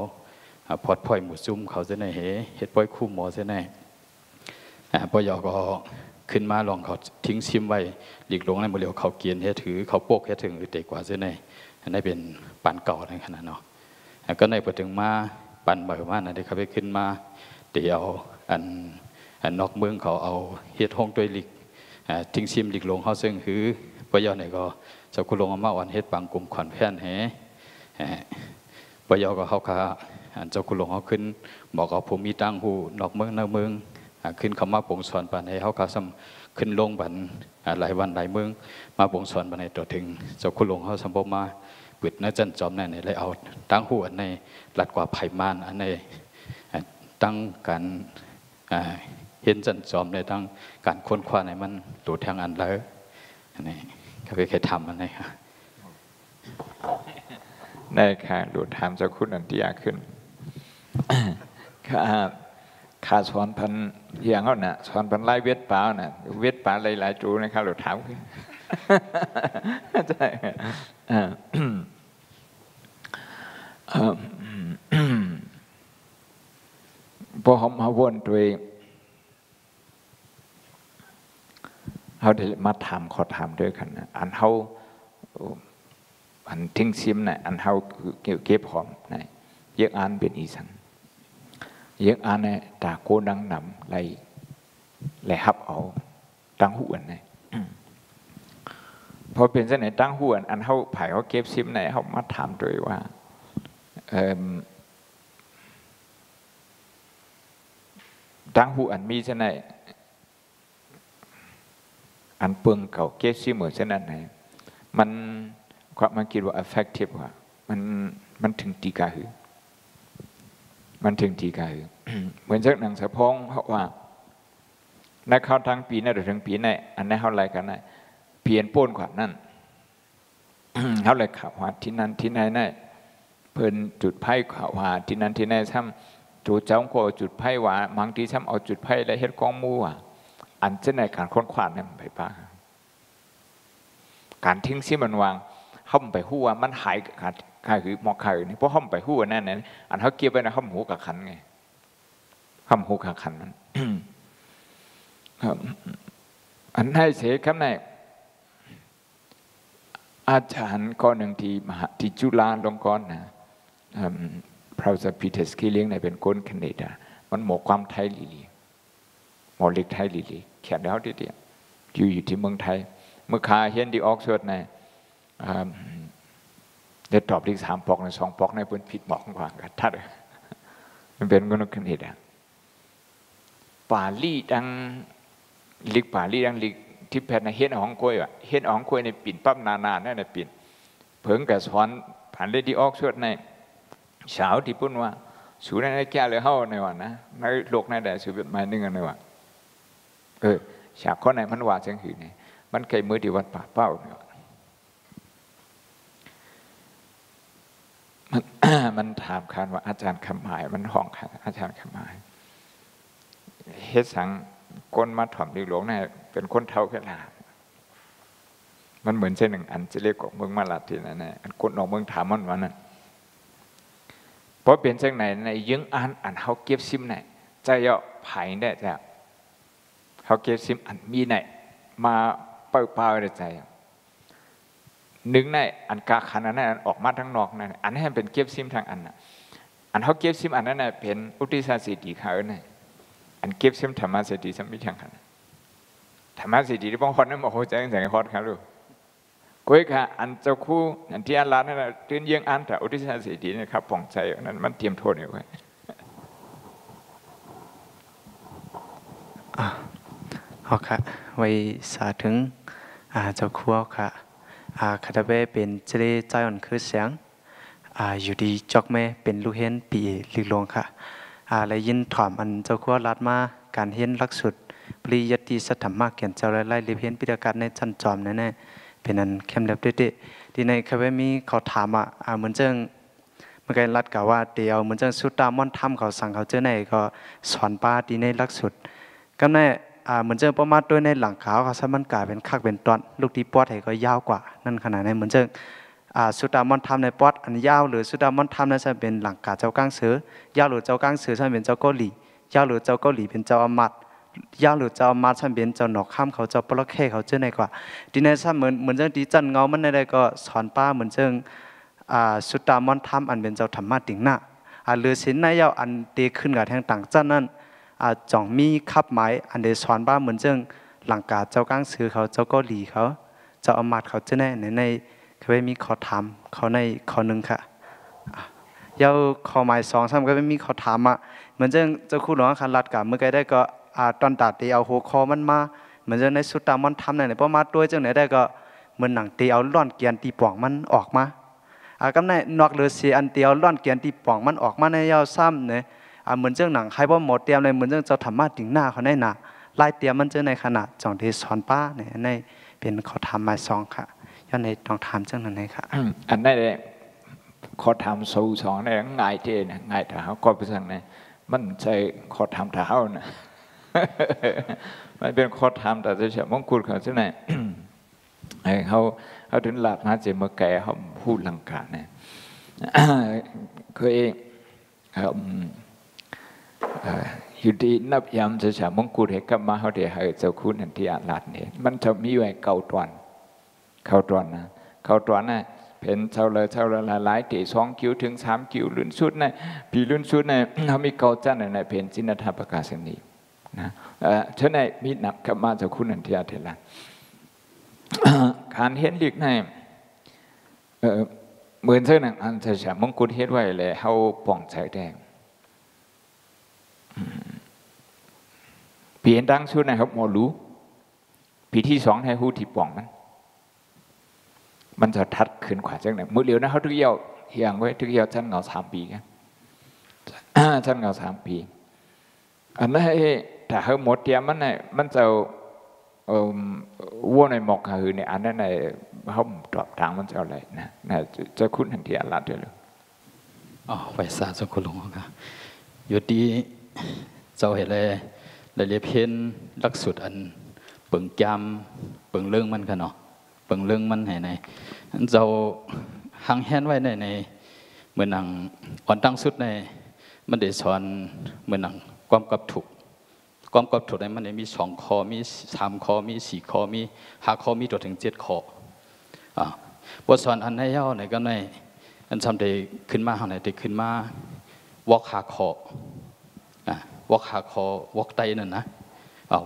พอดพ่อยหมูซุ่มเขาจะไหนเหเฮ็ดป้อยคู่หมอจะไหนพยอก็ขึ้นมาลองเขาทิ้งซิมไว้หลีกลงในบริเวเขาเกียนเฮ็ดถือเขาโปกเฮ็ดถึงหรือเตกว่าจะไหนอันนี้เป็น ปันเก่าในขนาดเนาะก็ในพอถึงมาปันเบิกมานะที่เขาไปขึ้นมาเดี๋ยวอันอันนอกเมืองเขาเอาเฮ็ดห้องด้วยหลีกทิ้งซิมหลีกลงเขาซึ่งคือพยอเนี่ยก็จะคุณลงอามาวันเฮ็ดปังกลุ่มขวัญแผ่นแหปยอก็เขาค่ะเจ้าคุณหลวงเขาขึ้น บอกเอาผมมีตังหูนอกเมืองนอกเมืองขึ้นคำมาปงสอนปันให้เขาค่ะซ้ำขึ้นลงบันหลายวันหลายเมือง มาปงสอนปันในตัวถึงเจ้าคุณหลวงเขาสัมบมา ปิดเนื้อจันจอมในในเลยเอาตั้งหูอันในรัดกว่าไผ่มานอันในตั้งการเห็นจันจอมในตั้งการค้นคว้าในมันตัวทงอันแล้วอันนี้เขาเคยทำอันนี้ค่ะได้ค่ะดูถามเจ้าคุณอันติยากขึ้นข้าข้าสอนพันอย่างเขาน่ะสอนพันไล่เวทป่าน่ะเวทป่าหลายๆจูนะครับเราถามขึ้นใช่ พอเขามาวนด้วยเขาได้มาถามขอถามด้วยกันอันเขาอันทิ้งซิมนะอันเขาเกี่ยวเก็บหอมนะเยอะอันเป็นอีสันเยอะอันเนี่ยตาโกดังนำไรไรฮับเอาตั้งหุ่นนะพอเป็นเส้นไหนตั้งหุ่นอันเขาไผ่เขาเก็บซิมไหนเขามาถามโดยว่า ตั้งหุ่นมีเส้นไหนอันเปิงเก่าเก็บซิมเหมือนเส้นนั้นไหนมันความมันคิดว่า effective ว่ามันมันถึงตีกาหือมันถึงตีกาหือเหมือนจากหนังสะพองเพราะว่าในเข้าทางปีนั่นหรือถึงปีนั่นอันนั้นเขาอะไรกันนะเปลี่ยนป้นขวัญนั่นเขาเลยข่าวว่าที่นั่นที่ไหนนั่น เพิ่นจุดไพ่ขาวาที่นั่นที่ไหนซ้ำจูเจ้าก็จุดไพ่ว่าบางทีซ้ำเอาจุดไพ่แล้วเฮ็ดกองมูอะอันเช่นในการค้นคว้าเนี่ยไปป้าการทิ้งซิมันวางเขาไปหัวมันหายขาดขายคือมอกขายนี่เพราะเขาไปหัวนั่นนั่นอันเขาเกี่ยวไปนะเขาหูกับขันไงเขาหูกับขันมันอันให้เสียครับในอาจารย์ก้อนหนึ่งที่มหาที่จุฬาลงกรณ์นะ พระสัพีเทสกีเลี้ยงในเป็นก้นคณิตามันหมกความไทยลีลีหมอเล็กไทยลีลีแค่แล้วเดียวอยู่อยู่ที่เมืองไทย เมื่อคาเห็นดีออกสวดในเดี๋ยวตอบอีกสามปอกในสองปอกในเป็นผิดบอกกว่ากันทัดมันเป็นกุนกันเหตุป่าลี่ดังลิกป่าลี่ดังลิกที่แผ่นเห็นของกล้วยอะเห็นของกล้วยในปิ่นปั๊บนานๆนั่นในปิ่นเพิงกับสอนผ่านเลดีออกชวดใน เช้าที่พูดว่าสูในแก่เลยเฮาในวันนะในโลกในแดดสูบมาหนึ่งในวันเออฉากข้อไหนมันว่าจังหือเนี่ยมันเคยมือที่วัดป่าเป้าเนี่ยมันถามคันว่าอาจารย์คำหมาย มันห้องคันอาจารย์คำหมายเฮ็ดสังก้นมาถ่อมดีหลวงเนี่ยเป็นคนเท่าขึ้นลามันเหมือนเช่นหนึ่งอันจะเรียกว่าเมืองมาลาทีนั่นนะอันคนออกเมืองถามมันว่านั่น พราะเป็นเช่นไหนในยึงอันอันเขาเก็บซิมไหนใจเยาะไผ่ได้จ้ะเขาเก็บซิมอันมีไหนมาเปิดเปล่าได้ใจหนึ่งในอันกาขันอันนั้นออกมาทั้งนอกนั่นอันนั้นเป็นเก็บซิมทางอันน่ะอันเขาเก็บซิมอันนั้นเป็นอุติสาสิติเขาเนี่ยอันเก็บซิมธรรมะสิติสมิชังขันธรรมะสิติที่บางคนนั้นบอกโหใจแสงฮอดครับลูก ก้อยค่ะอันเจ้าคู่อันที่อันลานนั่นตื่นเยังอันแต่อุติสาสิตินะครับป่องใจนั้นมันเตรียมโทษอยู่ไว้เอาค่ะไว้สาถึงเจ้าคู่ค่ะอาคาตาเบเป็นเจเลใจอ่อนคือเสียงอาอยู่ดีจอกแม่เป็นลูกเห็นปีลิลวงค่ะอาและยินถอมอันเจ้าขั้วรัดมาการเห็นลักสุดปริยติสัทธรรมะเขียนเจ้าไล่ลิเห็นปิฎกาศในจันจอมแน่ๆ เป็นอันเข้มเล็บเด็ดๆที่ในคาเวมีเขาถามอะเหมือนเจ้งเมื่อกี้รัดกล่าวว่าเดียวเหมือนเจ้งสุดตามอนทำเขาสั่งเขาเจอในก็สอนป้าดีในลักสุดก็แน่อ่าเหมือนเจอประมาณตัวยในหลังขาวครับมันกลายเป็นคักเป็นตอน ลูกที่ปอดให้ก็ยาวกว่า นั่นขนาดนั้นเหมือนเจออ่าสุดามอนทำในปอดอันยาวหรือสุดามอนทำนั้นจะเป็นหลังกาเจ้าก้างเสือยาวหรือเจ้าก้างเสือจะเป็นเจ้าเกาหลียาวหรือเจ้าเกาหลีเป็นเจ้าอมัด ยาหรือเจ้าอมัดจะเป็นเจ้าหนอกข้ามเขาเจ้าปลอกแค่เขาเจอในกว่าดีในซะเหมือนเหมือนเจ้าดีจันเงามันในใดก็สอนป้าเหมือนเจ้าอ่าสุดามอนทำอันเป็นเจ้าธรรมะติงหน้าอ่าหรือสินในยาอันเตขึ้นกับแทงต่างจันนั้นอาจ่องมีคับหมายอันเดสอนบ้าเหมือนเจ้งหลังกาเจ้าก้างซื้อเขาเจ้าก็หลีเขาเจ้าอมาตเขาเจะแน่ในในเขาไม่มีขอถามเขาในขอหนึ่งค่ะยาวขอหมายสองซ้ำก็ไม่มีขอถามอะเหมือนเจ้งเจ้าคู่หลวงคันรัดกับเมื่อไกได้ก็ ตอนตัดตีเอาหัวคอมันมาเหมือนเจ้งในสุดตามันทำในเพระมาตัวเจ้าไหนได้ก็เหมือนหนังตีเอาล่อนเกียนตีป่องมันออกมาอากำในนอกเรือเสียอันเตียวล่อนเกียนตีป่องมันออกมาในยาวซ้ำเนี่ยอ่าเหมือนเจ้าหนังใครว่าหมดเตรียมเลยเหมือนเจ้าจะทำมาถึงหน้าเขาในหนาไล่เตรียมมันเจ้าในขนาดจ่องที่สอนป้าเนี่ยในเป็นเขาทำมาซองค่ะย้อนในต้องถามเจ้านั้นเลยค่ะอันนั้นเลยขอทำสูสองเนี่ยง่ายเจนง่ายแต่เขาก็ไปสั่งเนี่ยมันใช่ขอทำเท้านะ มันเป็นข้อทำแต่จะเฉมงกุฎเขาใช่ไหมเขาเขาถึงหลักนะเจมาแก่เขาพูดลังกาเนี่ยเคยอยู่ดีนับยำจะฉามงกุฎให้กับมาเขาเดี๋ยวเจ้าคุณนันที่อาลัดเนี่ยมันจะมีไว้เก่าตวนเก่าตวนนะเก่าตวนนะเป็นเท่าเลยเท่าเลยหลายตีสองคิวถึงสามคิวลื่นสุดนะปีลื่นสุดนะเขามีเก่าจันในเป็นจินทาประกาศนี นะเออฉะนั้นมีนับกับมาจ้าคุณนันที่อาเทลันการเห็นเล็กในเออเหมือนเส้นอันจะฉามงกุฎเฮ็ดไว้เลยเขาป่องใจแดงเปลี่ยนดังชุดนะครับหมอรู้ปีที่สองให้หูที่ป่องมันมันจะทัดขึ้นขวาจังไหนมือเดียวนะเขาทุกเยี่ยวเฮียงไว้ทุกเยี่ยวชั้นเงาสามปีกันชั้นเงาสามปี อันนั้น ถ้าเขาหมดเตียมมันเนี่ยมันจะวัวในหมอกหือเนี่ยอันนั้นในเขาตอบทางมันจะอะไรนะนะจะคุ้นทันทีอันละเดียวเลยอ๋อไปสาสกุลงค่ะอยู่ดีเจ้าเห็นเลยเลยเรียเพียนลักสุดอันเปิงจำเปิงเรื่องมันกันเนาะเปิงเรื่องมันให้ในเจ้าหังแฮนไว้ในในเหมือนหนังอ่อนตั้งสุดในมันได้สอนเหมือนหนังความกับถูก ความกับถูกในมันมีสองคอมีสามคอมีสี่คอมีห้าคอมีตัวถึงเจ็ดคออ่าบทสอนอันให้ย่อในก็ในอันทำได้ขึ้นมาหาไหนได้ขึ้นมาวอกหาคอวอกขาคอวอกไตนั่นนะ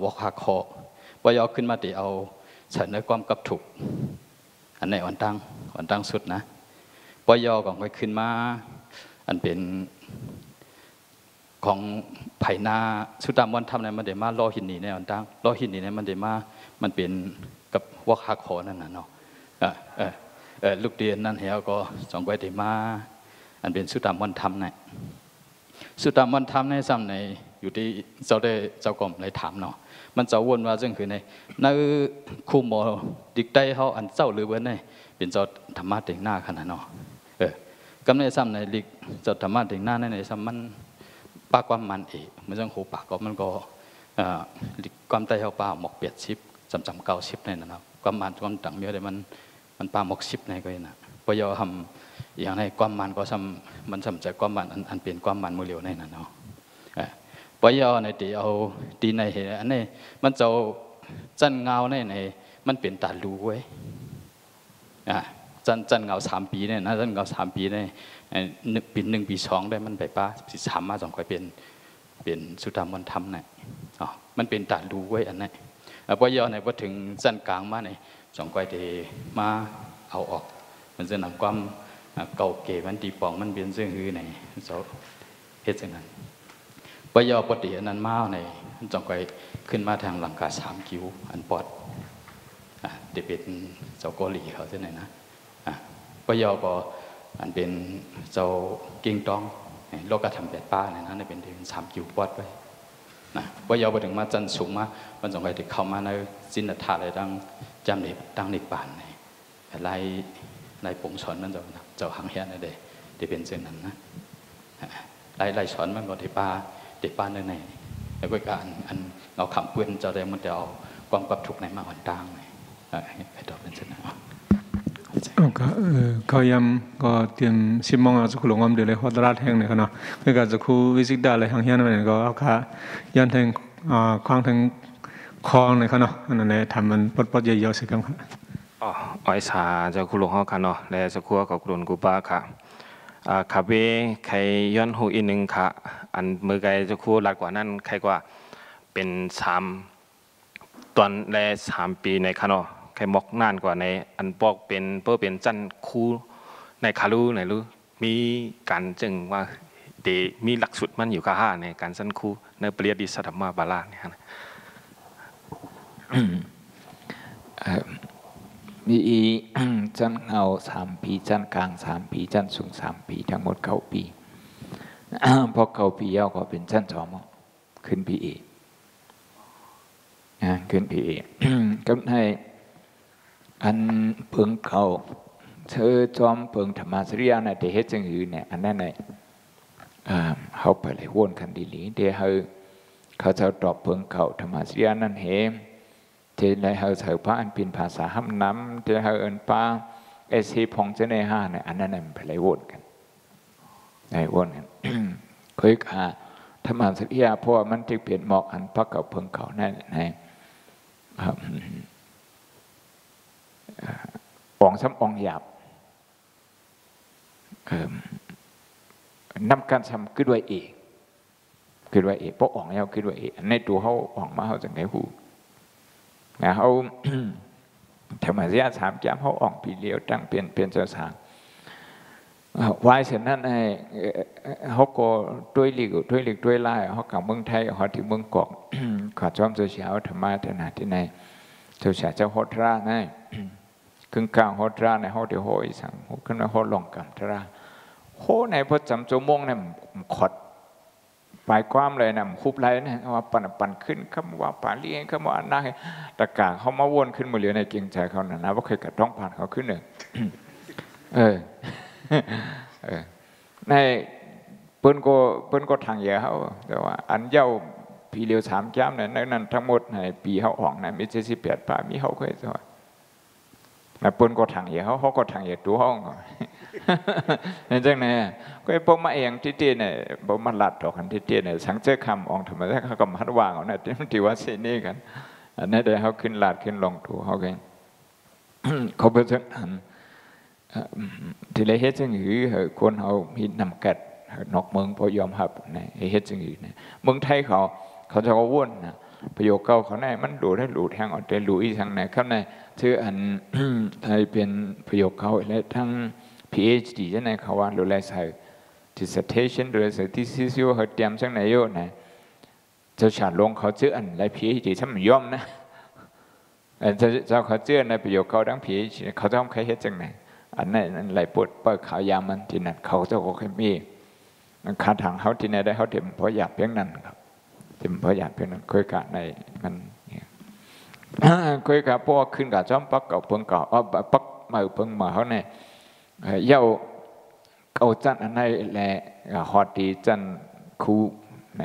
วอกขาคอว่ายอขึ้นมาตีเอาฉันในความกับถูกอันในอ่อนตั้งอ่อนตั้งสุดนะว่ายอก่อนไปขึ้นมา อันเป็น ของไผ่นาสุดามวันทำในมันเดมาล่อหินนี่ในอ่อนตั้งล่อหินนี่ในมันเดมามันเป็นกับวอกขาคอนั่นนะเนาะเออเออลูกเดียนนั่นเหี่ยก็สองไว้เดมาอันเป็นสุดามวันทำเนี่ยสุดามวันทำในซ้ำในอยู่ที่เจ้าได้เจ้ากรมเลยถามเนาะมันจะวนว่าจึงคือในนั่นคู่หมอดิกได้เขาอันเจ้าหรือเว้นในเป็นเจ้าธรรมะเด็งหน้าขนาดเนาะเออกำในซ้ำในลิกเจ้าธรรมะเด็งหน้าในในซ้ำมัน ปากความมันเอกมันจังหูปากก็มันก็ความใจเขาปาหมกเปียดชิปจำจำเก้าชิปในนั่นนะความมันความต่างเมียเลยมันมันปาหมกชิปในก็ยังนะพอยอทำอย่างในความมันก็ซ้ำมันซ้ำใจความมันอันเปลี่ยนความมันมือเร็วในนั่นเนาะปยอในตีเอาตีในเหตุอันนี้มันจะจันเงาในในมันเป็นตาลูไว้อะจันจันเงาสามปีเนี่ยนะจันเงาสามปีเนี่ย ปีหนึ่งปีสองได้มันไปป้าสิสามมาสองคอยเป็นเป็นสุธรรมวันทำเนี่ยอ๋อมันเป็นตาลูไว้อันนี้ปยอในพอถึงจันกลางมาในสองคอยเดมาเอาออก มันจะนำความเก่าเก๋มันตีปองมันเป็นเรื่องฮือในเสาเฮ็ดจังนั้นปยอปฏิอันนั้นมาในจงไปขึ้นมาทางหลังกาสามคิวอันปอดเดเป็นเจ้าเกาหลีเขาใช่นไหมนะปยอก็ อันเป็นเจ้ากิ่งตองโลกธรรมแปดป้าเนี่ยนะในเป็นเดือนสามคิวปอดไว้นะปยอไปถึงมาจันสูงมามันจงไปถึงเข้ามาในสินธาอะไรดังจำเนดังในป่านในลายลายปงสอนมันจะเจ้าหังเฮียนเด็ดเป็นเช่นนั้นนะลายลายสอนมันก็ที่ป้าเด็กป้านในแล้วก็การอันเราขับเปื้อนจะได้มันจะเอาความกับทุกในมาหอนตางไงไอ้ตัวเป็นชนะก็เออเขายำก็เตรียมสิบโมงอาจจะคุลงอมเดี๋ยวเลยฮอดราดแห่งเนี่ยเนาะคือก็จะคูวิสิกได้เลยทางเฮียนมันก็เอาค่ะยันถึงอ่าควางถึงคลองเนี่ยเนาะอันนั้นแหละทำมันปดๆเยอะๆสิครับอ๋ออ้อยสาจ้าคุณลงพ่อค่ะเนาะและสักครู่กับคุณกูป้าค่ะอ่าขับเวใครย้อนหูอีกหนึ่งค่ะ อันมือไกลจ้าครู่รัดกว่านั้นใครกว่าเป็นสามตอนและสามปีในค่ะเนาะ ใครมอกนานกว่าในอันปอกเป็นเพื่อเป็นจันคู่ในคารูในรู้มีการจึงว่าเดมีหลักสูตรมันอยู่ค่ะห้าในการสั้นคู่ในเปรียดิสธรรมาบาลาเนี่ยนะมีจันเงาสามปีจันกลางสามปีจันสูงสามปีทั้งหมดเก้าปีพอเก้าปีย่อก็เป็นจันจอมขึ้นปีเอกขึ้นปีเอกก็ให้ อันเพิงเขาเธอจอมเพิงธรรมสริยานะเดเฮจังหือเนี่ยอันนั้นเนี่ยเขาไปเลยวนกันดีหลีเดี๋ยวเขาเขาจะตอบเพิงเขาธรรมสริยานั่นเหม thì lại hơi thở phá anh pin phá xã hâm nắm thì hơi ơn phá cái si phong chế này ha này anh em phải lấy vốn กัน lấy vốn กันคุยค่ะธรรมสักยาเพราะมันจึงเปลี่ยนหมอกอันพักกับเพิ่งเขาในในอ่ องซ้ำองหยาบนำการทำขึ้นด้วยเองขึ้นด้วยเองเพราะอ่องแล้วขึ้นด้วยเองในตัวเขาอ่องมาเขาจะไงหู là hậu thì mà ra sám chám hậu ỏng bị liễu trăng biển biển cho sáng quay sẽ นั่นไอ้เขาก็ด้วยหลีกด้วยหลีกด้วยไล่เขากับเมืองไทยเขาที่เมืองกอกขอจอมโซเชียลธรรมะถนาที่ไหนโซเชียลเจ้าฮตราไง ครึ่งกลางฮอตราในเขาเดียวโหยสั่งขึ้นมาฮอลองกับตราโหในพอจำโจมงเนี่ยขดหมายความเลยนะคุบไรนะว่าปันปันขึ้นคำว่าปาเลี้ยงคำว่านาตะกาเขามาวนขึ้นมาเหลือในเกียงใจเขานะนะว่าเคยกัดต้องผ่านเขาขึ้นหนึ่งเออเออในเปิ้นก็เปิ้นก็ทางเยอะเขาแต่ว่า อันเย้าปีเลียวสามจ้ำเนี่ยนั้นทั้งหมดในปีเขาออกนมีเจ็ดสิบแปดป่ามีเขาเคยสว่านะเปิ้นก็ทางเหยเขาเขาก็ทางเหยตัวห้องเห็นจังไงก็ไอ้พวกมาเองที่เตี้ยเนี่ยพวกมาหลัดดอกกันที่เตี้ยเนี่ยสังเจคำองธรรมะเขาก็มัดวางเอาเนี่ยที่ว่าเสนี่กันอันนี้เดี๋ยวเขาขึ้นหลัดขึ้นลงถูเขาเองเขาไปถึงอันที่ไรเฮ็ดจังหือคนเขามีนำกัดนอกเมืองพอยอมหับเนี่ยเฮ็ดจังหือเนี่ยเมืองไทยเขาเขาจะว่าว่นนะประโยคเก่าเขาแน่มันดูได้หลูแทงออกแต่หลูอีทางไหนครับใน ชื่ออันไทยเป็นประโยคเขาและทั้ง PhD จะในเขาว่ารู้แลใส่ dissertation หรือใส่ thesis อยู่เขาเตรียมจังไหนอยู่นะจะฉาดลงเขาชื่ออันไร PhD ถ้ามันย่อมนะจะจะเขาเชื่อในประโยคเขาทั้ง PhD เขาต้องใครเฮ็ดจังไหนอันนั้นอันไรปวดเปิดขาวยามันที่นั่นเขาจะก็แค่มีคาถางเขาที่ไหนได้เขาเต็มเพราะอยากเพียงนั้นครับเต็มเพราะอยากเพียงนั้นคุยกันในมัน คุยกับพวกขึ้นกับจอมปักกับเพิ่งกับอ๋อปักมาเพิ่งมาเขาเนี่ยเย้าเอาจันอันไหนแหละฮอดีจันคูไหน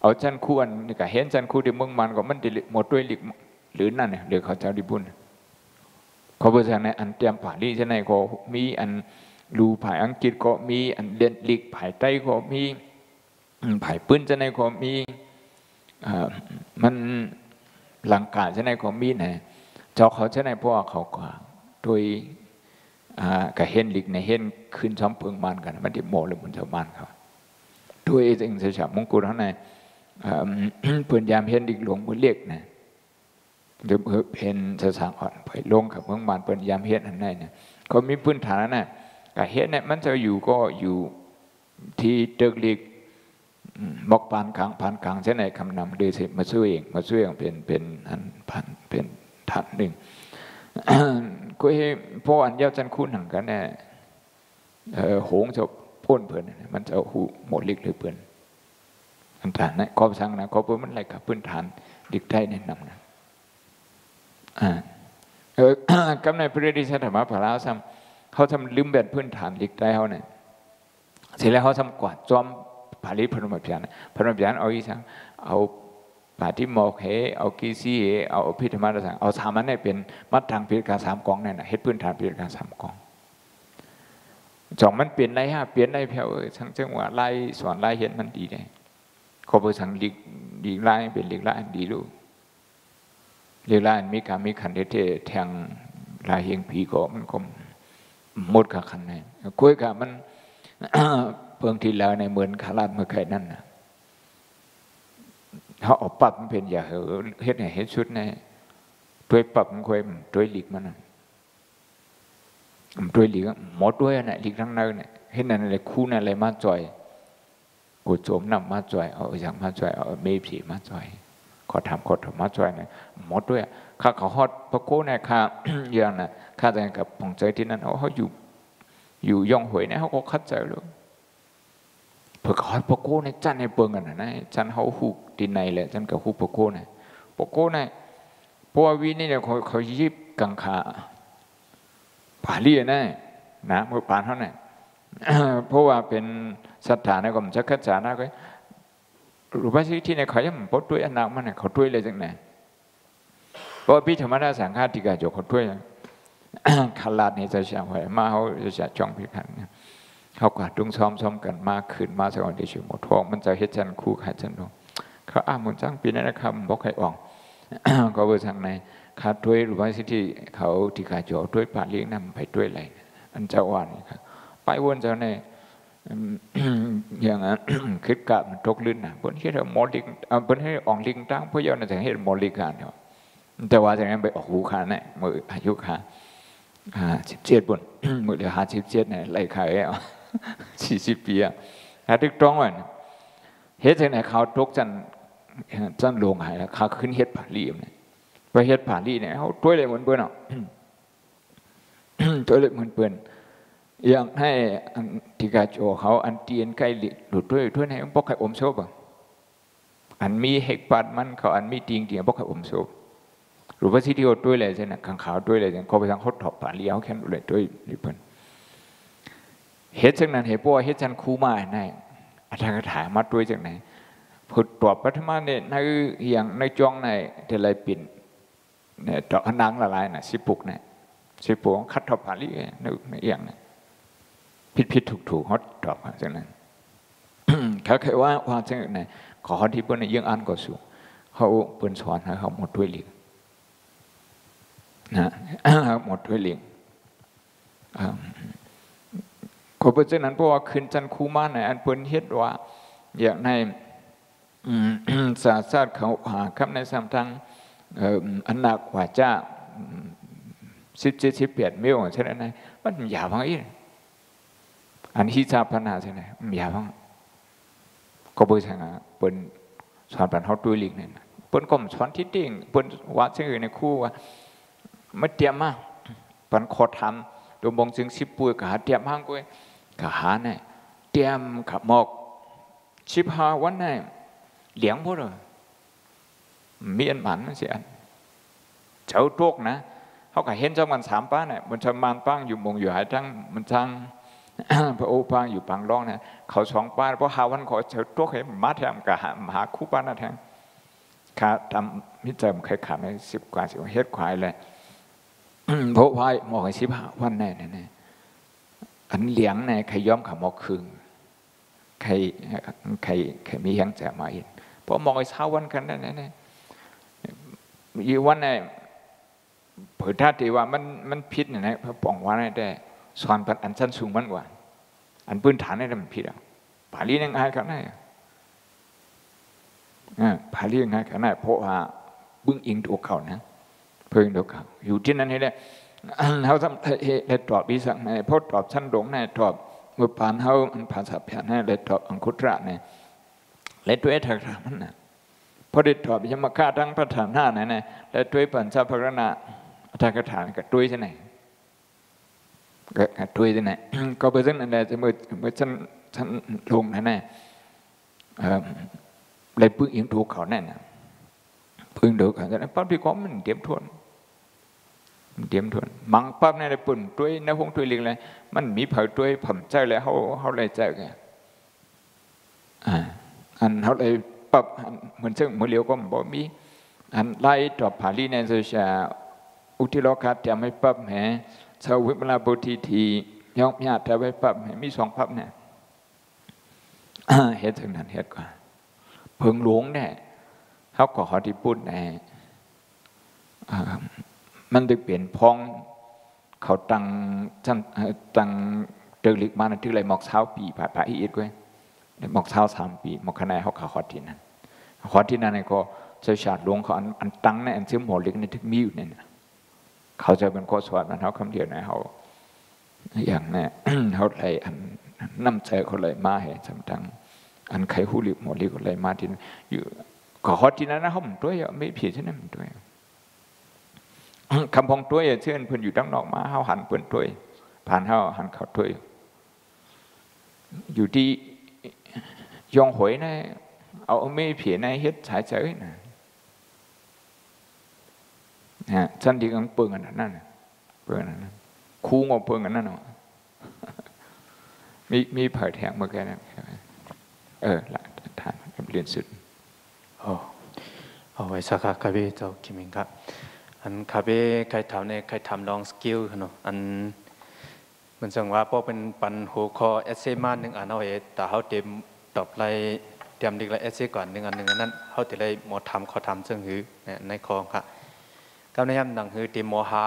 เอาจันคูอันนี่ก็เห็นจันคูที่เมืองมันก็มันดิหมดด้วยหลิกหรือนั่นเนี่ยหรือเขาเจ้าดิบุญเขาบอกว่าในอันเตรียมผ่าลีใช่ไหมก็มีอันรูผ่ายอังกฤษก็มีอันเดนลิกผ่ายไต้ก็มีผ่ายปืนใช่ไหมก็มีมัน หลังกาช่ไหมก็มีเนี่ยเจ้าเขาช่ไหมเพราะว่าเขาก็โดยกับเห็นลิกในเห็นขึ้นช้อมเพิงมันกันมันที่โมเลยมันชาวบ้านเขาด้วยสิ่งเสียมงกุฎเขาในเพื่อนยามเห็นลิกหลวงมือเรียกนะหรือเห็นสสางอ่อนไปลงกับเมืองบานเพื่อนยามเห็นอันไหนเนี่ยเขามีพื้นฐานนั่นนะกับเห็นเนี่ยมันจะอยู่ก็อยู่ที่เติกลิก บอกปานกลางปานกลางเช่นไหนคำนำดือดมาช่วยเองมาช่วยเองเป็นเป็นอันพันเป็นทันหนึ่งก็เห็นพวกอันเย้าจันคู่หนังกันเนี่ยโหงจะพ่นเพื่อนมันจะหูหมดลิกหรือเพื่อนอันฐานนะขอบสังนะขอบเพื่อนมันอะไรกับพื้นฐานดิกได้แนะนำนะอ่าเออกำในพระดิษฐธรรมะพระลาวซ้ำเขาทำลืมแบบพื้นฐานดิกได้เขาเนี่ยเสร็จแล้วเขาทำกวาดจอม ผาลิพนมพยานพนมพยานเอาอีสังเอาป่าที่หมอกเหเอากีซีเหเอาพิธรรมะสังเอาสามันเนี่ยเป็นมัดทางพิจารสามกองเนี่ยนะเฮ็ดพื้นฐานพิจารสามกองจองมันเปลี่ยนได้ฮะเปลี่ยนได้เพียวเออทั้งจังหวะไล่สอนไล่เห็นมันดีได้ขอเพื่อสังลีกลีไล่เป็นลีไล่ดีลูกลีไล่มีการมีขันเทเทแทงลายเฮงผีก็มันก็หมดกับขันไหนคุยกับมัน เพิ่งที่แล้วในเหมือนขาลาดเมื่อไก่นั่นนะเขาออกปรับมันเป็นอย่าเหอเฮ็ดไหนเฮ็ดชุดในด้วยปรับมันคุยด้วยหลีกมันด้วยหลีกหมดด้วยนะหลีกทั้งนั้นเนี่ยเฮ็ดนั่นอะไรคู่นั่นอะไรมาจ่อยกูโจมนำมาจ่อยเอาอย่างมาจ่อยเอาเมผีมาจ่อยขอทำขอทำมาจ่อยนี่ยหมดด้วยข้าเขาฮอดพระโก้เนี่ยข้าอย่างน่ะข้าแต่กับผงใจที่นั่นเขาอยู่อยู่ย่องหวยเนี่ยเขาก็คัดใจเลย เพื่อขอพระโก้เนี่ยจันในเปิงกันนะจันเขาหูดินในเลยจันกับหูพระโก้เนี่ยพระโก้เนี่ยพวาวินี่เนี่ยเขาเขายิบกังขาผาเลียนะนะเมื่อปานเท่านั้นเพราะว่าเป็นสถานก็มันจะขัดจานะก็รูปสิที่ในเขายังปดด้วยอันนักมันเนี่ยเขาด้วยเลยจังไหนเพราะพี่ธรรมดาสังฆาติกาจเขาด้วยขลาดนี่จะเสียหวยมาเขาจะจ้องพิขัน เขากาดุงซ้อมซ้อมกันมากขึ้นมาสักวันที่ชิมหมดทองมันจะเฮ็ดจันคู่ขายจันดงเขาอ้ามุนจ้างปีนั้นนะครับบอกใครอ่อกก็เบอร์ทางในขาดด้วยหรูปสิที่เขาที่กาจด้วยป่าเลี้ยงนำไปด้วยอะไรอันเจ้าว่านี่ครับไปวนเจ้าในอย่างนั้นคิดกะมันตกลื่นนะเพิ่นเฮ็ดหมอลิงเพิ่นให้อ่อกลิงตั้งเพื่อเอาในทางเฮ็ดหมอลิงกันเนาะแต่ว่าจากนั้นไปออกหูขาเนี่ยมืออายุขาห้าสิบเจ็ดบุญมือเหลือห้าสิบเจ็ดเนี่ยไล่ขายเอา สี่สิบปีอะถ้าทึกต้องวันเฮ็ดจากไหนเขาตกจันจันลงหายแล้วเขาขึ้นเฮ็ดผ่าลีมเนี่ยไปเฮ็ดผ่าลีเนี่ยเขาตัวเลยเหมือนเปื่อนเนาะตัวเลยเหมือนเปื่อนอย่างให้ที่กาโจเขาอันเตียนใกล้หลุดด้วยด้วยให้พวกใครอมโซบอันมีเฮกปัดมันเขาอันมีติงเตียงพวกใครอมโซบหรือว่าที่ที่เขาด้วยเลยใช่ไหมขังขาวด้วยเลยเขาไปทางเขาถอบผ่านเลี้ยวแค่นั้นเลยด้วยนี่เพิ่น เฮ็ดจากนั้นเฮ็ดพวเฮ็ดจันคูมาในอาจารย์ถามมาด้วยจากไหนผุดตอบปัทมาเนี่ยในอย่างในจองในเทลายปิ่นเนี่ยดอกนางละลายน่ะสิปุกเนี่ยสิปุกคัดถอบผานเลี้ยนึกเอียงเนี่ยผิดผิดถูกถูกฮอตตอบจากนั้นเขาเคยว่าว่าจากไหนขอที่เปิ้นยังอ่านก็สูงเขาเปิ้นสอนให้เขาหมดด้วยเลี้ยงนะหมดด้วยเลี้ยง ขอเพราะฉะนั้นเพราะว่าคืนจันคูมาในอันเปิ้นเฮ็ดว่าอยางในศาสตร์เขาหาคำในสามทางอันหนักกว่าจ้าสิบเจ็ดสิบแปดมิลใช่ไหมมันยาวมากอีอันที่จะพัฒนาใช่ไหมมีอะไรบ้างก็เบอร์ช่างเปิ้นสอนปันเขาตัวลิงเนี่ยเปิ้นก็สอนที่ดิ่งเปิ้นวัดเชื่อในคู่ว่าไม่เตรียมมาปันขอทำตัวบงจึงสิบปุยกหาเตรียมห้างกุ้ย มีอันหมันเสียเจ้าทุกนะเขาก็เห็นเจ้ามันสามป้าเนี่ยมันจะมันป้างอยู่มงอยู่หายทั้งมันทั้งพระโอป้างอยู่ปังร้องเนี่ยเขาสองป้าเพราะหาวันขอเจอตัวเขามาแทมกับหาคู่ป้านั่นแทงขาทำมิจฉาใครขาดในสิบกว่าสิบเฮ็ดควายเลยพราะว่าหมอกสิบหาวันแน่แน่ อันเหลียงในใครย้อมขาหมอกคืนใครใครใครมีเหียงแจมาอีกเพราะหมอกเช้าวันกันแน่แน่ยี่วันในเผยท่าทีว่ามันมันพิษเนี่ยนะพระปองว่าได้สอนปันอันชั้นสูงมันกว่า อันพื้นฐานนี่มันผิดอะผาลียังไงกันได้ผาลียังไงกันได้เพราะว่าบึ้งอิงตัวเขานะ เพิ่งตัวเขาอยู่ที่นั่นให้ได้ เขาทำให้ตอบวิสังในพอตอบชั้นหลงในตอบมือปานเขามันภาษาเพียนให้เลยตอบอังคุตระเนี่ยเลยตัวเอทักษะมันนะพอได้ตอบยมฆ่าทั้งพระฐานหน้าเนี่ยและตัวปัญจพรณะนาอัตถกถากับตัวใช่ไหมก็ด้วยนี่ไหนก็เพื่อนนั่นแหละจะมือมือฉันฉันลงนั่นแหละเลยพึ่งยิงถูกเขาแน่นะพึ่งดูกเขาแต่ปั๊บที่ก้อมันเตรียมทวน เตรียมทวนมังปั๊บในปุ่นด้วยในห้องด้วยลิงเลยมันมีเผาด้วยผมใจเลยเขาเขาเลยใจกันอ่าอันเขาเลยปั๊บเหมือนซึ่งมือเลียวก็บอกมีอันไล่ตอบผาลีในโซเชียอุทิโลกัดจะไม่ปั๊บแหชาววิมลาบุทีทียองญาติจะไม่ปั๊บแหมีสองปับเนี่ยเหตุถึงนั้นเหตุกว่า เพิงหลวงเนี่ยเขาก็ขอที่พูดใน มันจะเปลี่ยนพองเขาตังจันตังเจอลิกมาในที่ไรหมอกเช้าปีผ่าผ่าอีกเว้ยหมอกเช้าสามปีหมอกคะแนนเขาขาขอที่นั่นขอที่นั่นก็เจ้าชาติหลวงเขาอันตังในอันซื้อหมอเล็กในทึกมีอยู่เนี่ยเขาจะเป็นข้อสวดมันเขาคำเดียวในเขาอย่างนี้เขาเลยอันน้ำใจเขาเลยมาเห็นสำทังอันไขหูลิบหมอลิกเลยมาที่อยู่ขอที่นั้นนะเขาเหมือนตัวไม่ผิดใช่ไหมเหมือนตัว คำพองตัวเชื่อเพื่อนอยู่ตั้งนอกมาเขาหันเพื่อนตัวผ่านเขาหันเขาตัวอยู่ที่ยองหวยนะเอาไม่ผิดนเฮ็ดสายเฉยนะฮะฉันที่กังเปิงอันนั้นเปิงอันนั้นคู่งอเปิงอันนั้นเนาะมีมีเผยแทงเมื่อกี้นะเออละทานเรียนสุดโอ้โอ้ไว้สักครับพี่เจ้าคิมิงครับ อันคาเบใครทำเนี่ยใครทำลองสกิลเนาะอันมันสังว่าพอเป็นปันหัวคอเอเซมาหนึ่งอันเอาเอแต่เขาเต็มตอบไรเตรียมดีกไรเอเซก่อนหนึ่งอันหนึ่งอันนั้นเขาจะได้หมดทำขาทำซึ่งหือในคลองครับก็ในย่ำดังหือเตมโมหา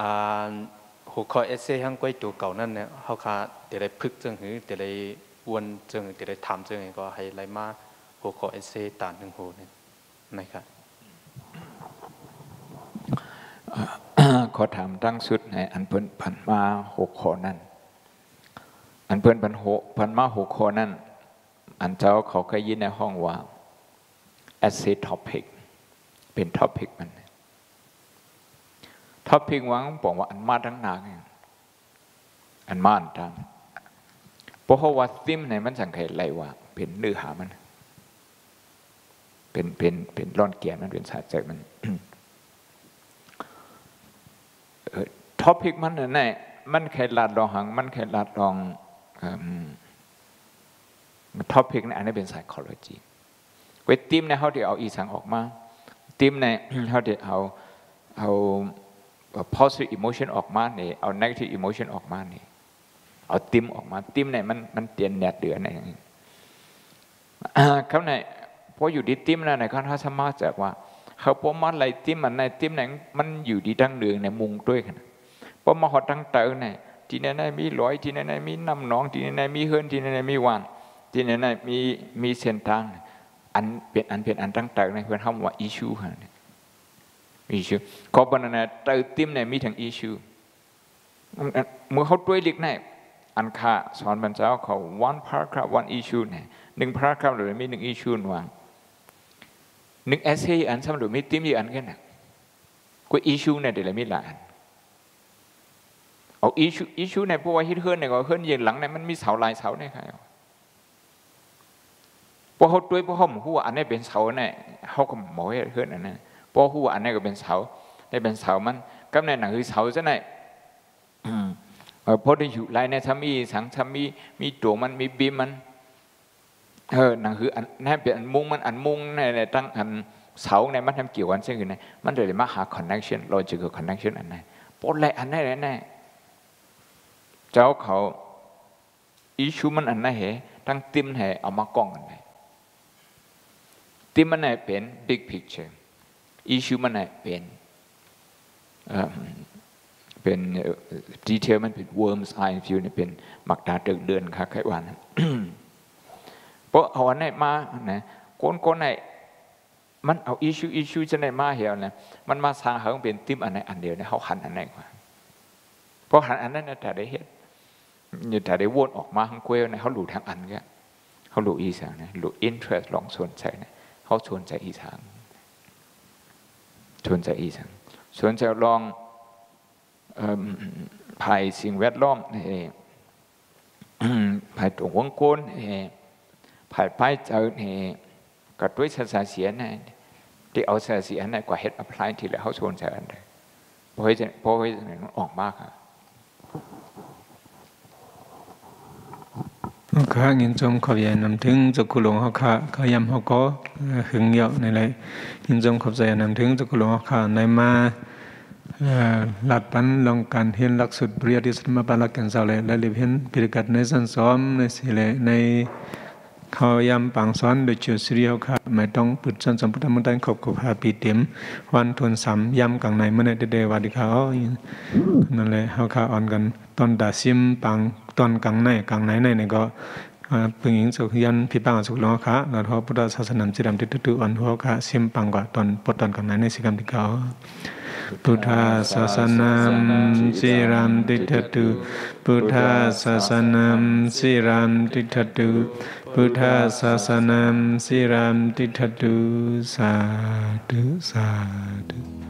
อ่าหัวคอเอเซห้างก้อยตัวเก่านั่นเนี่ยเขาค่ะจะได้พึกซึ่งหือจะได้วนซึ่งจะได้ทำซึ่งก็ให้ไรมาหัวคอเอเซต่านหนึ่งหัวนี่นะครับ ขอถามตั้งสุดในอันเพิ่นพันมาหกข้อนั้น อันเพิ่นพันหกพันมาหกข้อนั้น อันเจ้าเขาเคยยินในห้องว่า essay topic เป็น topic มัน topic วังบอกว่าอันมาทั้งนางอันมาอันทั้งเพราะว่าซิมในมันสังเกตไรว่า เป็นเนื้อหามัน เป็นเป็นเป็นร่อนเกียรมันเป็นสาใจมันท็อปิกมัน เนี่ยมันแค่ลาดรองหังมันแค่ลาดรองท็อปิกในอันนี้เป็น psychology เวทีมในเขาที่เอาอีสังออกมาทีมในเขาที่เอาเอา positive emotion ออกมาเนี่ยเอา negative emotion ออกมาเนี่ยเอาติมออกมาติมเนี่ยมันมันเตียนแนดเดือนเนี่ยเขาในพออยู่ที่ติมนะในเขาสามารถจากว่า เขาพอมาอะไรติมันในติมไหนมันอยู่ดีดังเดืองในมุงด้วยกันพอมาหอดังเตอเนี่ยที่ไหนมีลอยที่ไหนมีน้ำหนองที่ไหนมีเฮือนที่ไหนมีวานที่ไหนมีมีเส้นทางอันเป็นอันเป็นอันตั้งเตอในเพื่อนเขาว่าอิชูฮะอิชูขอบันนะเตอติมเนี่ยมีทั้งอิชูเมื่อเขาด้วยลิกเนี่ยอันค่าสอนบรรเจ้าเขา one paragraph one issue เนี่ยหนึ่ง paragraph หรือมีหนึ่งอิชูนวาฮิ ตเฮิร์นเนี่ยก็เฮิร์นเย็นหลังเนี่ยมันมีเสาลายเสาเนี่ยครับพอเขาด้วยพอเขาหมู่อันนี้เป็นเสาเนี่ยเขาก็หมอเฮิร์นอันนั้นพอหัวอันนี้ก็เป็นเสาได้เป็นเสามันก็ในหนังคือเสาซะไหนพอได้อยู่ลายในทำมีสังทำมีมีตัวมันมีบีมัน เออหนังคืออันนั่นเป็นอันมุ้งมันอันมุ้งในตั้งอันเสาในมันทำเกี่ยวกันเช่นกันไงมันเลยมาหา connection logical connection อันไหนพอแหละอันไหนแน่เจ้าเขาอิชูมันอันไหนเหตั้งติมเหเอามากล้องกันไหนติมมันไหนเป็น big picture อิชูมันไหนเป็นเป็นดีเทลมันเป็น worms eye view เนี่ยเป็นหมักตาเดือดเดือนค่ะไขวัน เพราะเอาอันไหนมานะคนคนไหนมันเอาอิชูอิชูจะไหนมาเหี่ยวนะมันมาสร้างเขาเป็นติมอันไหนอันเดียวเนี่ยเขาหันอันไหนกว่าเพราะหันอันนั้นแต่ได้เห็นนี่แต่ได้วนออกมาข้างเกวเนี่ยเขาหลุดทางอันแกเขาหลุดอีสานนะหลุดอินเทรสลองสนใจเนี่ยเขาสนใจอีสานสนใจอีสานสนใจลองภายสิ่งแวดล้อมเนี่ยภายตัววงกลน ยภายป้ายเจอเนี่ยกับด้วยภาษาเสียเนี่ยที่เอาภาษาเสียเนี่ยกว่าเฮ็ดอัพพลายทีละเขาสนใจอันใดพอให้พอให้ออกมากครับข้าเงินจมขอบใจนำถึงจักุหลงเฮาข้าขายำเฮาก็หึงเยาะในไรเงินจมขอบใจนำถึงจักุหลงเฮาข้าในมาหลัดปันลงการเห็นหลักสุดเรียดิสมาปาลักกันเสาเลยและเรียนพิกัดในสันซ้อมในสิเลใน เขายำปังซ้อนโดยจุดสิริเฮาข้าไม่ต้องปุดสันสัมพุทธมันได้ขบขบหาปีเต็มวันทุนสามยำกลางในเมื่อในเดวาดิเขานั่นแหละเฮาข้าอ่อนกันตอนดาซิมปังตอนกลางในกลางในในนี่ก็ปึงยิงสุขยันพิปังสุขลงค่ะแล้วพอพุทธศาสนาจิรามติตุตุอันหัวค่ะซิมปังกว่าตอนปตอนกลางในในสิกรรมที่เขา พุทธาสนามสิรามติตตุพุทธาสนามสิรามติตตุพุทธาสนามสิรามติตตุสาธุสาธุ